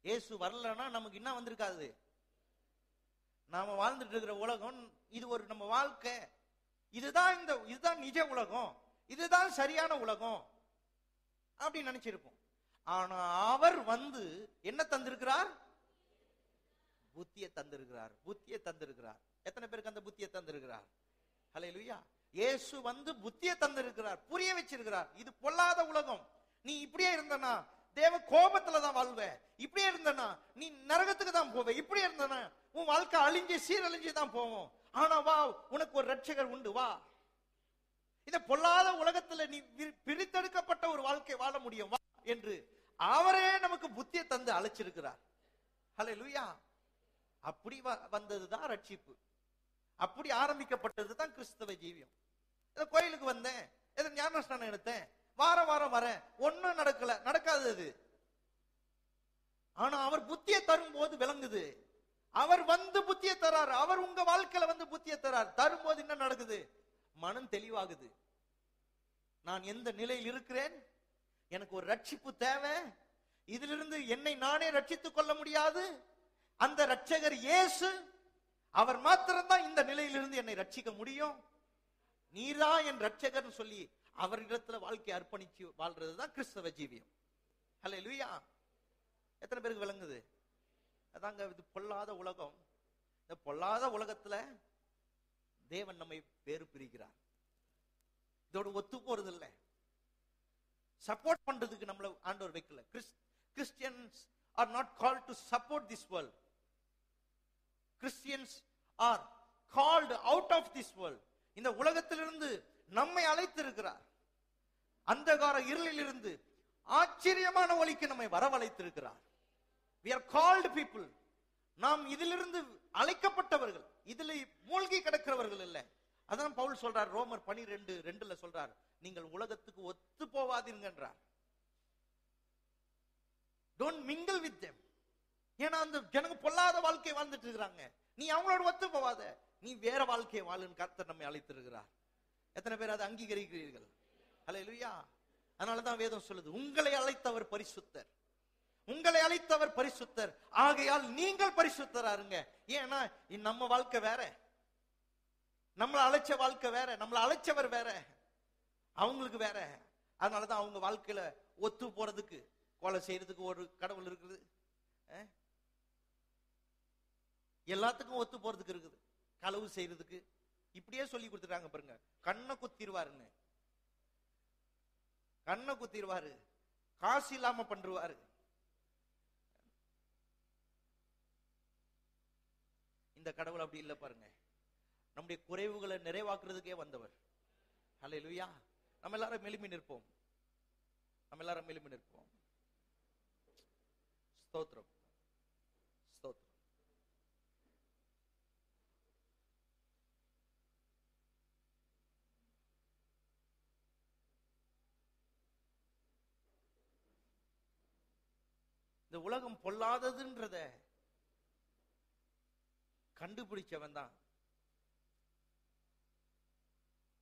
இயேசு வரலன்னா நமக்கு என்ன வந்திருக்காது? நாம வாழ்ந்துட்டு இருக்கிற உலகம் இது ஒரு நம்ம வாழ்க்கை. இதுதான் இந்த இதுதான் நிஜ உலகம். இதுதான் சரியான உலகம். அப்படின்னு நினைச்சிருப்போம். ஆனா அவர் வந்து என்ன தந்திருக்கிறார்? புத்தியை தந்திருக்கிறார் புத்தியை தந்திருக்கிறார். எத்தனை பேருக்கு அந்த புத்தியை தந்திருக்கிறார்? ஹalleluya. இயேசு வந்து புத்தியை தந்திருக்கிறார் புரிய வச்சிருக்கிறார். இது பொல்லாத உலகம். நீ இப்படியே இருந்தனா தேவ கோபத்துல தான் வாழ்வ. இப்படியே இருந்தனா நீ நரகத்துக்கு தான் போவ. இப்படியே இருந்தனா உன் வாழ்க்கை அழிஞ்சு சீரழிஞ்சு தான் போவோம். ஆனா வா உனக்கு ஒரு ரட்சகர் உண்டு. வா. இந்த பொல்லாத உலகத்துல நீ பிரித்தெடுக்கப்பட்ட ஒரு வாழ்க்கை வாழ முடியும். என்று அவரே நமக்கு புத்தியை தந்து அழைச்சிருக்கிறார். ஹலே லூயா அப்படி வ- வந்ததுதான் ரட்சிப்பு. அப்படி ஆரம்பிக்கப்பட்டது தான் கிறிஸ்தவ ஜீவியம். ஏதோ கோயிலுக்கு வந்தேன். ஏதோ ஞானஸ்நானம் எடுத்தேன். வாரம் வாரம் வரேன். ஒன்னும் நடக்கல. நடக்காது அது. ஆனா அவர் புத்தியை தரும்போது விளங்குது. அவர் வந்து புத்தியை தரார். அவர் உங்க வாழ்க்கையில வந்து புத்தியை தரார். தரும்போது என்ன நடக்குது? மனம் தெளிவாகுது. நான் எந்த நிலையில் இருக்கிறேன்? எனக்கு ஒரு ரட்சிப்பு தேவை. இதிலிருந்து என்னை நானே ரட்சித்துக் கொள்ள முடியாது. அந்த ரட்சகர் இயேசு அவர் மாத்திரம்தான் இந்த நிலையிலிருந்து என்னை ரட்சிக்க முடியும். நீதான் என் ரட்சகர்னு சொல்லி அவரிடத்துல வாழ்க்கையை அர்ப்பணிச்சு வாழ்றதுதான் கிறிஸ்தவ ஜீவியம். ஹலோ லூயா எத்தனை பேருக்கு விளங்குது? அதாங்க இது பொல்லாத உலகம். இந்த பொல்லாத உலகத்துல தேவன் நம்மை வேறு பிரிக்கிறார். இதோட ஒத்து போறது இல்ல சப்போர்ட் பண்றதுக்கு நம்மள ஆண்டவர் வைக்கல. Christians are not call to support this world Christians are called out of this world இந்த உலகத்திலிருந்து நம்மை அழைத்திருக்கிறார். அந்தகார இருளில் இருந்து ஆச்சரியமான ஒளிக்கு நம்மை வரவழைத்திருக்கிறார். வி ஆர் கால்டு பீப்புள் நாம் இதிலிருந்து அழைக்கப்பட்டவர்கள். இதுல மூழ்கி கிடக்கிறவர்கள் இல்ல. அதான் பவுல் சொல்றார் ரோமர் 12 ரெண்டுல சொல்றார் நீங்கள் உலகத்துக்கு ஒத்து போவாதீங்கன்றார் டோன்ட் மிங்கிள் வித் தெம் ஏன்னா அந்த ஜனங்க பொல்லாத வாழ்க்கையை வாழ்ந்துட்டு இருக்கிறாங்க. நீ அவங்களோட ஒத்து போவாத. நீ வேற வாழ்க்கையை வாழுன்னு கர்த்தர் நம்மை அழைத்திருக்கிறார். எத்தனை பேர் அதை அங்கீகரிக்கிறீர்கள்? அல்லேலூயா அதனாலதான் வேதம் சொல்லுது உங்களை அழைத்தவர் பரிசுத்தர். உங்களை அழைத்தவர் பரிசுத்தர். ஆகையால் நீங்கள் பரிசுத்தரா இருங்க ஏன்னா நம்ம வாழ்க்கை வேற. நம்மளை அழைச்ச வாழ்க்கை வேற. நம்மளை அழைச்சவர் வேற. அவங்களுக்கு வேற. அதனாலதான் அவங்க வாழ்க்கையில ஒத்து போறதுக்கு கொலை செய்யறதுக்கு ஒரு கடவுள் இருக்குது. எல்லாத்துக்கும் ஒத்து போறதுக்கு இருக்குது. களவு செய்யறதுக்கு. இப்படியே சொல்லி கொடுத்துட்டாங்க பாருங்க. கண்ணை குத்திடுவாருன்னு கண்ணை குத்திடுவாரு காசு இல்லாம பண்றுவாரு இந்த கடவுள் அப்படி இல்லை பாருங்க. நம்முடைய குறைவுகளை நிறைவாக்குறதுக்கே வந்தவர். ஹalleluya. நம்ம எல்லாரும் மெலுமி நிற்போம். நம்ம எல்லாரும் மெலிமி நிற்போம். ஸ்தோத்ரம் ஸ்தோத்ரம் இந்த உலகம் பொல்லாததுன்றத கண்டுபிடிச்சவன் தான்.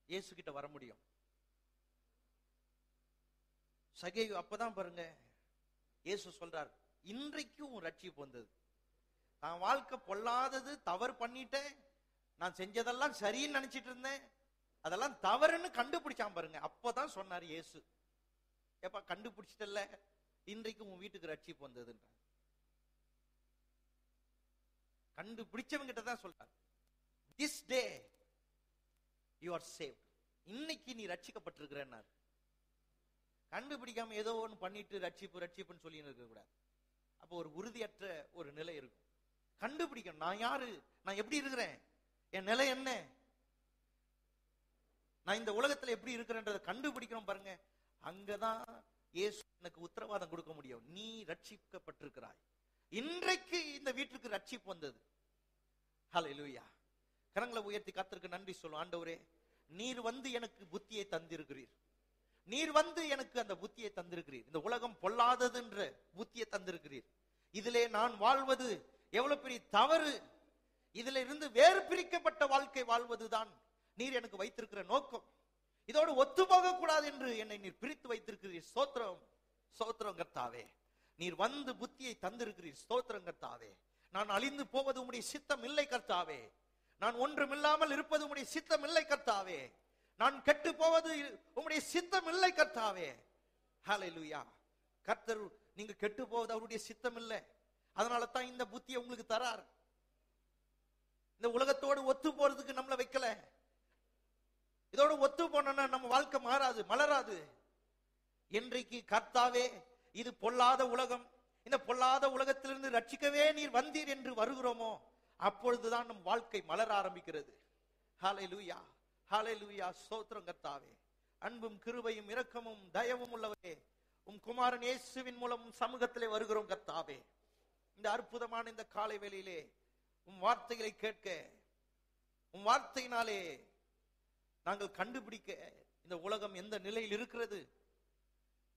இயேசு கிட்ட வர முடியும். சகேயு அப்பதான் பாருங்க இயேசு சொல்றார் இன்றைக்கும் உன் ரட்சிப்பு வந்தது. நான் வாழ்க்கை பொல்லாதது தவறு பண்ணிட்டேன். நான் செஞ்சதெல்லாம் சரின்னு நினைச்சிட்டு இருந்தேன். அதெல்லாம் தவறுன்னு கண்டுபிடிச்சான் பாருங்க. அப்பதான் சொன்னார் இயேசு. ஏப்பா கண்டுபிடிச்சிட்டல்ல? இன்றைக்கு உன் வீட்டுக்கு ரட்சிப்பு வந்ததுன்ற கண்டுபிடிச்சவங்க கிட்ட தான் சொல்றார். This day you are save இன்னைக்கு நீ ரட்சிக்கப்பட்டிருக்கிறார் கண்டுபிடிக்காம ஏதோ ஒன்று பண்ணிட்டு ரட்சிப்பு ரட்சிப்புன்னு சொல்லி இருக்க கூடாது. அப்போ ஒரு உறுதியற்ற ஒரு நிலை இருக்கும். கண்டுபிடிக்கணும். நான் யாரு? நான் எப்படி இருக்கிறேன்? என் நிலை என்ன? நான் இந்த உலகத்துல எப்படி இருக்கிறேன்றதை கண்டுபிடிக்கணும் பாருங்க. அங்கதான் இயேசு எனக்கு உத்தரவாதம் கொடுக்க முடியும். நீ ரட்சிக்கப்பட்டிருக்கிறாய். இன்றைக்கு இந்த வீட்டுக்கு ரட்சிப்பு வந்தது. ஹலோ லூயா கரங்களை உயர்த்தி கர்த்தருக்கு நன்றி சொல்லும். ஆண்டவரே நீர் வந்து எனக்கு புத்தியை தந்திருக்கிறீர். நீர் வந்து எனக்கு அந்த புத்தியை தந்திருக்கிறீர். இந்த உலகம் பொல்லாததுன்ற புத்தியை தந்திருக்கிறீர். இதிலே நான் வாழ்வது எவ்வளவு பெரிய தவறு. இதுல இருந்து வேறு பிரிக்கப்பட்ட வாழ்க்கை வாழ்வதுதான் நீர் எனக்கு வைத்திருக்கிற நோக்கம். இதோடு ஒத்து போக கூடாது என்று என்னை நீர் பிரித்து வைத்திருக்கிறீர். சோத்திரம் சோத்திரம் கர்த்தாவே. நீர் வந்து புத்தியை தந்திருக்கிறீர். ஸ்தோத்திரம் கர்த்தாவே. நான் அழிந்து போவது உம்முடைய சித்தம் இல்லை கர்த்தாவே. நான் ஒன்றுமில்லாமல் இருப்பது உம்முடைய சித்தம் இல்லை கர்த்தாவே. நான் கெட்டு போவது உம்முடைய சித்தம் இல்லை கர்த்தாவே. ஹalleluya கர்த்தர் நீங்க கெட்டு போவது அவருடைய சித்தம் இல்லை. அதனால தான் இந்த புத்தியை உங்களுக்கு தரார். இந்த உலகத்தோடு ஒத்து போறதுக்கு நம்மள வைக்கல. இதோட ஒத்து போனோம்னா நம்ம வாழ்க்கை மாறாது மலராது. இன்றைக்கு கர்த்தாவே இது பொல்லாத உலகம். இந்த பொல்லாத உலகத்திலிருந்து ரட்சிக்கவே நீர் வந்தீர் என்று வருகிறோமோ அப்பொழுதுதான் நம் வாழ்க்கை மலர ஆரம்பிக்கிறது. ஹாலை லூயா ஹாலை லூயா சோத்திரம் கர்த்தாவே. அன்பும் கிருபையும் இரக்கமும் தயவும் உள்ளவரே உம் குமாரன் இயேசுவின் மூலம் சமூகத்திலே வருகிறோம் கர்த்தாவே. இந்த அற்புதமான இந்த காலை வேளையிலே உம் வார்த்தைகளை கேட்க உம் வார்த்தையினாலே நாங்கள் கண்டுபிடிக்க இந்த உலகம் எந்த நிலையில் இருக்கிறது?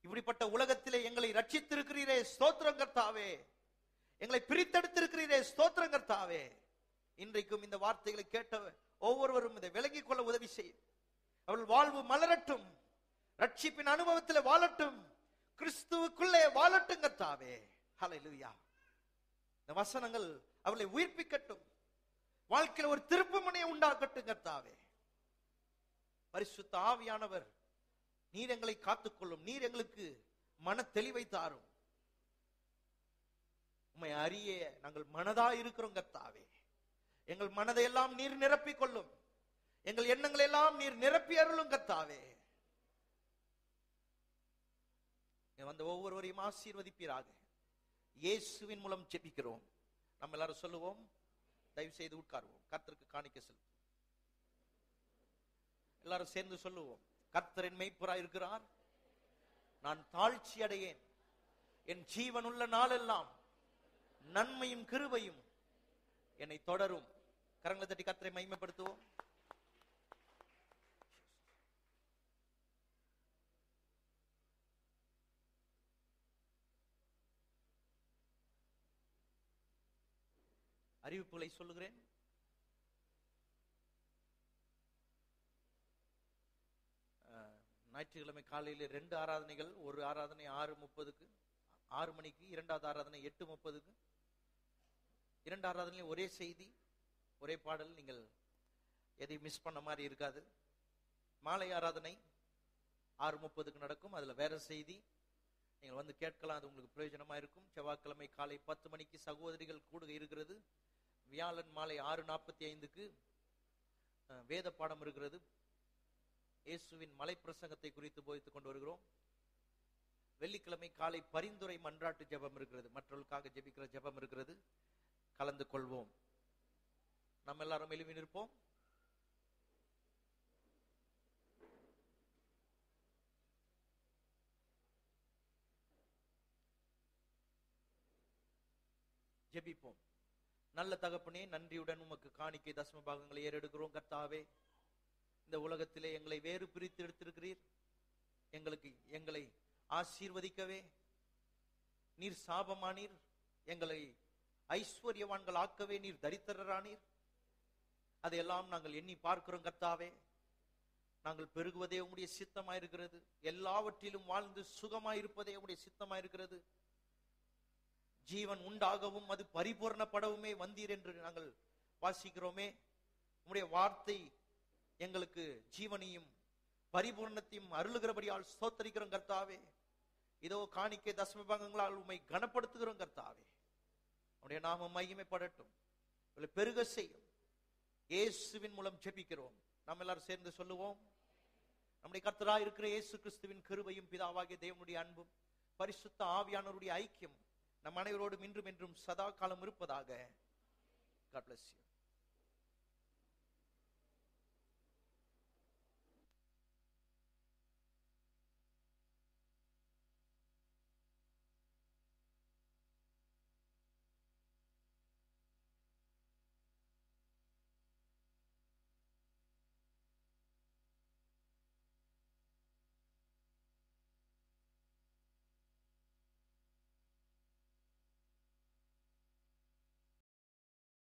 இப்படிப்பட்ட உலகத்திலே எங்களை ரட்சித்திருக்கிறீரே ஸ்தோத்திரம் கர்த்தாவே. எங்களை பிரித்தெடுத்திருக்கிறீரே ஸ்தோத்திரம் கர்த்தாவே. இன்றைக்கும் இந்த வார்த்தைகளை கேட்ட ஒவ்வொருவரும் இதை விலகிக் கொள்ள உதவி செய்யும். அவள் வாழ்வு மலரட்டும். ரட்சிப்பின் அனுபவத்தில் வாழட்டும். கிறிஸ்துவுக்குள்ளே வாழட்டும் கர்த்தாவே. ஹalleluya இந்த வசனங்கள் அவளை உயிர்ப்பிக்கட்டும். வாழ்க்கையில் ஒரு திருப்புமுனையை உண்டாக்கட்டும் கர்த்தாவே. பரிசுத்த ஆவியானவர் நீர் எங்களை காத்துக்கொள்ளும். நீர் எங்களுக்கு மன தெளிவை தாரும். உண்மை அறிய நாங்கள் மனதா இருக்கிறோம் கத்தாவே எங்கள் மனதை எல்லாம் நீர் நிரப்பிக் கொள்ளும் எங்கள் எண்ணங்களை எல்லாம் நீர் நிரப்பி அருளும் கத்தாவே வந்த ஒவ்வொருவரையும் ஆசீர்வதிப்பீராக. இயேசுவின் மூலம் ஜெபிக்கிறோம். நம்ம எல்லாரும் சொல்லுவோம். தயவு செய்து உட்காருவோம். கத்திற்கு காணிக்க செல்வோம் எல்லாரும் சேர்ந்து சொல்லுவோம். கர்த்தரின் மெய்ப்புறா இருக்கிறார். நான் தாழ்ச்சி அடையேன். என் ஜீவன் உள்ள நாளெல்லாம் நன்மையும் கிருபையும் என்னை தொடரும். கரங்களை தட்டி கர்த்தரை மைமைப்படுத்துவோம் அறிவிப்புகளை சொல்லுகிறேன். ஞாயிற்றுக்கிழமை காலையில் ரெண்டு ஆராதனைகள் ஒரு ஆராதனை ஆறு முப்பதுக்கு ஆறு மணிக்கு இரண்டாவது ஆராதனை எட்டு முப்பதுக்கு. இரண்டு ஆராதனையும் ஒரே செய்தி ஒரே பாடல் நீங்கள் எதையும் மிஸ் பண்ண மாதிரி இருக்காது. மாலை ஆராதனை ஆறு முப்பதுக்கு நடக்கும். அதுல வேற செய்தி நீங்கள் வந்து கேட்கலாம் அது உங்களுக்கு பிரயோஜனமா இருக்கும். செவ்வாய்க்கிழமை காலை பத்து மணிக்கு சகோதரிகள் கூடுக இருக்கிறது. வியாழன் மாலை ஆறு நாற்பத்தி ஐந்துக்கு வேத பாடம் இருக்கிறது. இயேசுவின் மலை பிரசங்கத்தை குறித்து போதித்துக் கொண்டு வருகிறோம். வெள்ளிக்கிழமை காலை பரிந்துரை மன்றாட்டு ஜெபம் இருக்கிறது. மற்றவர்களுக்காக ஜெபிக்கிற ஜெபம் இருக்கிறது. கலந்து கொள்வோம். நம்ம எல்லாரும் எழுவி நிற்போம். ஜெபிப்போம். நல்ல தகப்பனே நன்றியுடன் உமக்கு காணிக்கை தசம பாகங்களை ஏறெடுக்கிறோம். கர்த்தாவே இந்த உலகத்திலே எங்களை வேறு பிரித்து எடுத்திருக்கிறீர். எங்களுக்கு எங்களை ஆசீர்வதிக்கவே. நீர் சாபமானீர். எங்களை ஐஸ்வர்யவான்கள் ஆக்கவே நீர் தரித்திரரானீர். அதையெல்லாம் நாங்கள் எண்ணி பார்க்கிறோம் கர்த்தாவே. நாங்கள் பெருகுவதே உங்களுடைய சித்தமாயிருக்கிறது. எல்லாவற்றிலும் வாழ்ந்து சுகமாயிருப்பதே உங்களுடைய சித்தமாயிருக்கிறது. ஜீவன் உண்டாகவும் அது பரிபூர்ணப்படவுமே வந்தீர் என்று நாங்கள் வாசிக்கிறோமே. உங்களுடைய வார்த்தை எங்களுக்கு ஜீவனையும் பரிபூர்ணத்தையும் அருளுகிறபடியால் சோத்தரிக்கிறோம் கர்த்தாவே. இதோ காணிக்கை தசம பாகங்களால் உம்மை கனப்படுத்துகிறோம் கர்த்தாவே. உடைய நாம மையமைப்படட்டும் உங்களை பெருக செய்யும். இயேசுவின் மூலம் ஜெபிக்கிறோம். நாம் எல்லாரும் சேர்ந்து சொல்லுவோம். நம்முடைய கர்த்தரா இருக்கிற இயேசு கிறிஸ்துவின் கிருபையும் பிதாவாகிய தேவனுடைய அன்பும் பரிசுத்த ஆவியானவருடைய ஐக்கியம் நம் அனைவரோடும் இன்றும் என்றும் சதா காலம் இருப்பதாக. God bless you.